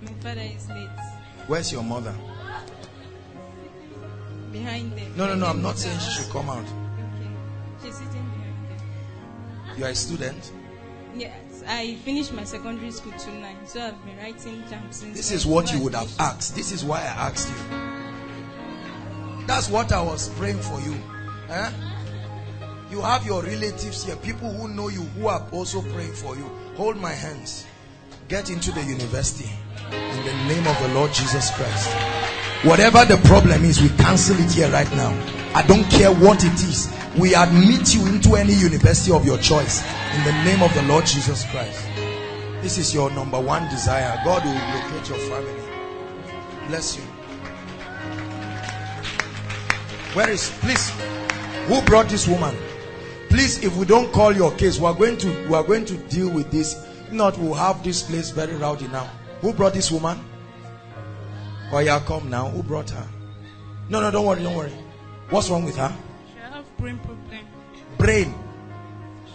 My father is late. Where's your mother? Behind them. No, no, no. I'm not saying she should come out. Okay. She's sitting behind them. You are a student. Yes, I finished my secondary school tonight, so I've been writing JAMBs since. This is what you would have asked. This is why I asked you. That's what I was praying for you. Eh? You have your relatives here, people who know you, who are also praying for you. Hold my hands. Get into the university in the name of the Lord Jesus Christ. Whatever the problem is, we cancel it here right now. I don't care what it is. We admit you into any university of your choice in the name of the Lord Jesus Christ. This is your number one desire. God will locate your family. Bless you. Where is, please, who brought this woman? Please, if we don't call your case, we are going to, we are going to deal with this. If Not, we'll have this place very rowdy now. Who brought this woman? Oh yeah, come now. Who brought her? No, no, don't worry, don't worry. What's wrong with her? She have brain problem. Brain.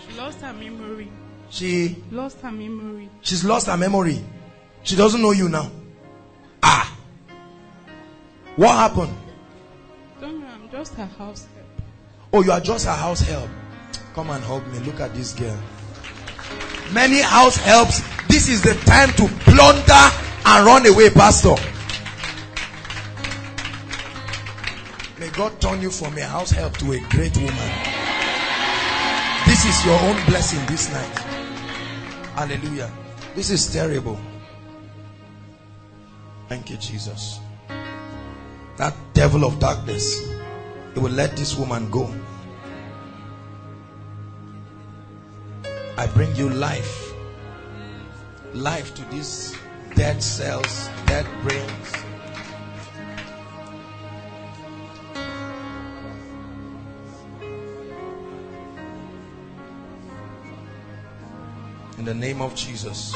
She lost her memory. She, Lost her memory. she's lost her memory. She doesn't know you now. Ah. What happened? Don't know. I'm just her house help. Oh, you are just a house help. Come and hug me. Look at this girl. Many house helps. This is the time to plunder and run away, Pastor. May God turn you from a house help to a great woman. This is your own blessing this night. Hallelujah. This is terrible. Thank you, Jesus. That devil of darkness, he will let this woman go. I bring you life. Life to these dead cells, dead brains. In the name of Jesus.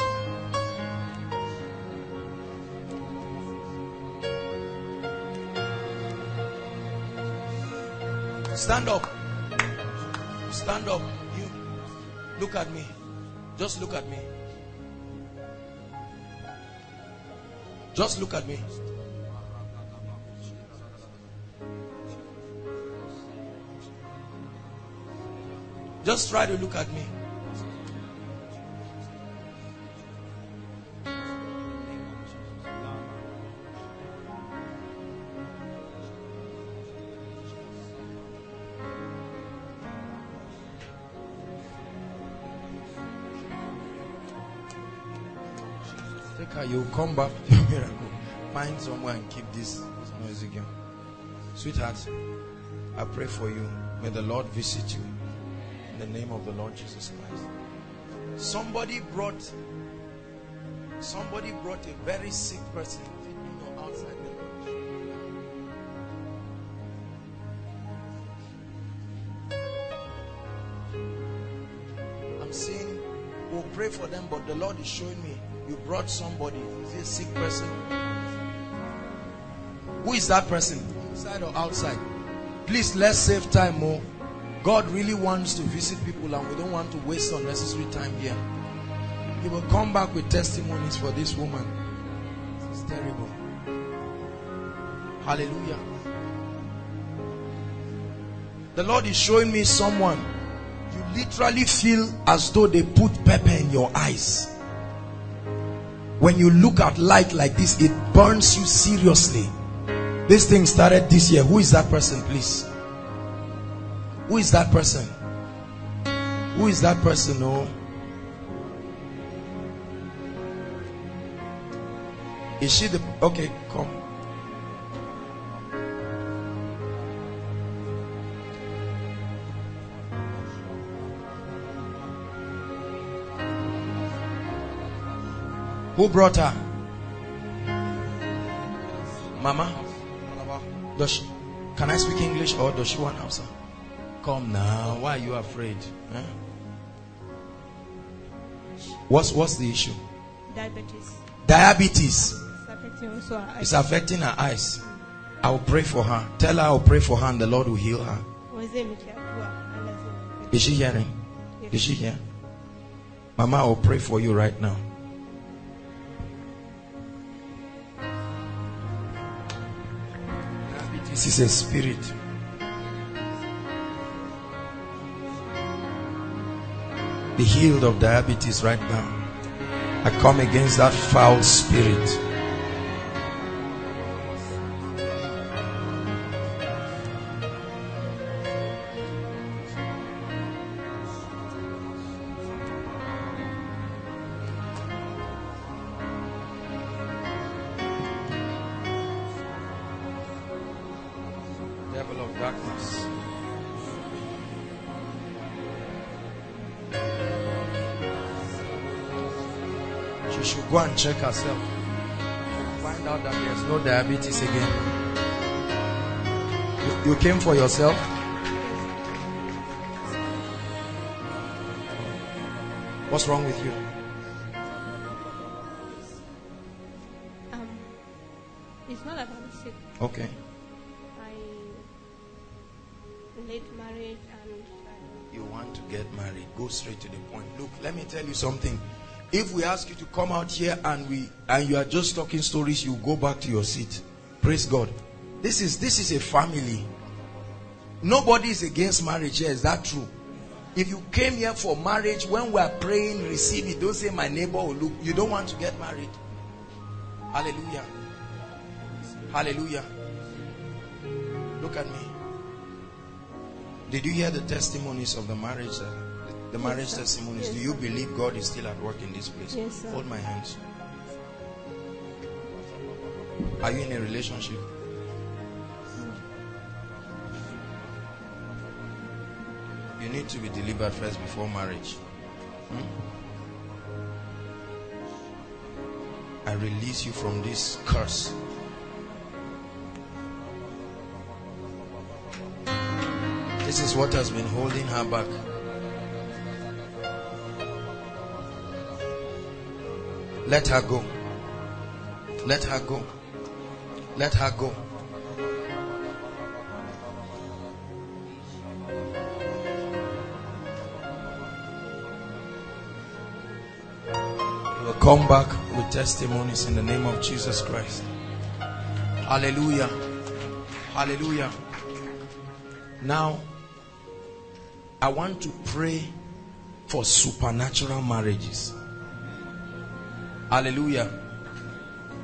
Stand up. Stand up. Look at me. Just look at me. Just look at me. Just try to look at me. Come back with your miracle. Find somewhere and keep this noisy girl. Sweetheart, I pray for you. May the Lord visit you. In the name of the Lord Jesus Christ. Somebody brought somebody brought a very sick person outside the lodge. I'm saying we'll pray for them, but the Lord is showing me you brought somebody. Is it a sick person? Who is that person? Inside or outside? Please let's save time more. God really wants to visit people and we don't want to waste unnecessary time here. He will come back with testimonies for this woman. It's terrible. Hallelujah. The Lord is showing me someone. You literally feel as though they put pepper in your eyes. When you look at light like this, it burns you seriously. This thing started this year. Who is that person, please? Who is that person? Who is that person? Oh. Is she the okay? Come. Who brought her? Mama? Does she, can I speak English or does she want Hausa? Come now. Why are you afraid? Huh? What's what's the issue? Diabetes. Diabetes. It's affecting also her It's eyes. affecting her eyes. I'll pray for her. Tell her I'll pray for her and the Lord will heal her. Wazee mkiadua, lazima. Is she hearing? Yes. Is she here? Mama, I'll pray for you right now. Diabetes is a spirit. Be healed of diabetes right now. I come against that foul spirit. Check herself. Find out that there's no diabetes again. You, you came for yourself? What's wrong with you? Um, it's not about sick. Okay. I late marriage and I, You want to get married, go straight to the point. Look, let me tell you something. If we ask you to come out here and we and you are just talking stories, you go back to your seat. Praise God. This is this is a family. Nobody is against marriage here. Is that true? If you came here for marriage, when we are praying, receive it. Don't say my neighbor will look. You don't want to get married. Hallelujah. Hallelujah. Look at me. Did you hear the testimonies of the marriage? The marriage Yes, testimonies. Yes, Do you believe God is still at work in this place? Yes, sir. Hold my hands. Are you in a relationship? You need to be delivered first before marriage. Hmm? I release you from this curse. This is what has been holding her back. Let her go. Let her go. Let her go. We will come back with testimonies in the name of Jesus Christ. Hallelujah. Hallelujah. Now, I want to pray for supernatural marriages. Hallelujah.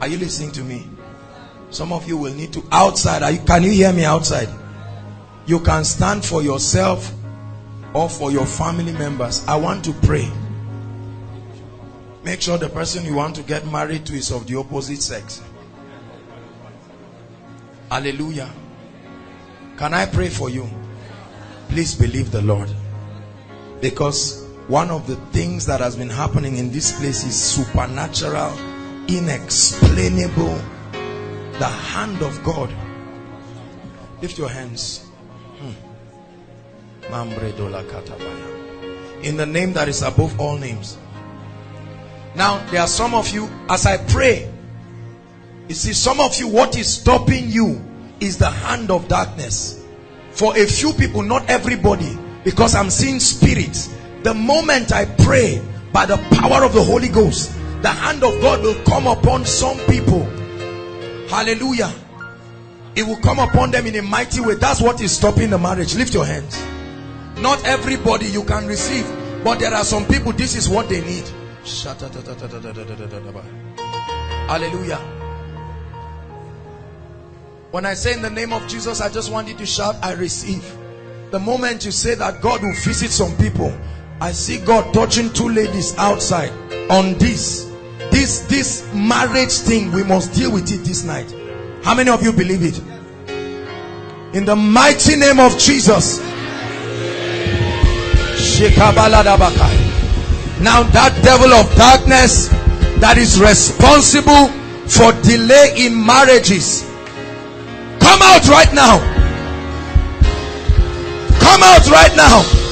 Are you listening to me? Some of you will need to outside. Are you, can you hear me outside? You can stand for yourself or for your family members. I want to pray. Make sure the person you want to get married to is of the opposite sex. Hallelujah. Can I pray for you? Please believe the Lord. Because one of the things that has been happening in this place is supernatural, inexplainable. The hand of God. Lift your hands. Hmm. In the name that is above all names. Now, there are some of you, as I pray, you see, some of you, what is stopping you is the hand of darkness. For a few people, not everybody, because I'm seeing spirits. The moment I pray by the power of the Holy Ghost, the hand of God will come upon some people. Hallelujah. It will come upon them in a mighty way. That's what is stopping the marriage. Lift your hands. Not everybody you can receive, but there are some people, this is what they need. Hallelujah. When I say in the name of Jesus, I just want you to shout, I receive. The moment you say that God will visit some people, I see God touching two ladies outside on this. This, this marriage thing, we must deal with it this night. How many of you believe it? In the mighty name of Jesus. Now that devil of darkness that is responsible for delay in marriages, come out right now. Come out right now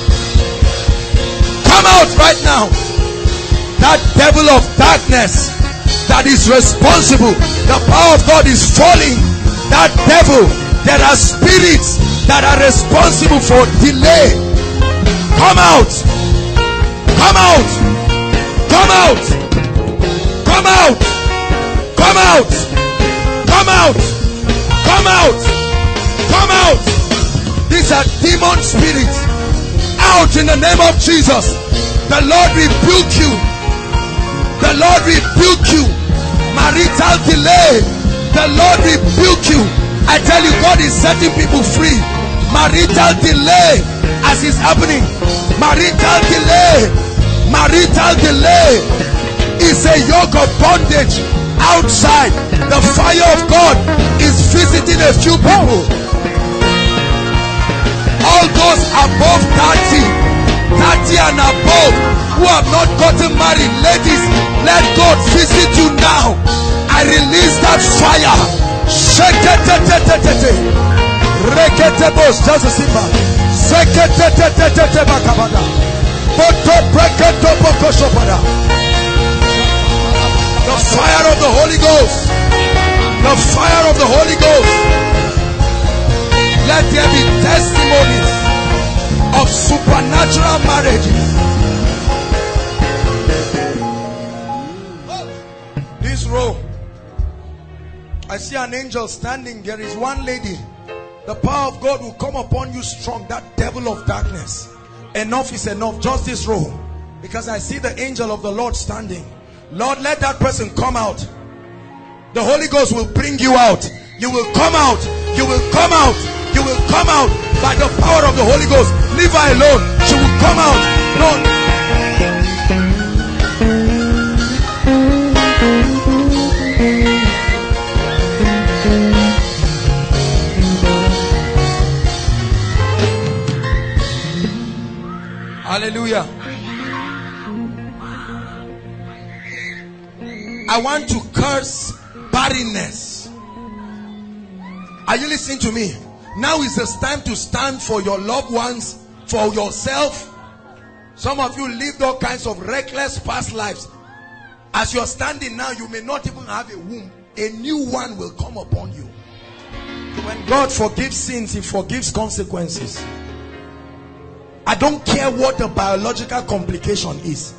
come out right now. That devil of darkness that is responsible, the power of God is falling. That devil, there are spirits that are responsible for delay. Come out, come out, come out, come out, come out, come out, come out, come out. These are demon spirits. Out in the name of Jesus. The Lord rebuke you. The Lord rebuke you. Marital delay. The Lord rebuke you. I tell you, God is setting people free. Marital delay as is happening. Marital delay. Marital delay is a yoke of bondage outside. The fire of God is visiting a few people. All those above 30, 30 and above who have not gotten married, ladies, let God visit you now. I release that fire. Sheketetetetete. Reketebos, just simple. Boko shopada. The fire of the Holy Ghost. The fire of the Holy Ghost. Let there be testimonies of supernatural marriages. Oh, this row, I see an angel standing. There is one lady. The power of God will come upon you strong. That devil of darkness. Enough is enough. Just this row. Because I see the angel of the Lord standing. Lord, let that person come out. The Holy Ghost will bring you out. You will come out. You will come out. You will come out by the power of the Holy Ghost. Leave her alone. She will come out. No. Hallelujah. I want to curse barrenness. Are you listening to me? Now is the time to stand for your loved ones, for yourself. Some of you lived all kinds of reckless past lives. As you're standing now, you may not even have a womb. A new one will come upon you. When God forgives sins, He forgives consequences. I don't care what the biological complication is.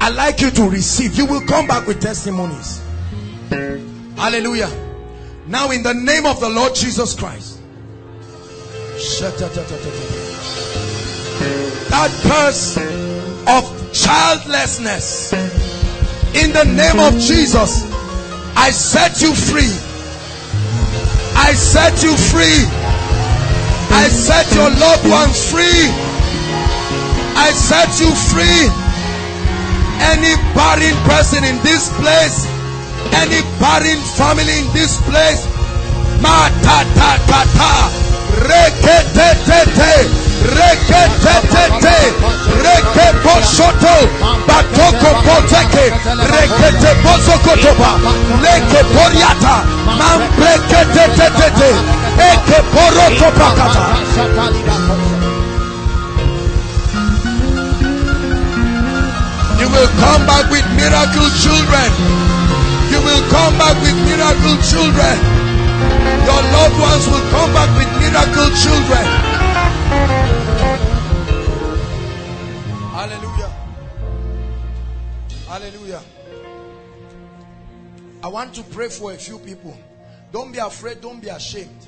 I like you to receive. You will come back with testimonies. Hallelujah. Now, in the name of the Lord Jesus Christ, that curse of childlessness, in the name of Jesus, I set you free. I set you free. I set your loved ones free. I set you free. Any barren person in this place, any barren family in this place, ma ta ta ta ta, reke te te te, reke te te te, reke boshoto, batoko poteke. You will come back with miracle children. You will come back with miracle children. Your loved ones will come back with miracle children. Hallelujah. Hallelujah. I want to pray for a few people. Don't be afraid, don't be ashamed.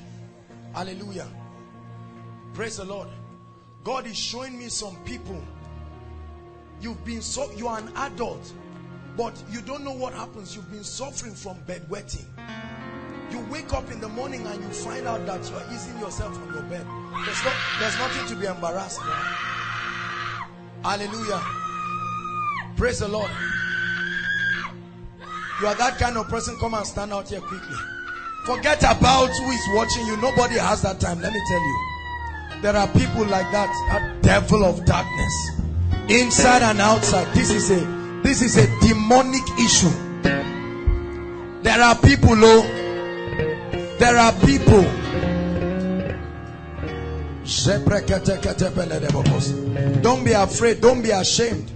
Hallelujah. Praise the Lord. God is showing me some people You've been so you are an adult, but you don't know what happens. You've been suffering from bedwetting. You wake up in the morning and you find out that you are easing yourself on your bed. There's, there's nothing to be embarrassed about. Hallelujah. Praise the Lord. You are that kind of person. Come and stand out here quickly. Forget about who is watching you. Nobody has that time. Let me tell you. There are people like that. A devil of darkness inside and outside this is a this is a demonic issue there are people oh there are people don't be afraid don't be ashamed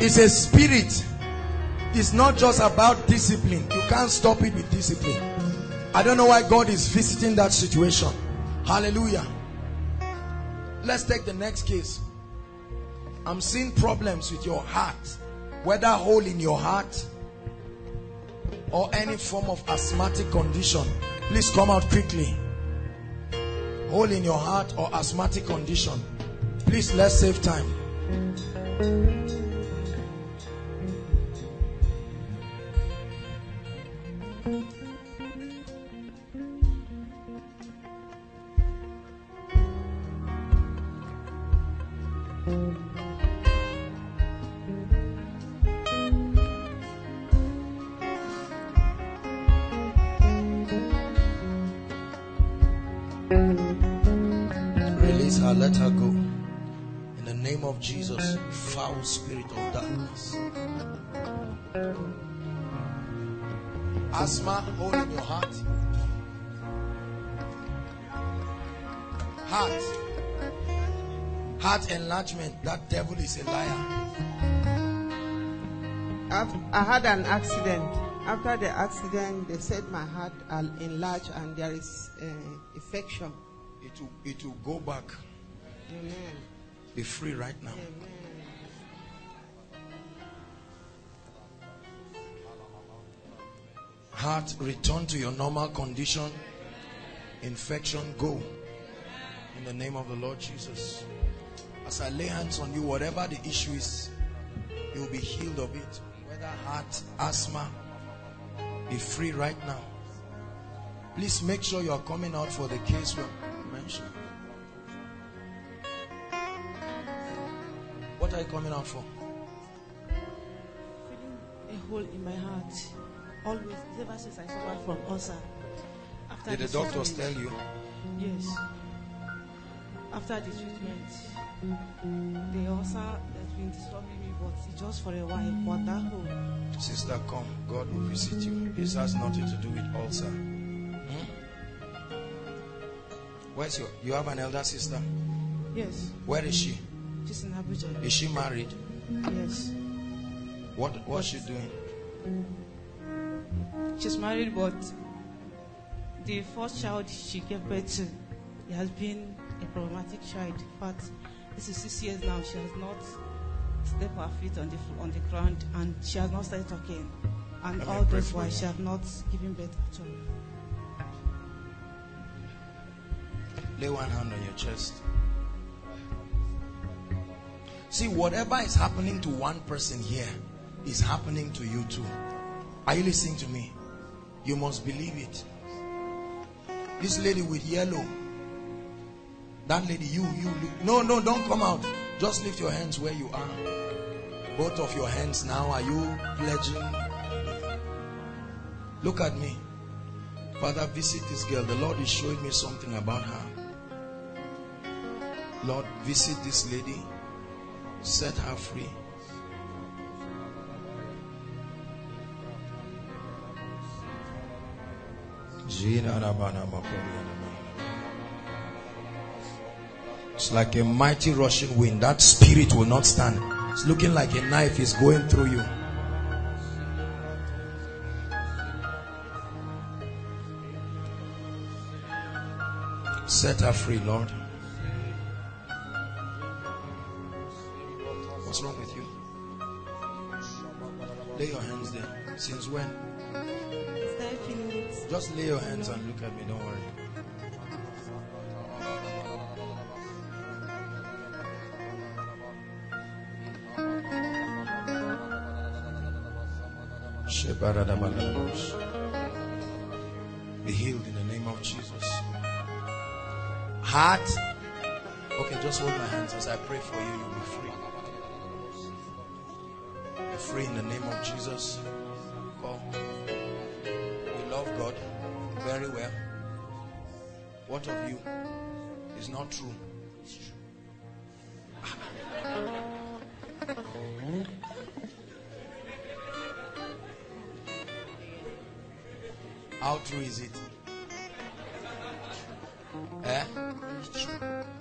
it's a spirit it's not just about discipline. You can't stop it with discipline. I don't know why God is visiting that situation. Hallelujah. Let's take the next case. I'm seeing problems with your heart. Whether hole in your heart or any form of asthmatic condition. Please come out quickly. Hole in your heart or asthmatic condition. Please, let's save time. Let her go. In the name of Jesus, foul spirit of darkness. Asthma, hold in your heart. Heart. Heart enlargement. That devil is a liar. I've, I had an accident. After the accident, they said my heart enlarged and there is uh, infection. It will, it will go back. Amen. Be free right now. Amen. Heart, return to your normal condition. Infection, go. In the name of the Lord Jesus. As I lay hands on you, whatever the issue is, you'll be healed of it. Whether heart, asthma, be free right now. Please make sure you are coming out for the case. Where What are you coming out for? Feeling a hole in my heart. Always, ever since I suffered from ulcer. After Did the doctors treatment- tell you? Yes. After the treatment, the ulcer has been disturbing me, but it's just for a while. But that hole, Sister, come. God will visit you. This has nothing to do with ulcer. Hmm? Where's your? You have an elder sister. yes, Where is she? She's in Abuja. Is she married? Yes, What What's she doing? she's married, but the first child she gave birth to, it has been a problematic child. But this is six years now. She has not stepped her feet on the on the ground, and she has not started talking. And Let all this while she has not given birth at all. Lay one hand on your chest. See, whatever is happening to one person here is happening to you too. Are you listening to me? You must believe it. This lady with yellow, that lady, you, you, no, no, don't come out. Just lift your hands where you are. Both of your hands now. Are you pledging? Look at me. Father, visit this girl. The Lord is showing me something about her. Lord, visit this lady. Set her free. It's like a mighty rushing wind. That spirit will not stand. It's looking like a knife is going through you. Set her free, Lord. What's wrong with you? Lay your hands there. Since when? Just lay your hands and look at me. Don't worry. Be healed in the name of Jesus. Heart. Okay, just hold my hands as I pray for you. You'll be free. Free in the name of Jesus. Come. We love God very well. What of you is not true? It's true. How true is it? Eh? It's true.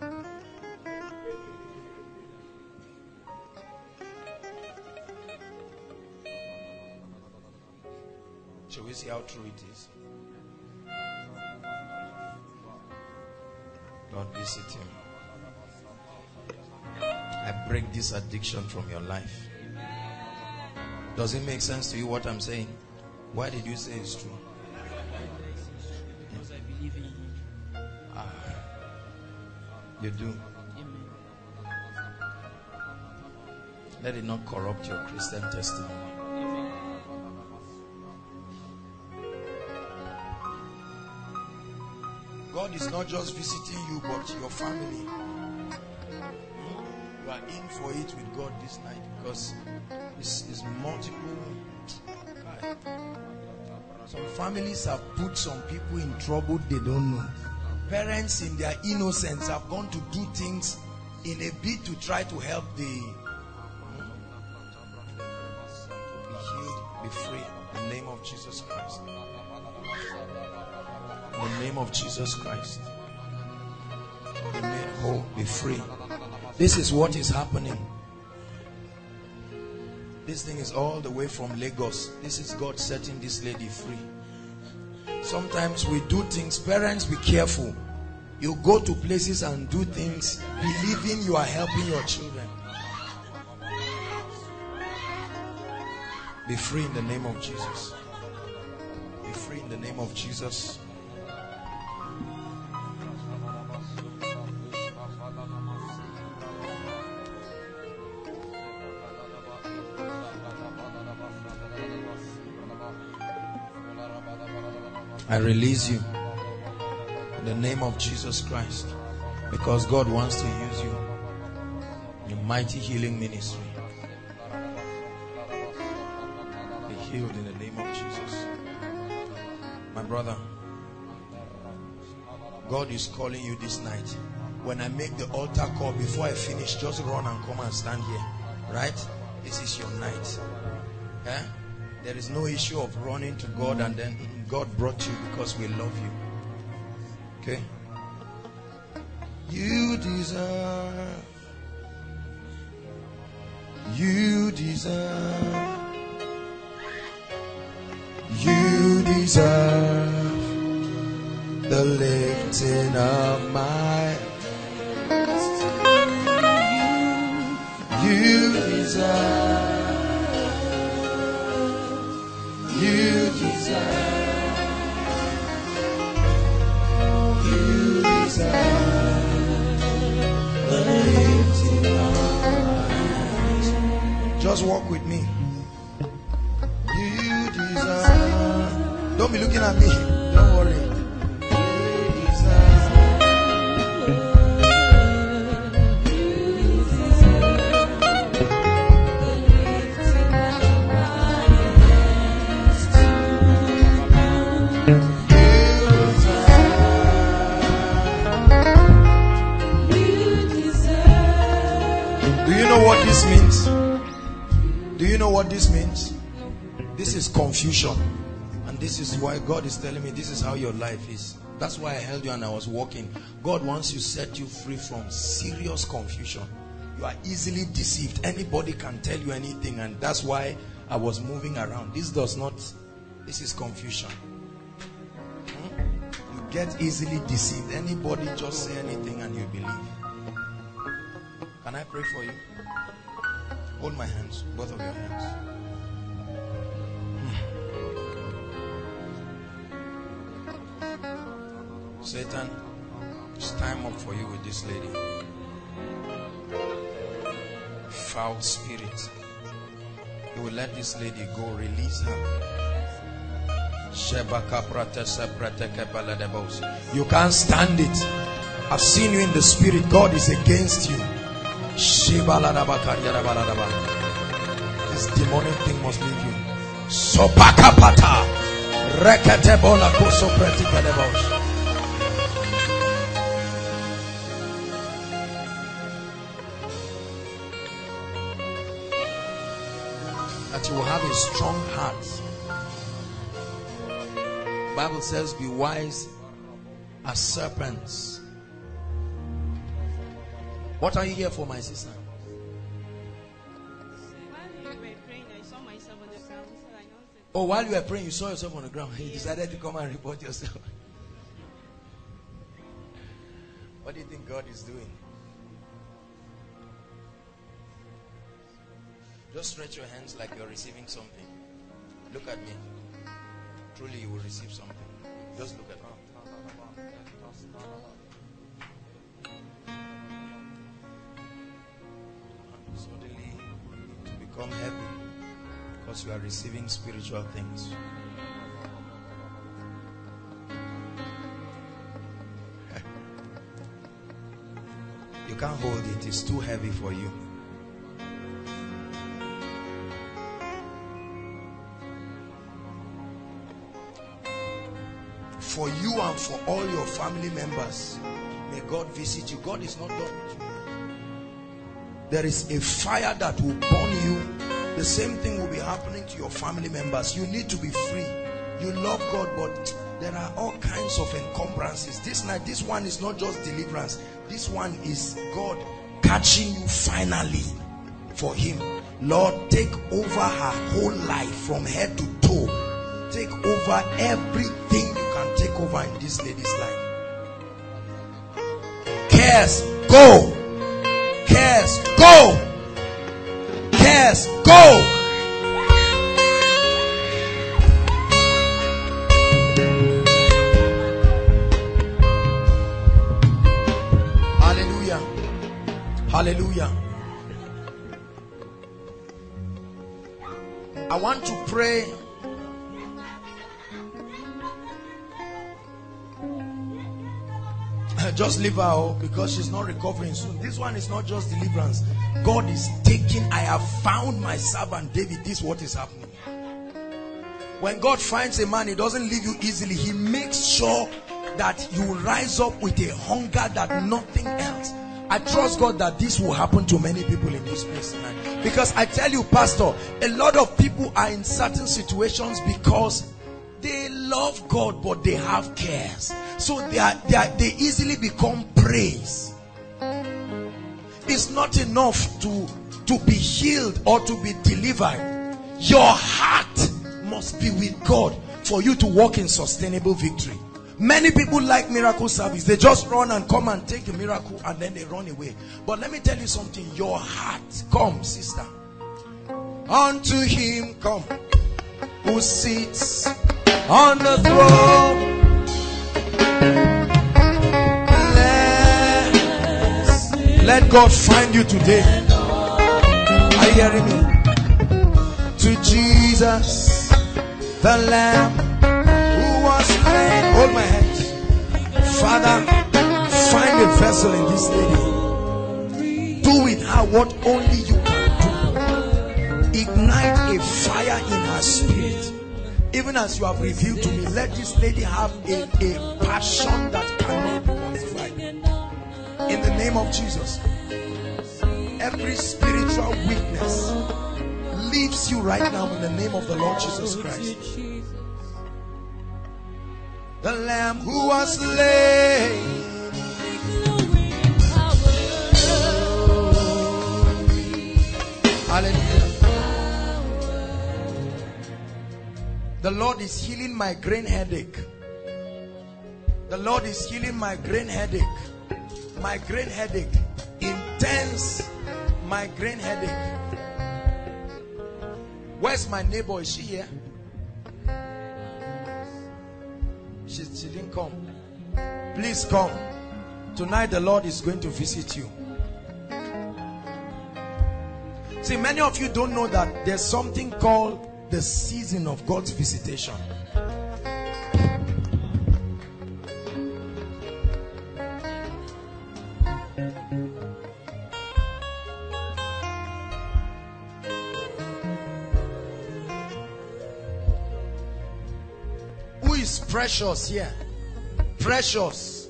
Shall we see how true it is? Lord, visit him. I break this addiction from your life. Does it make sense to you what I'm saying? Why did you say it's true? Because I believe in you. Ah, you do. Amen. Let it not corrupt your Christian testimony. God is not just visiting you, but your family. You are in for it with God this night because it's, it's multiple. Some families have put some people in trouble they don't know. Parents, in their innocence, have gone to do things in a bid to try to help the hmm, be healed, be free. In the name of Jesus Christ. In the name of Jesus Christ. Be made whole, be free. This is what is happening. This thing is all the way from Lagos. This is God setting this lady free. Sometimes we do things, parents, be careful. You go to places and do things believing you are helping your children. Be free in the name of Jesus. Be free in the name of Jesus. I release you in the name of Jesus Christ because God wants to use you in mighty healing ministry. Be healed in the name of Jesus. My brother, God is calling you this night. When I make the altar call, before I finish, just run and come and stand here. Right? This is your night. Eh? There is no issue of running to God and then God brought you because we love you. Okay? You deserve. You deserve. You deserve the lifting of my. You deserve. Just walk with me. You deserve. Don't be looking at me. Is confusion. And this is why God is telling me this is how your life is. That's why I held you and I was walking. God wants to set you free from serious confusion. You are easily deceived. Anybody can tell you anything and that's why I was moving around. This does not, this is confusion. Hmm? You get easily deceived. Anybody just say anything and you believe. Can I pray for you? Hold my hands, both of your hands. Satan, it's time up for you with this lady. Foul spirit. You will let this lady go, release her. You can't stand it. I've seen you in the spirit. God is against you. This demonic thing must leave you. Sopakapata. Reketebola koso That you will have a strong heart. Bible says, be wise as serpents. What are you here for, my sister? Oh, while you were praying, you saw yourself on the ground. You decided to come and report yourself. what do you think God is doing? Just stretch your hands like you're receiving something. Look at me. Truly, you will receive something. Just look at me. Suddenly, to become heavy because you are receiving spiritual things. you can't hold it, it's too heavy for you. For you and for all your family members, may God visit you. God is not done with you. There is a fire that will burn you the same thing will be happening to your family members. You need to be free. You love God, but there are all kinds of encumbrances. This night, this one is not just deliverance. This one is God catching you finally for Him. Lord, take over her whole life from head to toe. Take over everything take over in this lady's life. Cares, go. Cares, go. Cares, go. Hallelujah. Hallelujah. I want to pray Just leave her out because she's not recovering soon. This one is not just deliverance. God is taking, I have found my servant David. This is what is happening. When God finds a man, he doesn't leave you easily. He makes sure that you rise up with a hunger that nothing else. I trust God that this will happen to many people in this place tonight. Because I tell you, Pastor, a lot of people are in certain situations because they love God, but they have cares. So they are, they are they easily become praise. It's not enough to to be healed or to be delivered. Your heart must be with God for you to walk in sustainable victory. Many people like miracle service. They just run and come and take the miracle and then they run away. But let me tell you something. Your heart, come sister. Unto him come who sits on the throne. Let, God find you today. Are you hearing me? To Jesus, the Lamb who was slain. Hold my hands. Father, find a vessel in this lady. Do with her what only you can do. Ignite a fire in her spirit. Even as you have revealed to me, let this lady have a, a passion that cannot be quantified. In the name of Jesus. Every spiritual weakness leaves you right now in the name of the Lord Jesus Christ. The Lamb who was slain. Hallelujah. The Lord is healing my migraine headache. The Lord is healing my migraine headache. Migraine headache. Intense migraine headache. Where's my neighbor? Is she here? She, she didn't come. Please come. Tonight the Lord is going to visit you. See, many of you don't know that there's something called the season of God's visitation. Who is precious here? Precious.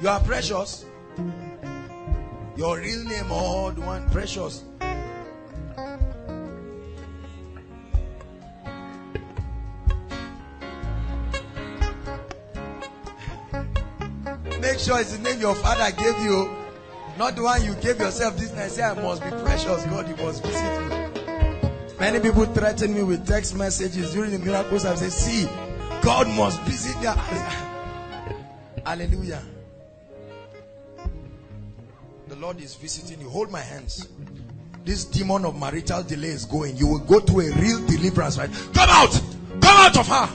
You are precious. Your real name or the one precious. Make sure it's the name your father gave you, not the one you gave yourself this night. Say, I must be precious. God, you must visit me. Many people threaten me with text messages during the miracles. I say, see, God must visit you. Hallelujah. Lord is visiting you. Hold my hands. This demon of marital delay is going. You will go through a real deliverance, right? Come out! Come out of her!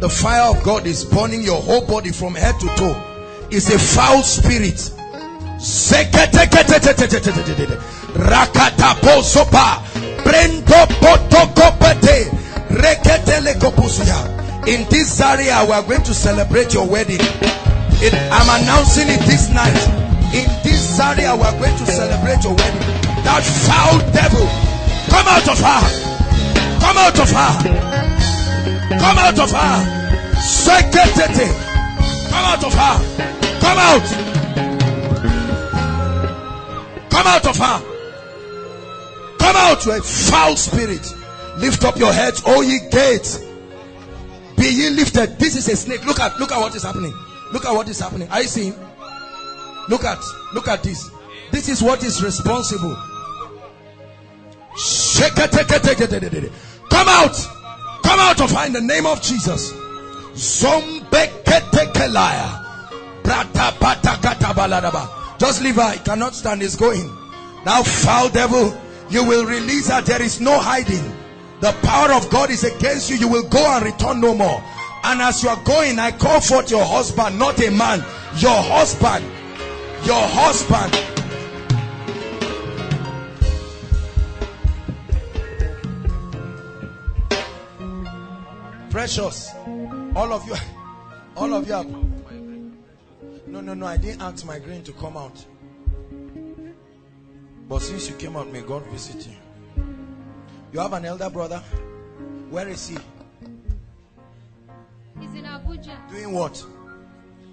The fire of God is burning your whole body from head to toe. It's a foul spirit. Rakataposopa. Brendo potokopete. Reketelekopusia. In this area, we are going to celebrate your wedding. It, I'm announcing it this night. In this area, we are going to celebrate your wedding. That foul devil, come out of her. Come out of her. Come out of her. Seketete. Come out of her. Come out. Come out of her. Come out, you a foul spirit. Lift up your heads, all ye gates. Be ye lifted. This is a snake. Look at look at what is happening. Look at what is happening. Are you seeing? Look at look at this. This is what is responsible. Come out. Come out of her in the name of Jesus. Zomba Beketekelaya. Just leave her. He cannot stand. He's going. Now, foul devil, you will release her. There is no hiding. The power of God is against you. You will go and return no more. And as you are going, I call forth your husband, not a man. Your husband. Your husband. Precious. All of you. All of you have. No, no, no. I didn't ask my green to come out. But since you came out, may God visit you. You have an elder brother. Where is he? He's in Abuja. Doing what?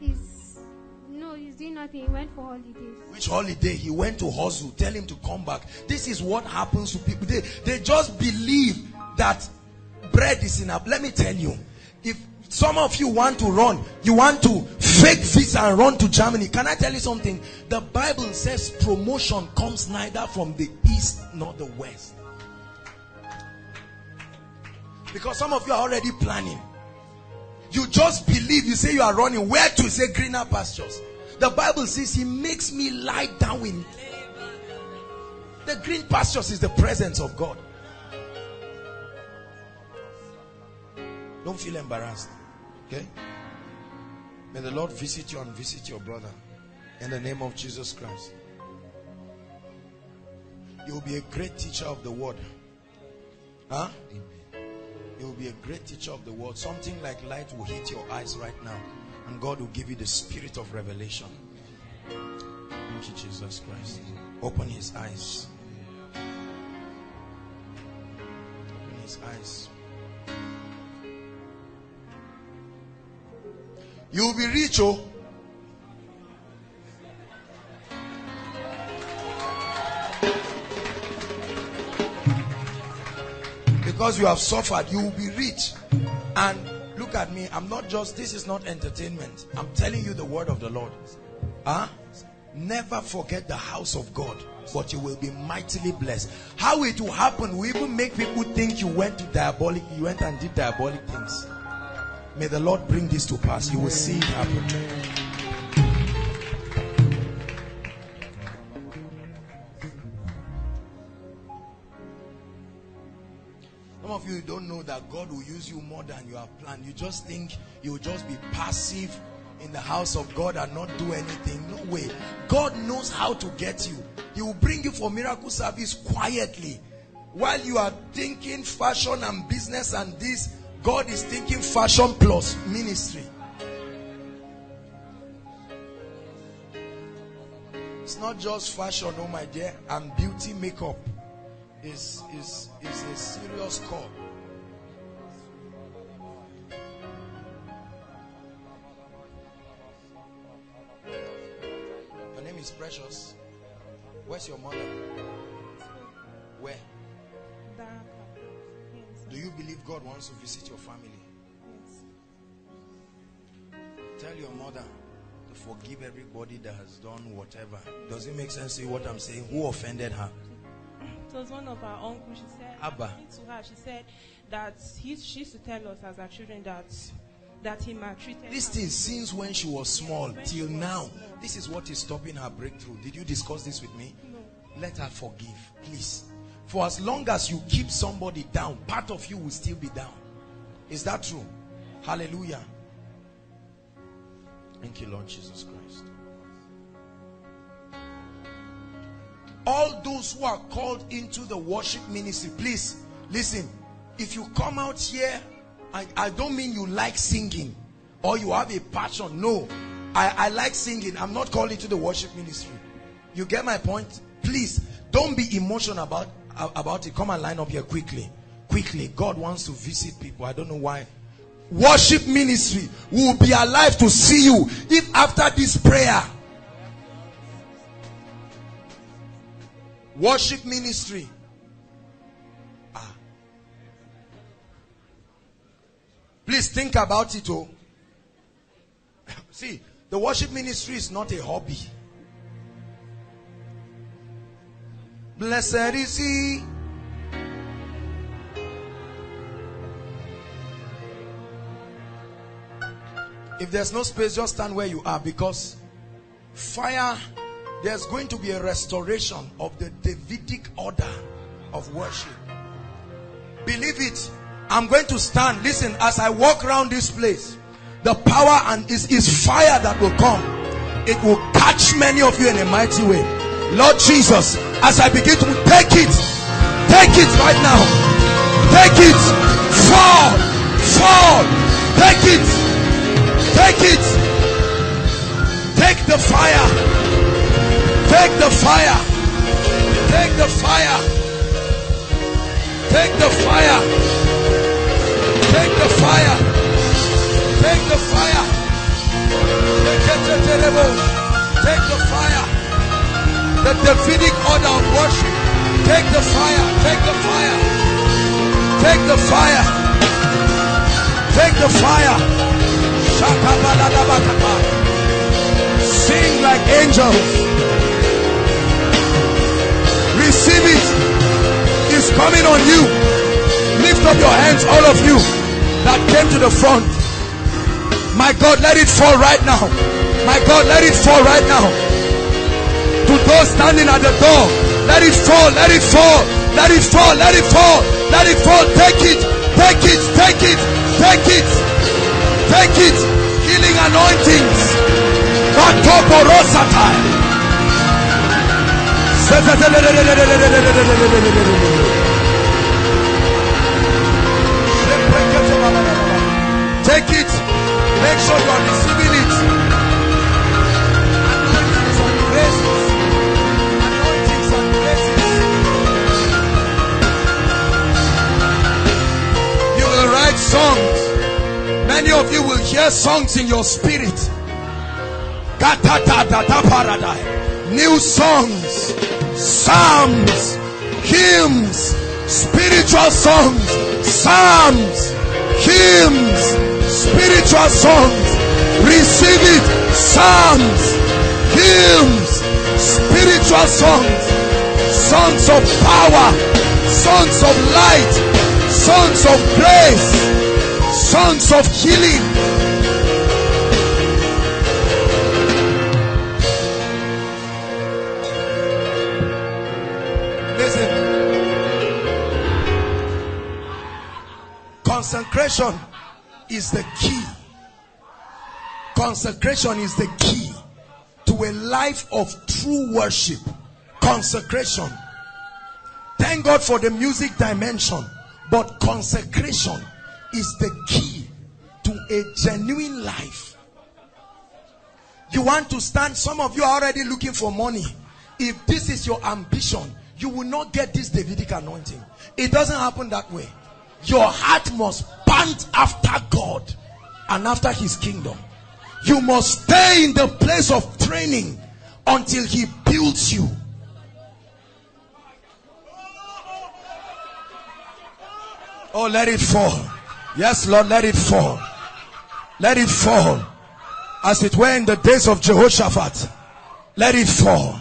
He's no, he's doing nothing. He went for holidays. Which holiday? He went to hustle. Tell him to come back. This is what happens to people. They, they just believe that bread is enough. Let me tell you. If some of you want to run, you want to fake visa and run to Germany. Can I tell you something? The Bible says promotion comes neither from the east nor the west. Because some of you are already planning. You just believe, you say you are running. Where to? Say greener pastures. The Bible says he makes me lie down in. The green pastures is the presence of God. Don't feel embarrassed. Okay? May the Lord visit you and visit your brother. In the name of Jesus Christ. You will be a great teacher of the word. Huh? You will be a great teacher of the word. Something like light will hit your eyes right now. And God will give you the spirit of revelation. Thank you, Jesus Christ. Open his eyes. Open his eyes. You will be rich, oh. Because you have suffered, you will be rich. And look at me, I'm not just, this is not entertainment. I'm telling you the word of the Lord. Huh? Never forget the house of God, but you will be mightily blessed. How it will happen will even make people think you went to diabolic, you went and did diabolic things. May the Lord bring this to pass. You will see it happen. Some of you don't know that God will use you more than you have planned. You just think you'll just be passive in the house of God and not do anything. No way. God knows how to get you. He will bring you for miracle service quietly. While you are thinking fashion and business and this, God is thinking fashion plus ministry. It's not just fashion, oh my dear, and beauty makeup is is is a serious call. Your name is Precious. Where's your mother? Where? Do you believe God wants to visit your family? Tell your mother to forgive everybody that has done whatever. Does it make sense to you what I'm saying? Who offended her? It was one of our uncles. She said, Abba. to her, she said that he, she used to tell us as our children that that he maltreated This thing since when she was small till now, this is what is stopping her breakthrough. Did you discuss this with me? No. Let her forgive, please. For as long as you keep somebody down, part of you will still be down. Is that true? Hallelujah. Thank you, Lord Jesus Christ. All those who are called into the worship ministry, please listen. If you come out here, I, I don't mean you like singing or you have a passion. No, I, I like singing. I'm not called into the worship ministry. You get my point? Please don't be emotional about about it. Come and line up here quickly. Quickly. God wants to visit people. I don't know why. Worship ministry will be alive to see you if after this prayer worship ministry ah. please think about it oh see the worship ministry is not a hobby blessed is he If there's no space, just stand where you are because fire, there's going to be a restoration of the Davidic order of worship. Believe it. I'm going to stand. Listen, as I walk around this place, the power and is, is fire that will come. It will catch many of you in a mighty way. Lord Jesus, as I begin to take it, take it right now. Take it. Fall. Fall. Take it. Take it. Take the fire. Take the fire. Take the fire. Take the fire. Take the fire. Take the fire. Take the fire. The Davidic order of worship. Take the fire. Take the fire. Take the fire. Take the fire. Sing like angels. Receive it. It's coming on you. Lift up your hands, all of you that came to the front. My God, let it fall right now. My God, let it fall right now. To those standing at the door, let it fall, let it fall, let it fall, let it fall, let it fall. Take it, take it, take it, take it, take it. Healing anointings. Take it. Make sure you are receiving Songs. Many of you will hear songs in your spirit. New songs, psalms, hymns, spiritual songs, psalms, hymns, spiritual songs. Receive it. Psalms, hymns, spiritual songs, songs of power, songs of light, songs of grace, songs of healing. Listen. Consecration is the key. Consecration is the key to a life of true worship. Consecration. Thank God for the music dimension, but consecration is the key to a genuine life. You want to stand, some of you are already looking for money. If this is your ambition, you will not get this Davidic anointing. It doesn't happen that way. Your heart must pant after God and after his kingdom. You must stay in the place of training until he builds you. Oh, let it fall. Yes, Lord, let it fall. Let it fall. As it were in the days of Jehoshaphat. Let it fall.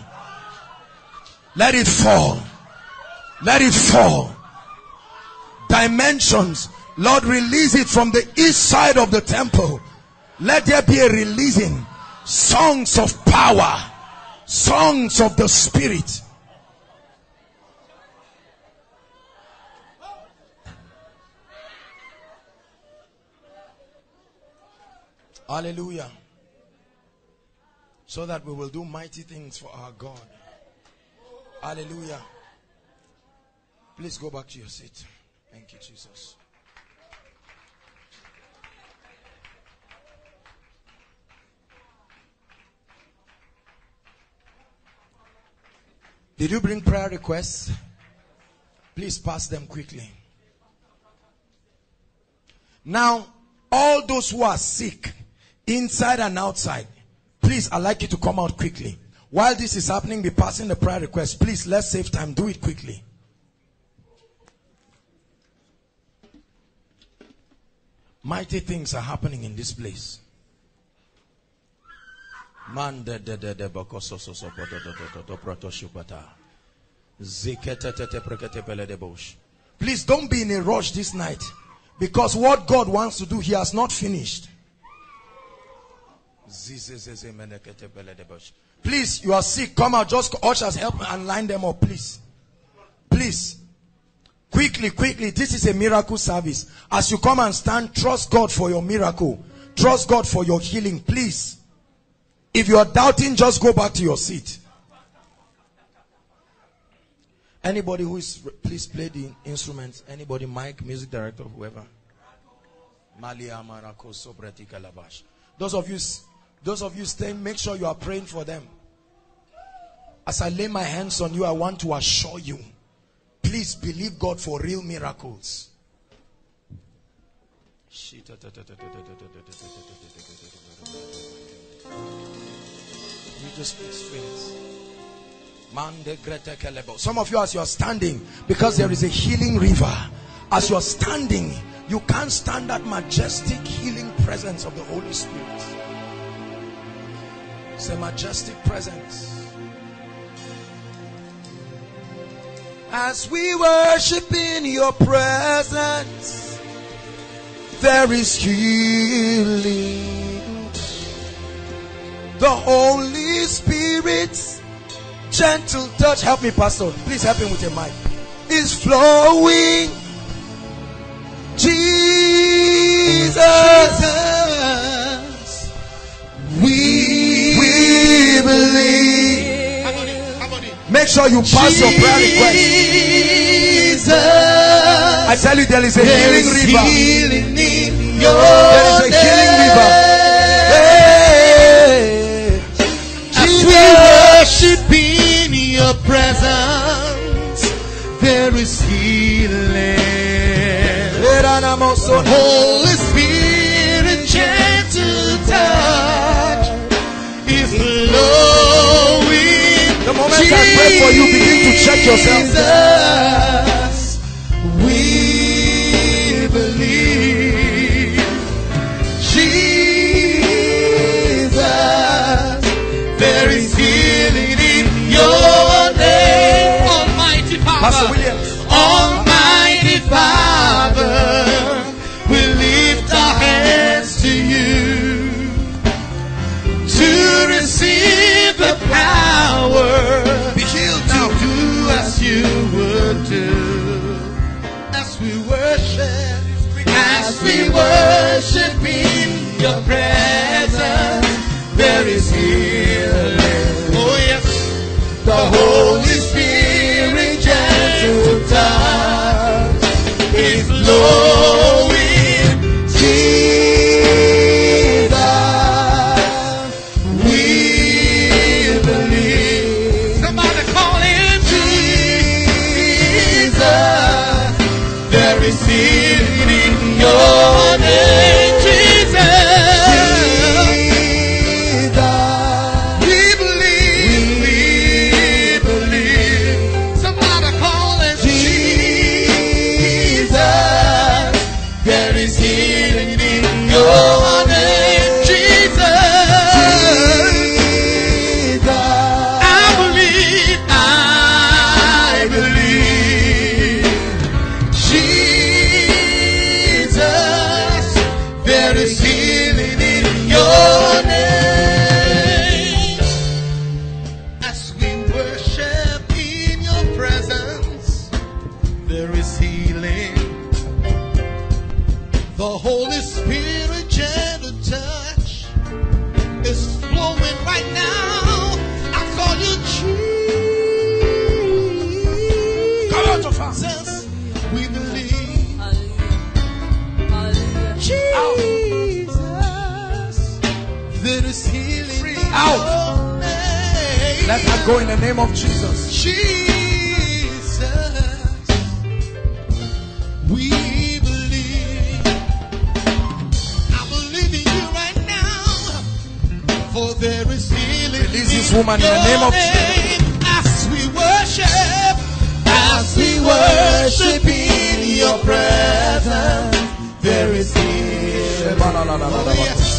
Let it fall. Let it fall. Dimensions. Lord, release it from the east side of the temple. Let there be a releasing. Songs of power. Songs of the spirit. Hallelujah. So that we will do mighty things for our God. Hallelujah. Please go back to your seat. Thank you, Jesus. Did you bring prayer requests? Please pass them quickly. Now, all those who are sick, inside and outside, please, I'd like you to come out quickly. While this is happening, be passing the prayer request. Please, let's save time. Do it quickly. Mighty things are happening in this place. Man de de de de bako so so do do do do do proto shupata. Zikete te te prekete pele de bosh. Please don't be in a rush this night. Because what God wants to do, He has not finished. Please, you are sick. Come out. Just ushers help and line them up, please. Please. Quickly, quickly. This is a miracle service. As you come and stand, trust God for your miracle. Trust God for your healing, please. If you are doubting, just go back to your seat. Anybody who is, please play the instruments. Anybody, Mike, music director, whoever. Those of you, those of you staying, make sure you are praying for them. As I lay my hands on you, I want to assure you, please believe God for real miracles. You just strings. Some of you, as you are standing, because there is a healing river, as you are standing, you can't stand that majestic healing presence of the Holy Spirit. It's a majestic presence. As we worship in your presence, there is healing. The Holy Spirit gentle touch. Help me, Pastor. Please help him with a mic. Is flowing. Jesus. We, Make sure you pass your prayer request. I tell you, there is a healing river. There is a healing river. As we worship in your presence, there is healing. Holy Spirit, gentle touch is flowing. The moment I pray for you, begin to check yourself. Jesus, we believe. Jesus, there is healing in your name, Almighty Father. Pastor Williams. Almighty Father, we worship, as we worship in your presence, there is healing. Oh yes, the Holy woman in the name of. As we worship, as we worship in your presence, there is healing. Oh,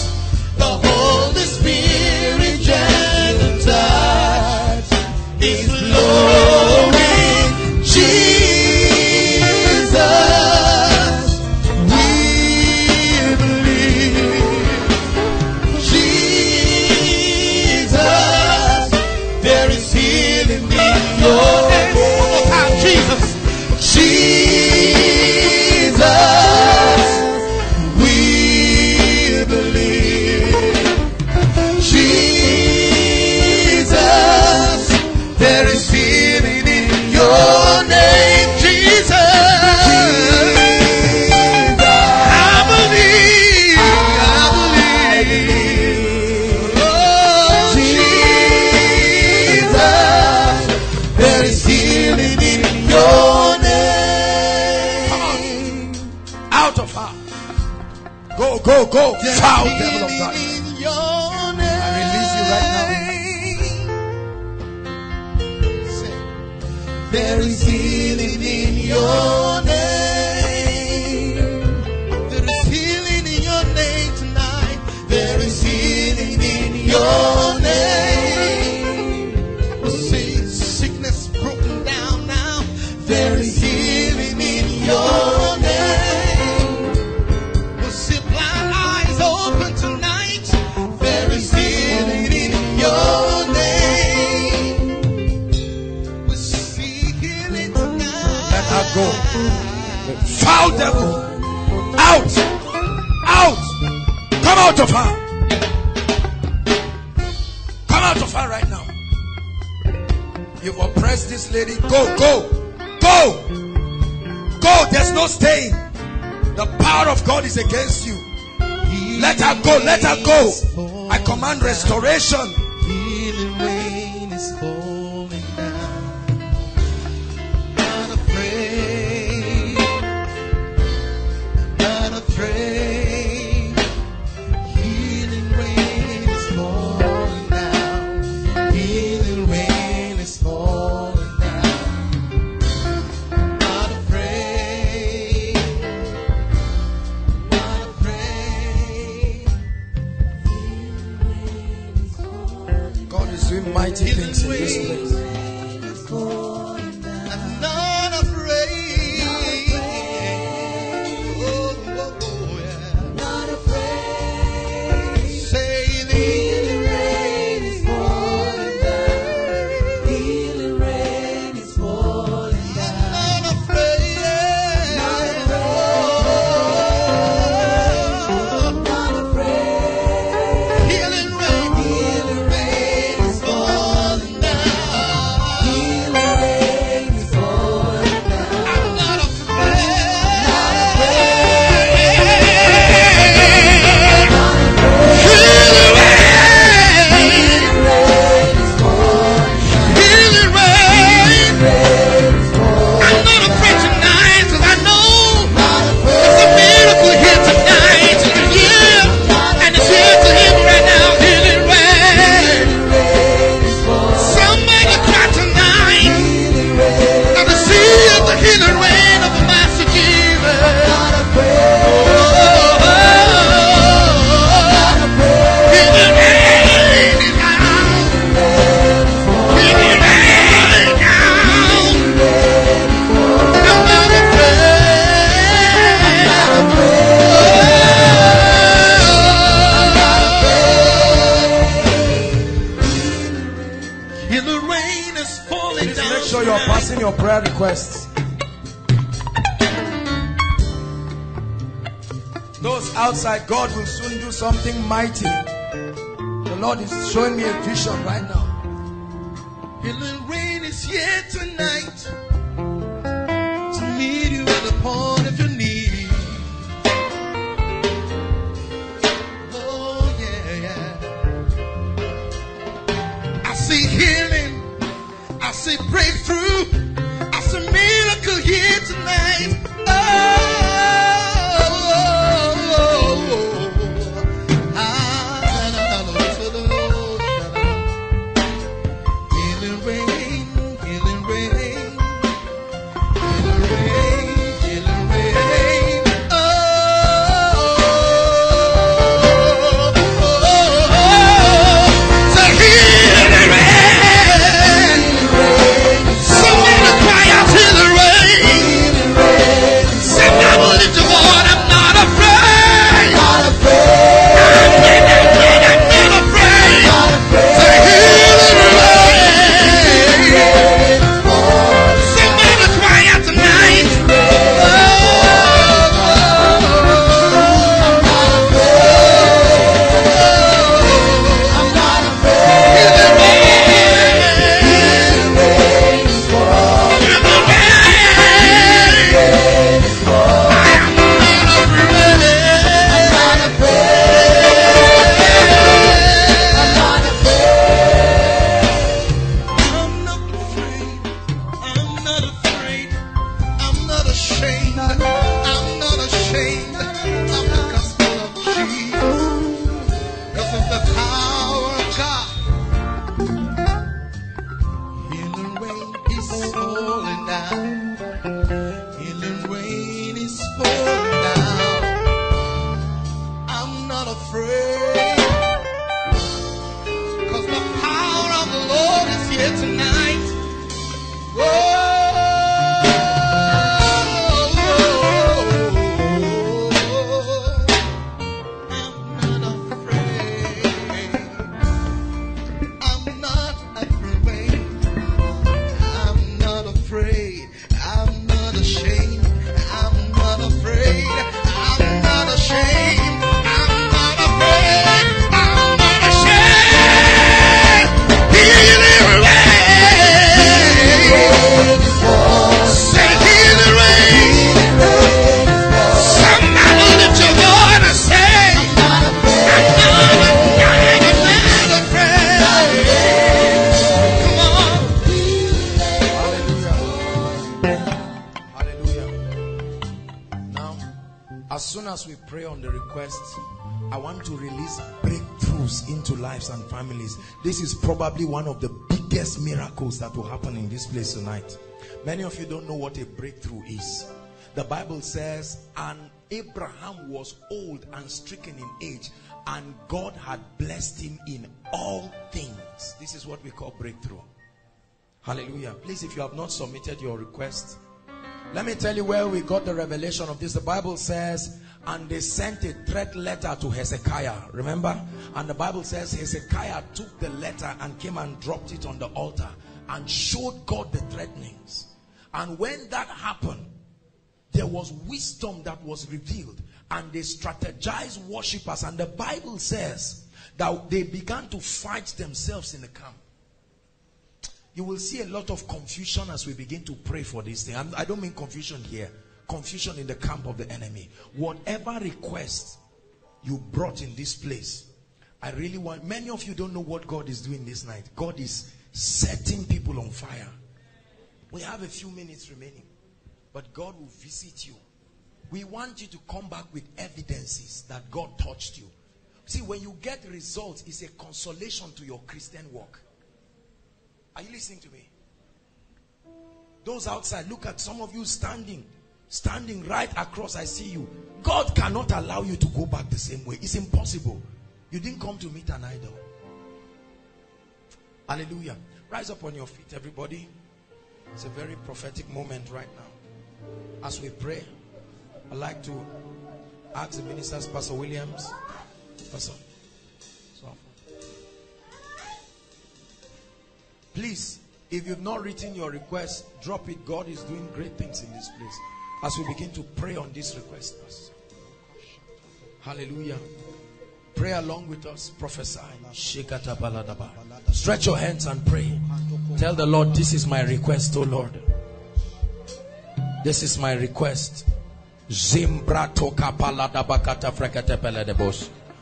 How. is against you. Let her go. Let her go. I command restoration mighty. The Lord is showing me a vision right of you don't know what a breakthrough is. The Bible says, and Abraham was old and stricken in age, and God had blessed him in all things. This is what we call breakthrough. Hallelujah. Please, if you have not submitted your request, let me tell you where we got the revelation of this. The Bible says, and they sent a threat letter to Hezekiah. Remember? And the Bible says Hezekiah took the letter and came and dropped it on the altar and showed God the threatenings. And when that happened, there was wisdom that was revealed and they strategized worshippers. And the Bible says that they began to fight themselves in the camp. You will see a lot of confusion as we begin to pray for this thing. I'm- I don't mean confusion here, confusion in the camp of the enemy. Whatever request you brought in this place, I really want, many of you don't know what God is doing this night. God is setting people on fire. We have a few minutes remaining, but God will visit you. We want you to come back with evidences that God touched you. See, when you get results, it's a consolation to your Christian work. Are you listening to me? Those outside, look at some of you standing, standing right across. I see you. God cannot allow you to go back the same way. It's impossible. You didn't come to meet an idol. Hallelujah. Rise up on your feet, everybody. It's a very prophetic moment right now. As we pray, I'd like to ask the ministers, Pastor Williams, Pastor. Please, if you've not written your request, drop it. God is doing great things in this place. As we begin to pray on this request. Pastor. Hallelujah. Pray along with us. Prophesy. Stretch your hands and pray. Tell the Lord, this is my request, oh Lord. This is my request.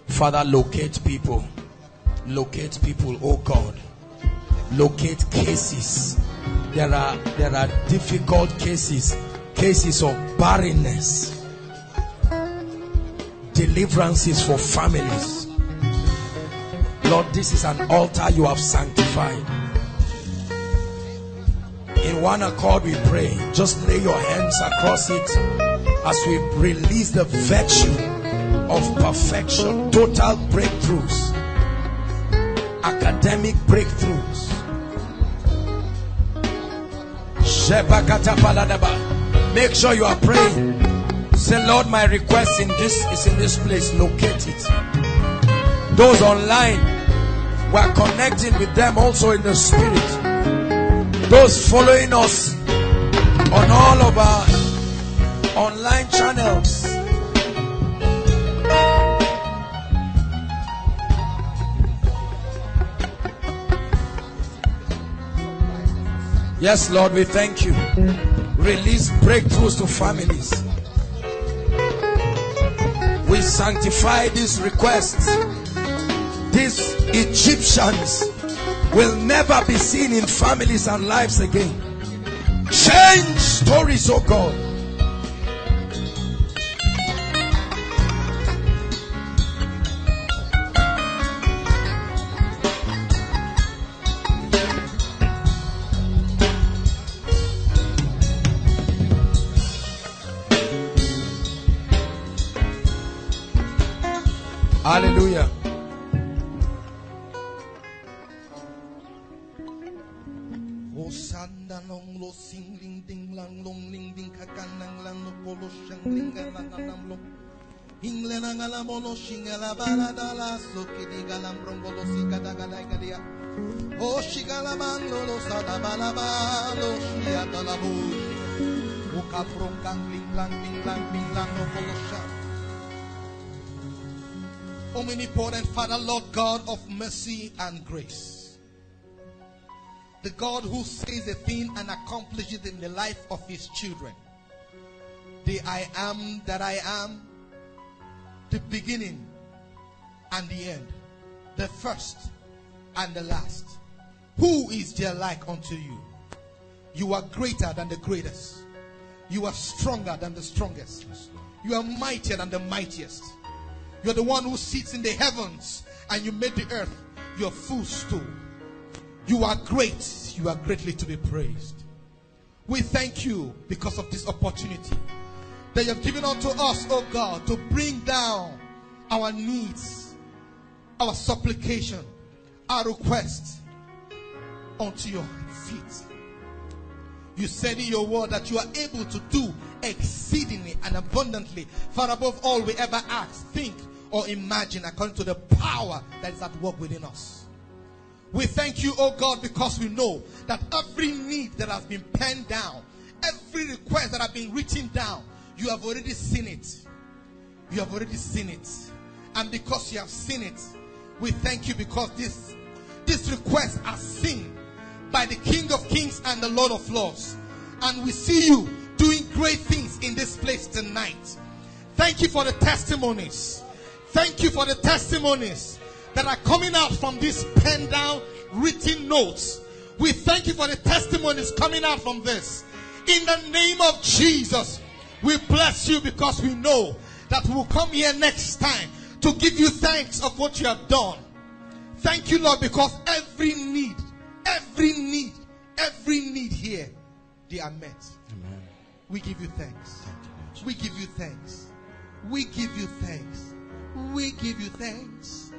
Father, locate people. Locate people, oh God. Locate cases. There are there are difficult cases, cases of barrenness, deliverances for families. Lord, this is an altar you have sanctified. In one accord, we pray. Just lay your hands across it as we release the virtue of perfection, total breakthroughs, academic breakthroughs. Make sure you are praying. Say, Lord, my request in this is in this place. Locate it. Those online, we are connecting with them also in the spirit. Those following us on all of our online channels. Yes, Lord, we thank you. Release breakthroughs to families. We sanctify these requests. These Egyptians will never be seen in families and lives again. Change stories, oh God. La man lo lo sa da ba la ba lo shi a da la bu O ka prong kang ling lang ling lang ling lang lo polo Omnipotent Father, Lord God of mercy and grace. The God who says a thing and accomplishes it in the life of his children. The I am that I am, the beginning and the end, the first and the last. Who is there like unto you? You are greater than the greatest. You are stronger than the strongest. You are mightier than the mightiest. You're the one who sits in the heavens and you made the earth your footstool. You are great. You are greatly to be praised. We thank you because of this opportunity that you have given unto us, oh God, to bring down our needs, our supplication, our request onto your feet. You said in your word that you are able to do exceedingly and abundantly, far above all we ever ask, think, or imagine, according to the power that is at work within us. We thank you, oh God, because we know that every need that has been penned down, every request that has been written down, you have already seen it. You have already seen it. And because you have seen it, we thank you because this, this request are seen by the King of Kings and the Lord of Lords. And we see you doing great things in this place tonight. Thank you for the testimonies. Thank you for the testimonies that are coming out from these pen down written notes. We thank you for the testimonies coming out from this. In the name of Jesus, we bless you because we know that we'll come here next time to give you thanks of what you have done. Thank you, Lord, because every need, every need, every need here, they are met. Amen. We give you thanks. We give you thanks. We give you thanks. We give you thanks.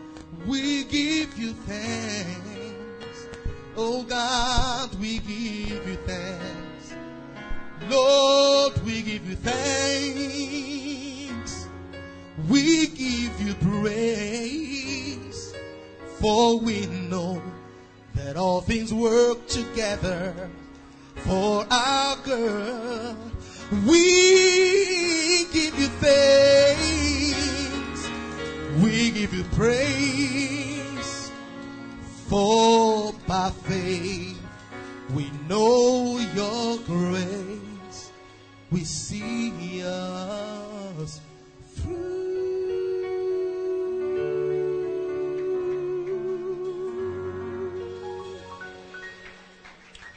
We give you thanks. Oh God, we give you thanks. Lord, we give you thanks. We give you praise. For we know that all things work together for our good. We give you thanks. We give you praise. For by faith we know your grace. We see us through.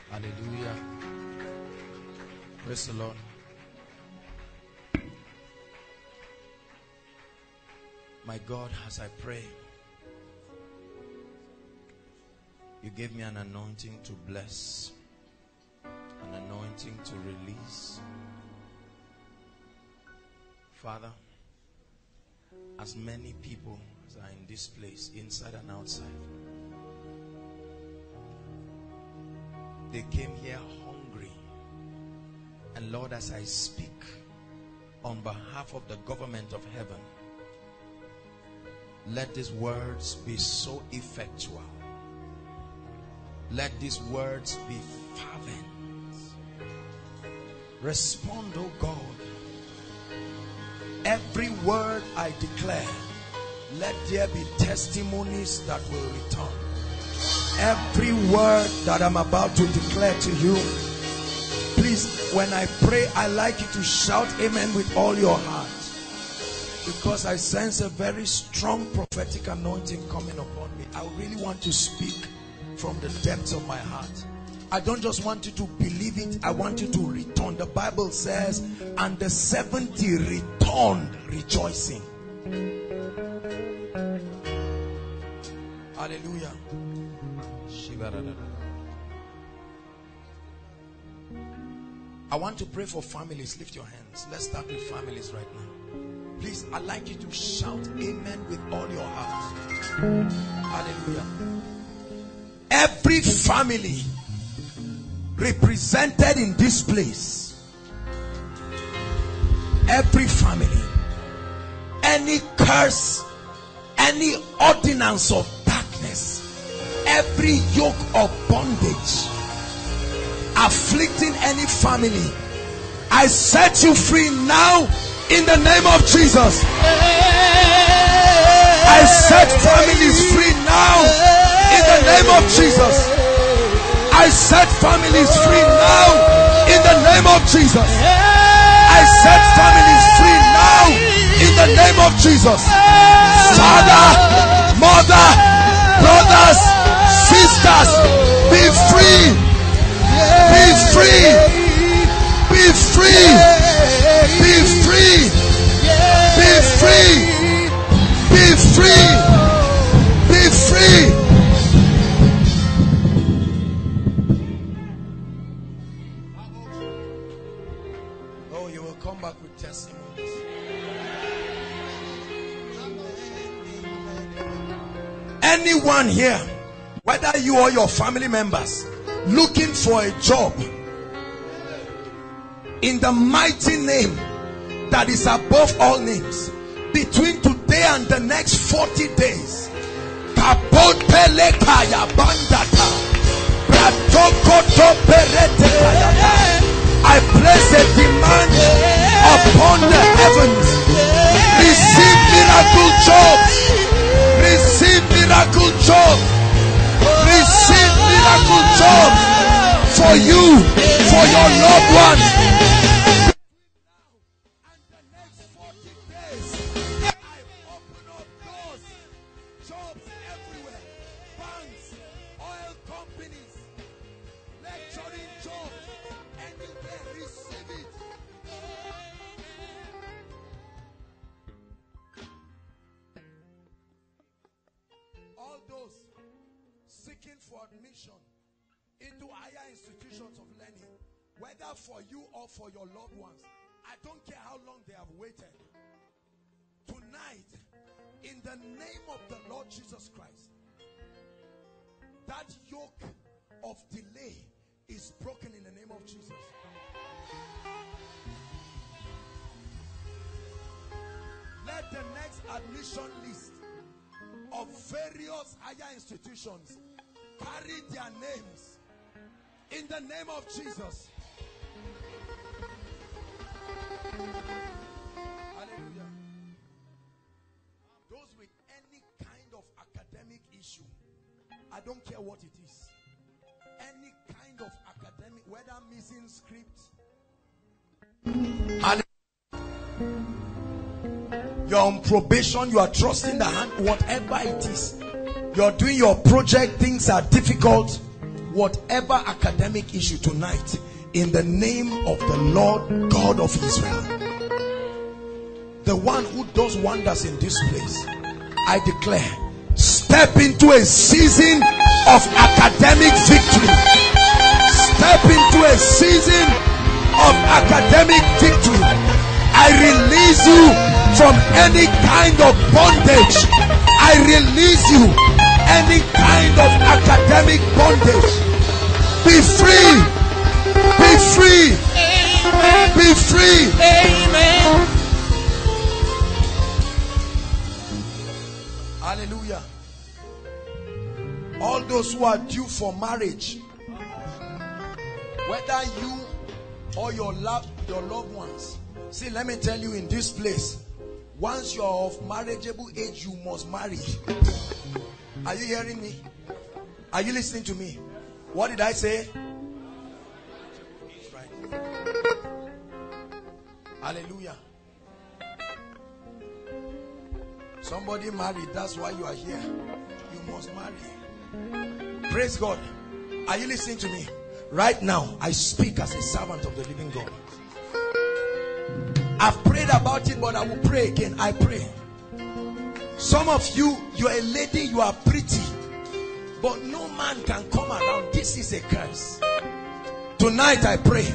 Hallelujah. Praise the Lord. My God, as I pray, you gave me an anointing to bless, an anointing to release. Father, as many people as are in this place, inside and outside, they came here hungry. And Lord, as I speak on behalf of the government of heaven, let these words be so effectual. Let these words be fervent. Respond, oh God. Every word I declare, let there be testimonies that will return. Every word that I'm about to declare to you, please, when I pray, I like you to shout amen with all your heart because I sense a very strong prophetic anointing coming upon me. I really want to speak from the depths of my heart. I don't just want you to believe it, I want you to return. The Bible says, and the 70 returned rejoicing. Hallelujah. I want to pray for families. Lift your hands. Let's start with families right now. Please, I'd like you to shout amen with all your heart. Hallelujah. Every family represented in this place, every family, any curse, any ordinance of darkness, every yoke of bondage afflicting any family, I set you free now in the name of Jesus. I set families free now in the name of Jesus. I set families free now in the name of Jesus. I set families free now in the name of Jesus. Father, mother, brothers, sisters, be free. Be free. Be free. Be free. Be free. Be free. Be Anyone here, whether you or your family members, looking for a job in the mighty name that is above all names between today and the next 40 days. I place a demand upon the heavens. Receive miracle jobs. Receive miracle jobs receive miracle jobs for you for your loved ones for you or for your loved ones. I don't care how long they have waited. Tonight in the name of the lord jesus christ that yoke of delay is broken in the name of jesus. Let the next admission list of various higher institutions carry their names. In the name of Jesus. Hallelujah. Those with any kind of academic issue, I don't care what it is. Any kind of academic, whether missing script. You're on probation, you are trusting the hand, whatever it is. You're doing your project, things are difficult. Whatever academic issue tonight, in the name of the Lord God of Israel, the one who does wonders in this place, I declare, step into a season of academic victory. Step into a season of academic victory. I release you from any kind of bondage. I release you any kind of academic bondage. Be free. Be free. Be free. Amen. Hallelujah. All those who are due for marriage, whether you or your love, your loved ones. See, let me tell you in this place, once you are of marriageable age, you must marry. Are you hearing me? Are you listening to me? What did I say? Hallelujah. Somebody married, that's why you are here. You must marry. Praise God. Are you listening to me? Right now, I speak as a servant of the living God. I've prayed about it, but I will pray again. I pray. Some of you, you're a lady, you are pretty, but no man can come around. This is a curse. Tonight, I pray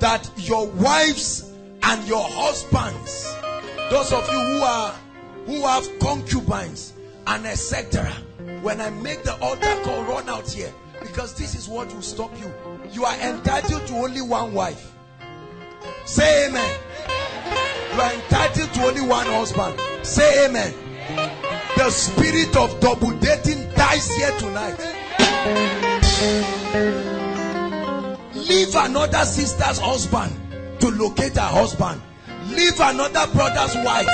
that your wives and your husbands those of you who are who have concubines and etc when i make the altar call run out here because this is what will stop you. You are entitled to only one wife. Say amen. You are entitled to only one husband. Say amen. The spirit of double dating dies here tonight leave another sister's husband to locate her husband. Leave another brother's wife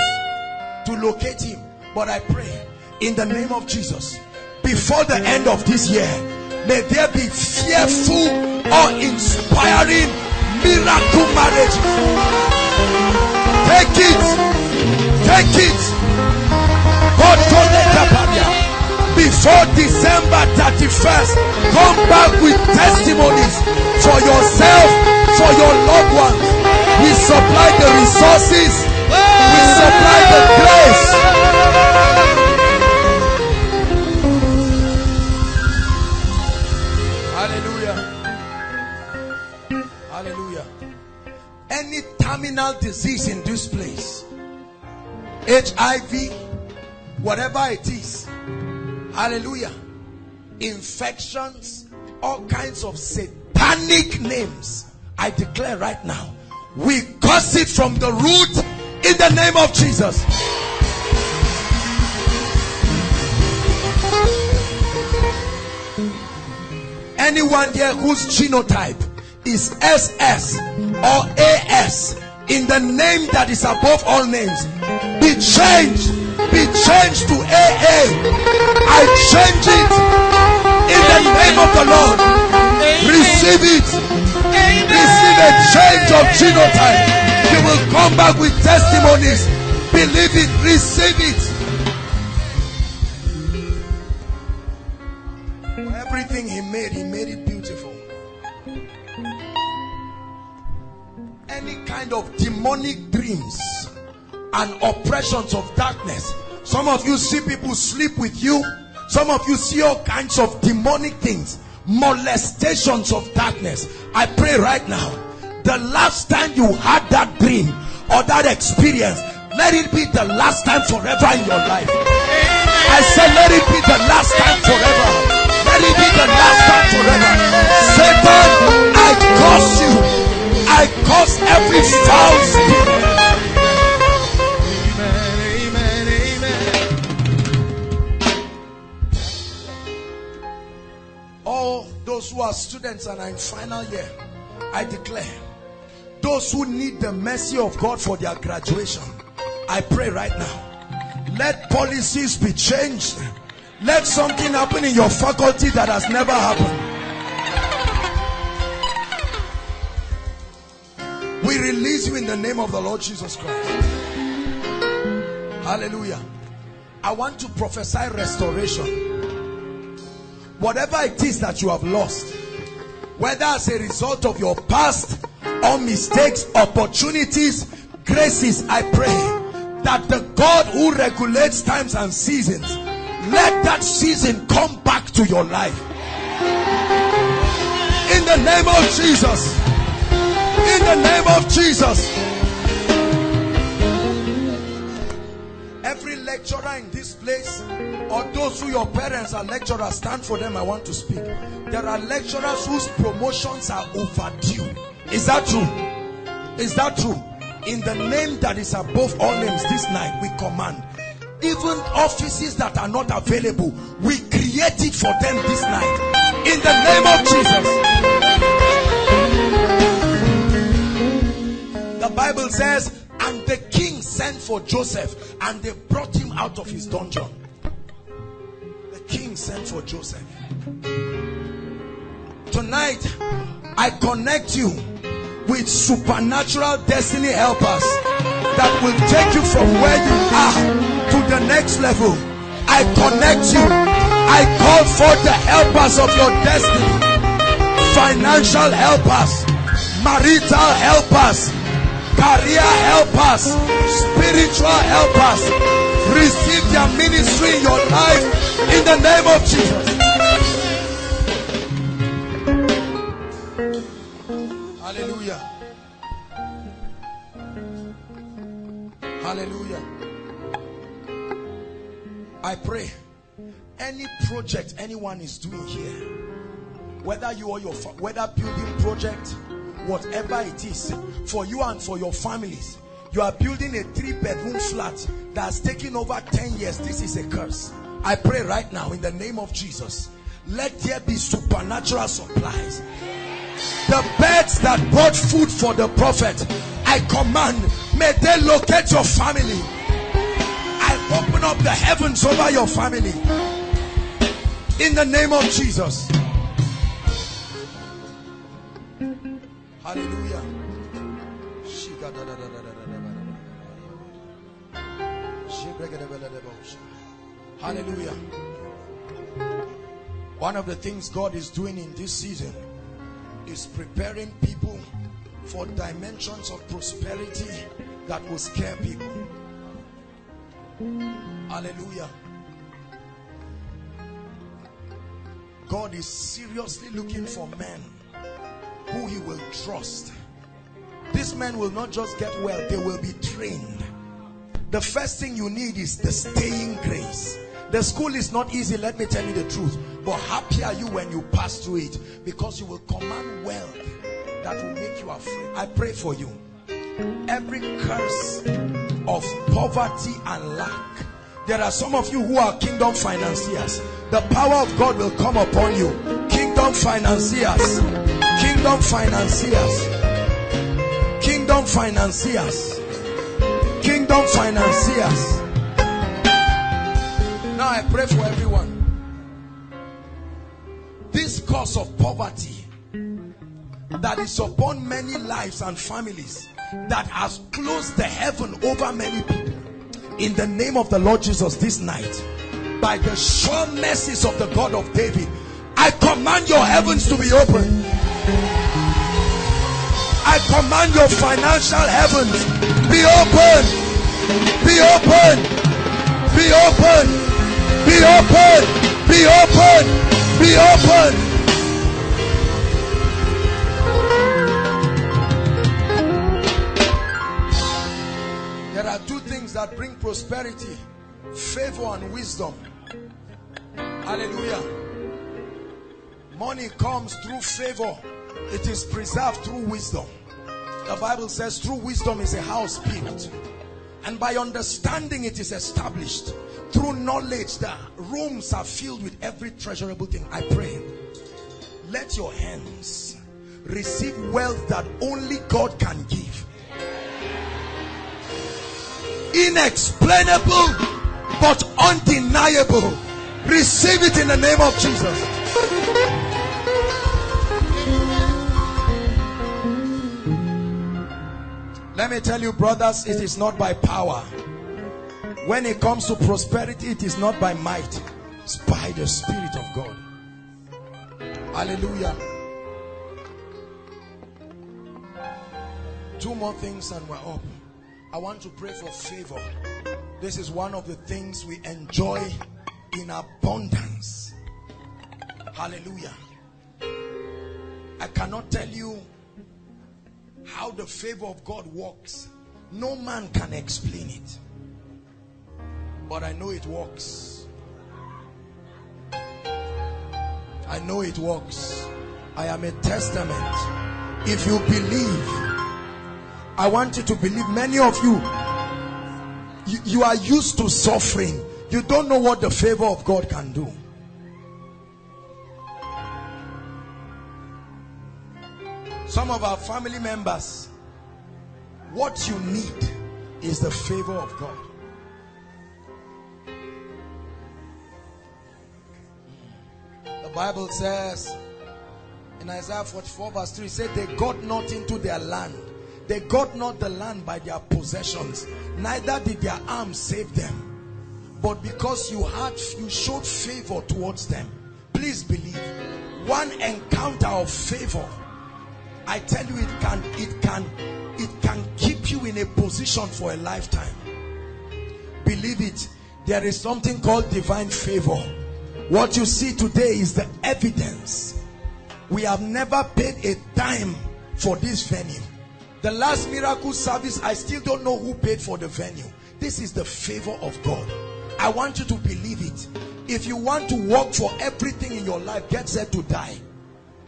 to locate him. But i pray in the name of jesus before the end of this year may there be fearful or inspiring miracle marriages take it. Take it. God before December 31st come back with testimonies for yourself for your loved ones. We supply the resources. We supply the grace. Hallelujah. Hallelujah. Any terminal disease in this place HIV whatever it is hallelujah. Infections all kinds of satanic names I declare right now we curse it from the root in the name of Jesus. Anyone here whose genotype is SS or AS in the name that is above all names be changed be changed to AA I change it. In the name of the Lord receive it. Receive a change of genotype. You will come back with testimonies. Believe it receive it. Everything he made he made it any kind of demonic dreams and oppressions of darkness. Some of you see people sleep with you. Some of you see all kinds of demonic things molestations of darkness. I pray right now the last time you had that dream or that experience let it be the last time forever in your life. I said let it be the last time forever. Let it be the last time forever. Satan i curse you i cause every foul spirit all those who are students and are in final year i declare those who need the mercy of god for their graduation i pray right now let policies be changed. Let something happen in your faculty that has never happened we release you in the name of the lord jesus christ. Hallelujah. I want to prophesy restoration. Whatever it is that you have lost whether as a result of your past or mistakes opportunities graces i pray that the god who regulates times and seasons let that season come back to your life. In the name of jesus in the name of jesus. Every lecturer in this place or those who your parents are lecturers stand for them. I want to speak. There are lecturers whose promotions are overdue. Is that true? Is that true? In the name that is above all names this night we command. Even offices that are not available we create it for them this night. In the name of jesus the bible says and the king sent for joseph and they brought him out of his dungeon. The king sent for joseph. Tonight i connect you with supernatural destiny helpers that will take you from where you are to the next level. I connect you. I call for the helpers of your destiny. Financial helpers marital helpers career helpers spiritual helpers receive their ministry in your life in the name of jesus. Hallelujah. Hallelujah. I pray any project anyone is doing here, whether you or your whether building project, whatever it is, for you and for your families, you are building a three bedroom flat that's taken over 10 years. This is a curse. I pray right now in the name of Jesus, let there be supernatural supplies. The birds that brought food for the prophet, I command, may they locate your family. I open up the heavens over your family. In the name of Jesus. Hallelujah. Hallelujah. One of the things God is doing in this season is preparing people for dimensions of prosperity that will scare people. Hallelujah. God is seriously looking for men who he will trust. These men will not just get well, they will be trained. The first thing you need is the staying grace. The school is not easy, let me tell you the truth. But happy are you when you pass through it because you will command wealth that will make you afraid. I pray for you. Every curse of poverty and lack. There are some of you who are kingdom financiers. The power of God will come upon you. Kingdom financiers. Kingdom financiers. Kingdom financiers. Kingdom financiers. Now I pray for everyone. This cause of poverty that is upon many lives and families that has closed the heaven over many people in the name of the Lord Jesus this night by the sure mercies of the God of David I command your heavens to be open I command your financial heavens be open be open be open be open be open be open There are two things that bring prosperity favor and wisdom. Hallelujah. Money comes through favor, it is preserved through wisdom. The Bible says, through wisdom is a house built, and by understanding it is established. Through knowledge, the rooms are filled with every treasurable thing. I pray, let your hands receive wealth that only God can give inexplainable but undeniable receive it in the name of Jesus let me tell you brothers it is not by power when it comes to prosperity it is not by might it's by the spirit of God hallelujah two more things and we're up I want to pray for favor. This is one of the things we enjoy in abundance. Hallelujah. I cannot tell you how the favor of God works. No man can explain it. But I know it works. I know it works. I am a testament. If you believe, I want you to believe many of you, you, you are used to suffering. You don't know what the favor of God can do. Some of our family members, what you need is the favor of God. The Bible says in Isaiah 44 verse 3, said they got not into their land they got not the land by their possessions, neither did their arms save them. But because you had you showed favor towards them, please believe one encounter of favor. I tell you, it can it can it can keep you in a position for a lifetime. Believe it. There is something called divine favor. What you see today is the evidence. We have never paid a dime for this venue The last miracle service, I still don't know who paid for the venue. This is the favor of God. I want you to believe it. If you want to work for everything in your life, get set to die.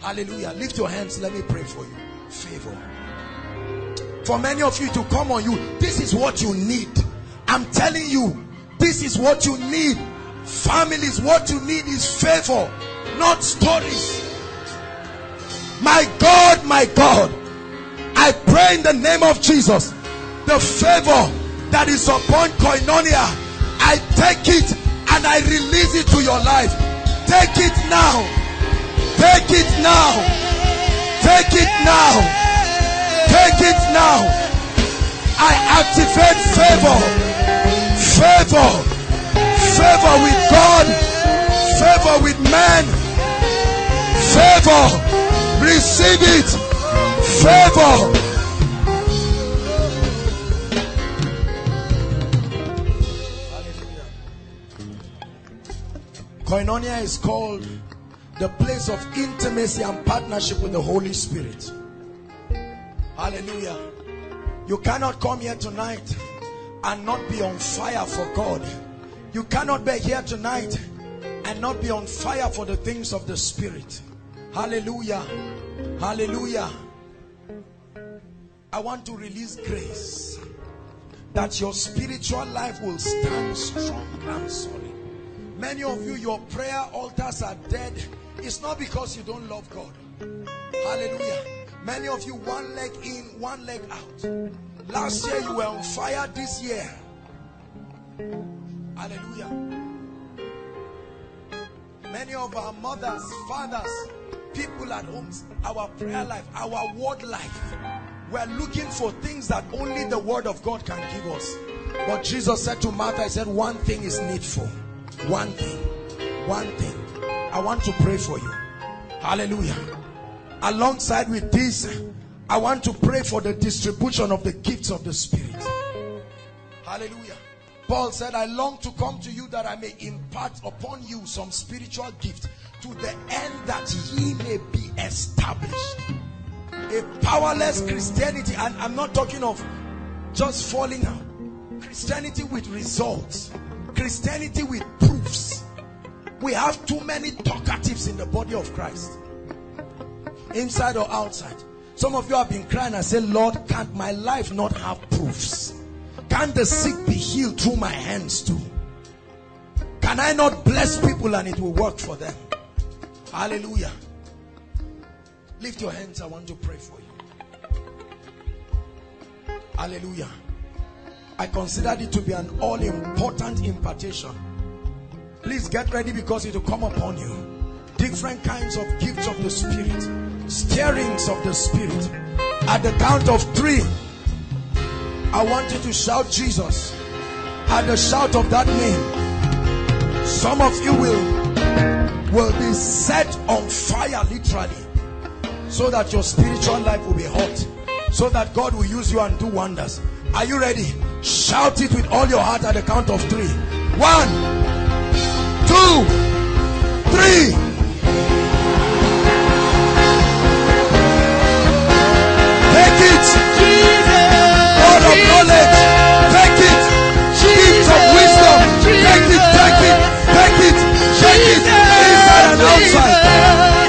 Hallelujah. Lift your hands. Let me pray for you. Favor. For many of you to come on you, this is what you need. I'm telling you, this is what you need. Families, what you need is favor, not stories. My God, my God, I pray in the name of Jesus, the favor that is upon Koinonia, I take it and I release it to your life. Take it now. Take it now. Take it now. Take it now. I activate favor. Favor. Favor with God. Favor with men. Favor. Receive it. Favor. Koinonia is called the place of intimacy and partnership with the Holy Spirit. Hallelujah. You cannot come here tonight and not be on fire for God. You cannot be here tonight and not be on fire for the things of the Spirit. Hallelujah. Hallelujah. I want to release grace that your spiritual life will stand strong and solid. Many of you, your prayer altars are dead. It's not because you don't love God. Hallelujah. Many of you, one leg in, one leg out. Last year you were on fire, this year. Hallelujah. Many of our mothers, fathers, people at homes, our prayer life, our word life, we're looking for things that only the word of God can give us. But Jesus said to Martha, He said, one thing is needful. One thing. One thing. I want to pray for you. Hallelujah. Alongside with this, I want to pray for the distribution of the gifts of the Spirit. Hallelujah. Paul said, I long to come to you that I may impart upon you some spiritual gift to the end that ye may be established. A powerless Christianity, and I'm not talking of just falling out. Christianity with results. Christianity with proofs. We have too many talkatives in the body of Christ. Inside or outside. Some of you have been crying and said, Lord, can't my life not have proofs? Can the sick be healed through my hands too? Can I not bless people and it will work for them? Hallelujah. Lift your hands. I want to pray for you. Hallelujah. I considered it to be an all important impartation. Please get ready because it will come upon you. Different kinds of gifts of the Spirit, stirrings of the Spirit. At the count of three, I want you to shout Jesus. At the shout of that name, some of you will will be set on fire literally so that your spiritual life will be hot so that God will use you and do wonders. Are you ready? Shout it with all your heart at the count of three. One, two, three. Take it. God of knowledge. Take it. Gift of wisdom. Take it. Take it. Take it. Take it. Inside and outside.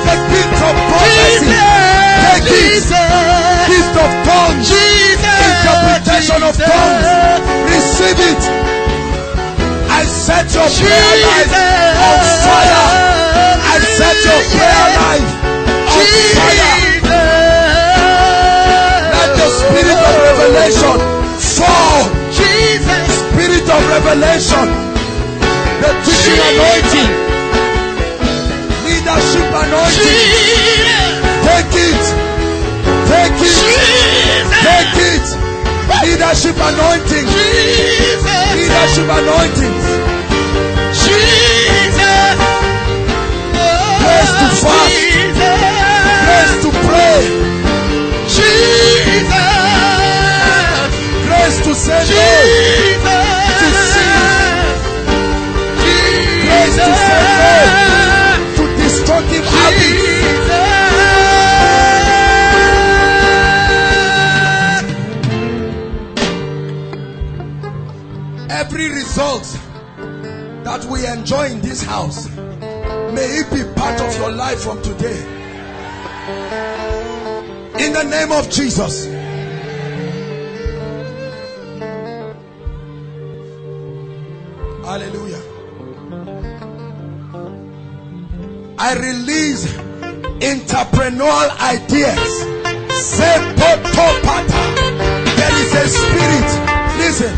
The gift of prophecy. Take it. Gift of tongues. Interpretation of tongues. Receive it. Set your prayer life on fire. I set your prayer life on fire. Let the spirit of revelation fall. Spirit of revelation. The teaching anointing. Leadership anointing. Take it. Take it. Take it. Leadership anointing. Leadership anointing. fast, to pray, Jesus, to say no, to sin, to to destructive habits. Every result that we enjoy in this house may it be part of your life from today. In the name of Jesus. Hallelujah. I release entrepreneurial ideas. There is a spirit. Listen.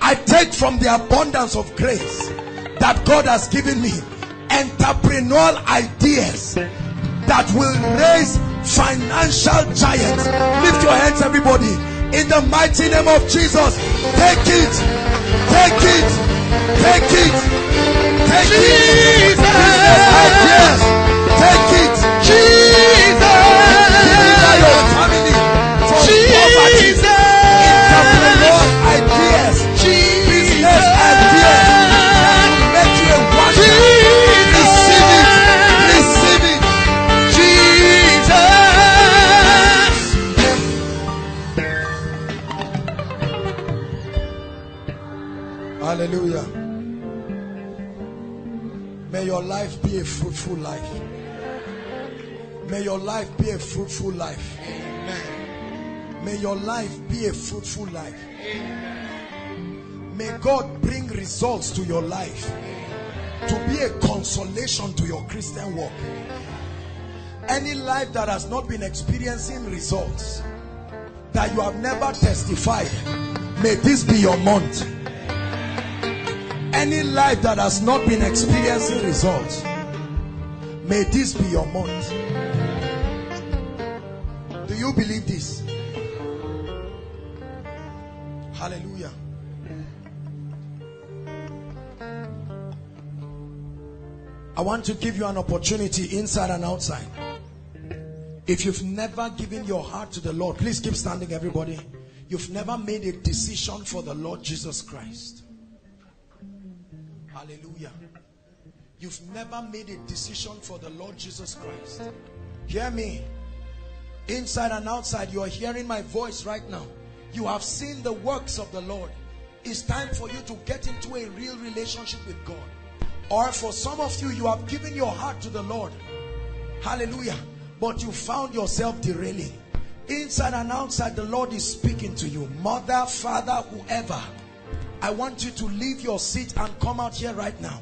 I take from the abundance of grace that God has given me entrepreneurial ideas that will raise financial giants. Lift your hands, everybody. In the mighty name of Jesus. Take it. Take it. Take it. Take it. Business ideas. Take it. Jesus. Fruitful life. May your life be a fruitful life. Amen. May your life be a fruitful life. May God bring results to your life to be a consolation to your Christian walk. Any life that has not been experiencing results, that you have never testified, may this be your month. Any life that has not been experiencing results, may this be your month. Do you believe this? Hallelujah. I want to give you an opportunity inside and outside. If you've never given your heart to the Lord, please keep standing, everybody. You've never made a decision for the Lord Jesus Christ. Hallelujah. You've never made a decision for the Lord Jesus Christ. Hear me. Inside and outside, you are hearing my voice right now. You have seen the works of the Lord. It's time for you to get into a real relationship with God. Or for some of you, you have given your heart to the Lord. Hallelujah. But you found yourself derailing. Inside and outside, the Lord is speaking to you. Mother, father, whoever. I want you to leave your seat and come out here right now.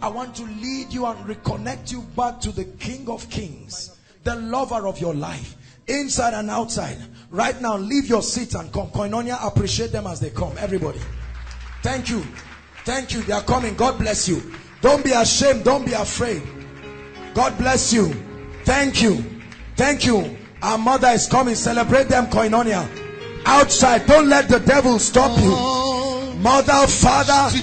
I want to lead you and reconnect you back to the King of Kings, the lover of your life, inside and outside. Right now, leave your seat and come. Koinonia, appreciate them as they come. Everybody. Thank you. Thank you. They are coming. God bless you. Don't be ashamed. Don't be afraid. God bless you. Thank you. Thank you. Our mother is coming. Celebrate them, Koinonia. Outside. Don't let the devil stop you. Oh, mother, father,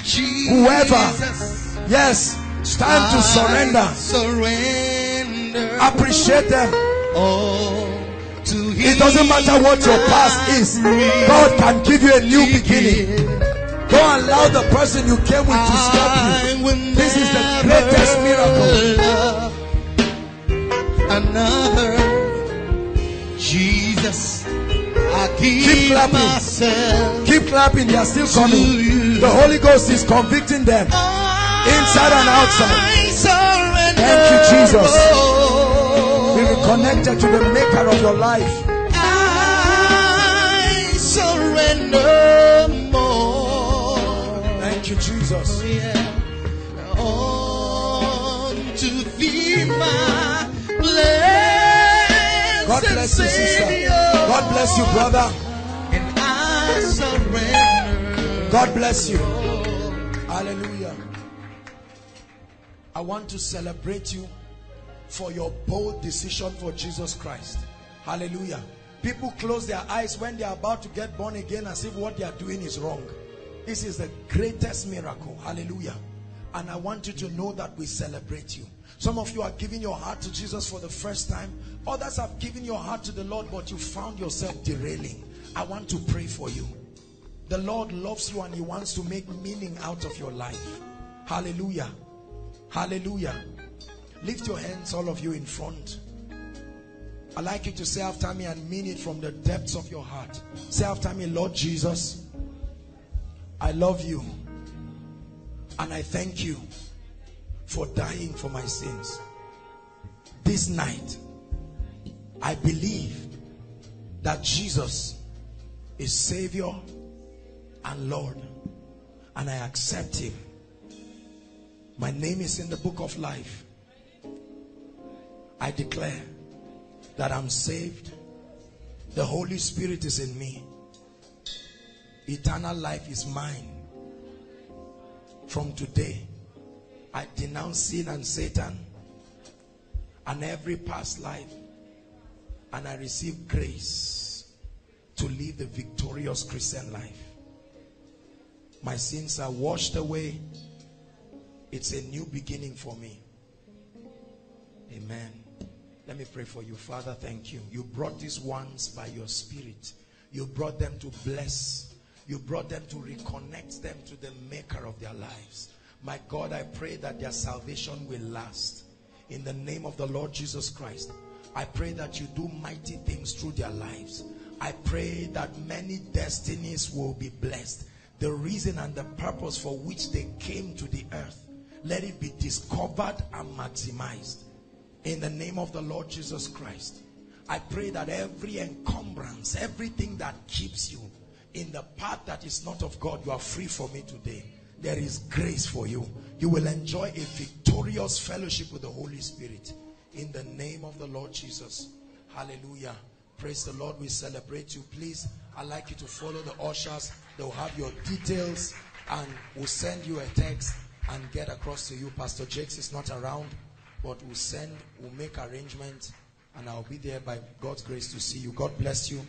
whoever. Yes. It's time to surrender. Surrender. Appreciate them. It doesn't matter what your past is. God can give you a new beginning. Don't allow the person you came with to stop you. This is the greatest miracle. Another Jesus. Keep clapping. Keep clapping. They are still coming. The Holy Ghost is convicting them inside and outside. Thank you, Jesus. Be reconnected to the maker of your life. I surrender more. Thank you, Jesus. Oh, thee, my God bless you, sister. God bless you, brother. And I surrender. God bless you. Hallelujah. I want to celebrate you for your bold decision for Jesus Christ. Hallelujah. People close their eyes when they are about to get born again as if what they are doing is wrong. This is the greatest miracle. Hallelujah. And I want you to know that we celebrate you. Some of you are giving your heart to Jesus for the first time. Others have given your heart to the Lord, but you found yourself derailing. I want to pray for you. The Lord loves you and he wants to make meaning out of your life. Hallelujah. Hallelujah. Lift your hands, all of you in front. I'd like you to say after me and mean it from the depths of your heart. Say after me, Lord Jesus, I love you. And I thank you for dying for my sins. This night, I believe that Jesus is Savior and Lord. And I accept Him. My name is in the book of life. I declare that I'm saved. The Holy Spirit is in me. Eternal life is mine. From today, I denounce sin and Satan and every past life. And I receive grace to live the victorious Christian life. My sins are washed away. It's a new beginning for me. Amen. Let me pray for you. Father, thank you. You brought these ones by your spirit. You brought them to bless. You brought them to reconnect them to the maker of their lives. My God, I pray that their salvation will last. In the name of the Lord Jesus Christ, I pray that you do mighty things through their lives. I pray that many destinies will be blessed. The reason and the purpose for which they came to the earth, let it be discovered and maximized. In the name of the Lord Jesus Christ, I pray that every encumbrance, everything that keeps you in the path that is not of God, you are free from it today. There is grace for you. You will enjoy a victorious fellowship with the Holy Spirit. In the name of the Lord Jesus. Hallelujah. Praise the Lord. We celebrate you. Please, I'd like you to follow the ushers. They'll have your details and we'll send you a text and get across to you. Pastor Jakes is not around, but we'll send, we'll make arrangements and I'll be there by God's grace to see you. God bless you.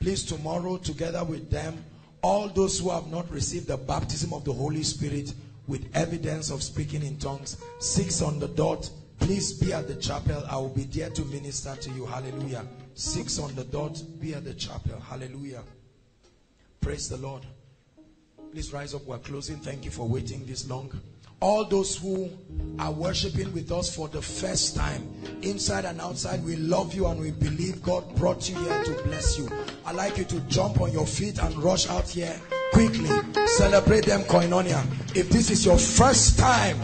Please, tomorrow, together with them, all those who have not received the baptism of the Holy Spirit with evidence of speaking in tongues, six on the dot, please be at the chapel. I will be there to minister to you. Hallelujah. Six on the dot, be at the chapel. Hallelujah. Praise the Lord. Please rise up. We're closing. Thank you for waiting this long. All those who are worshiping with us for the first time, inside and outside, we love you and we believe God brought you here to bless you. I'd like you to jump on your feet and rush out here quickly. Celebrate them, Koinonia. If this is your first time,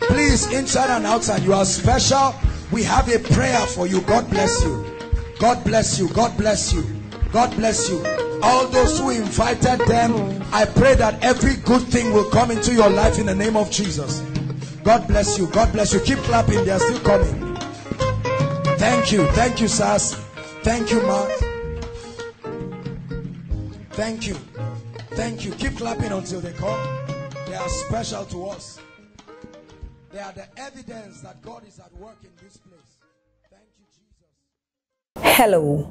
please, inside and outside, you are special. We have a prayer for you. God bless you. God bless you. God bless you. God bless you. All those who invited them, I pray that every good thing will come into your life in the name of Jesus. God bless you. God bless you. Keep clapping. They are still coming. Thank you. Thank you, Sas. Thank you, Mark. Thank you. Thank you. Keep clapping until they come. They are special to us. They are the evidence that God is at work in this place. Thank you, Jesus. Hello.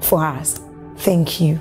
for us. Thank you.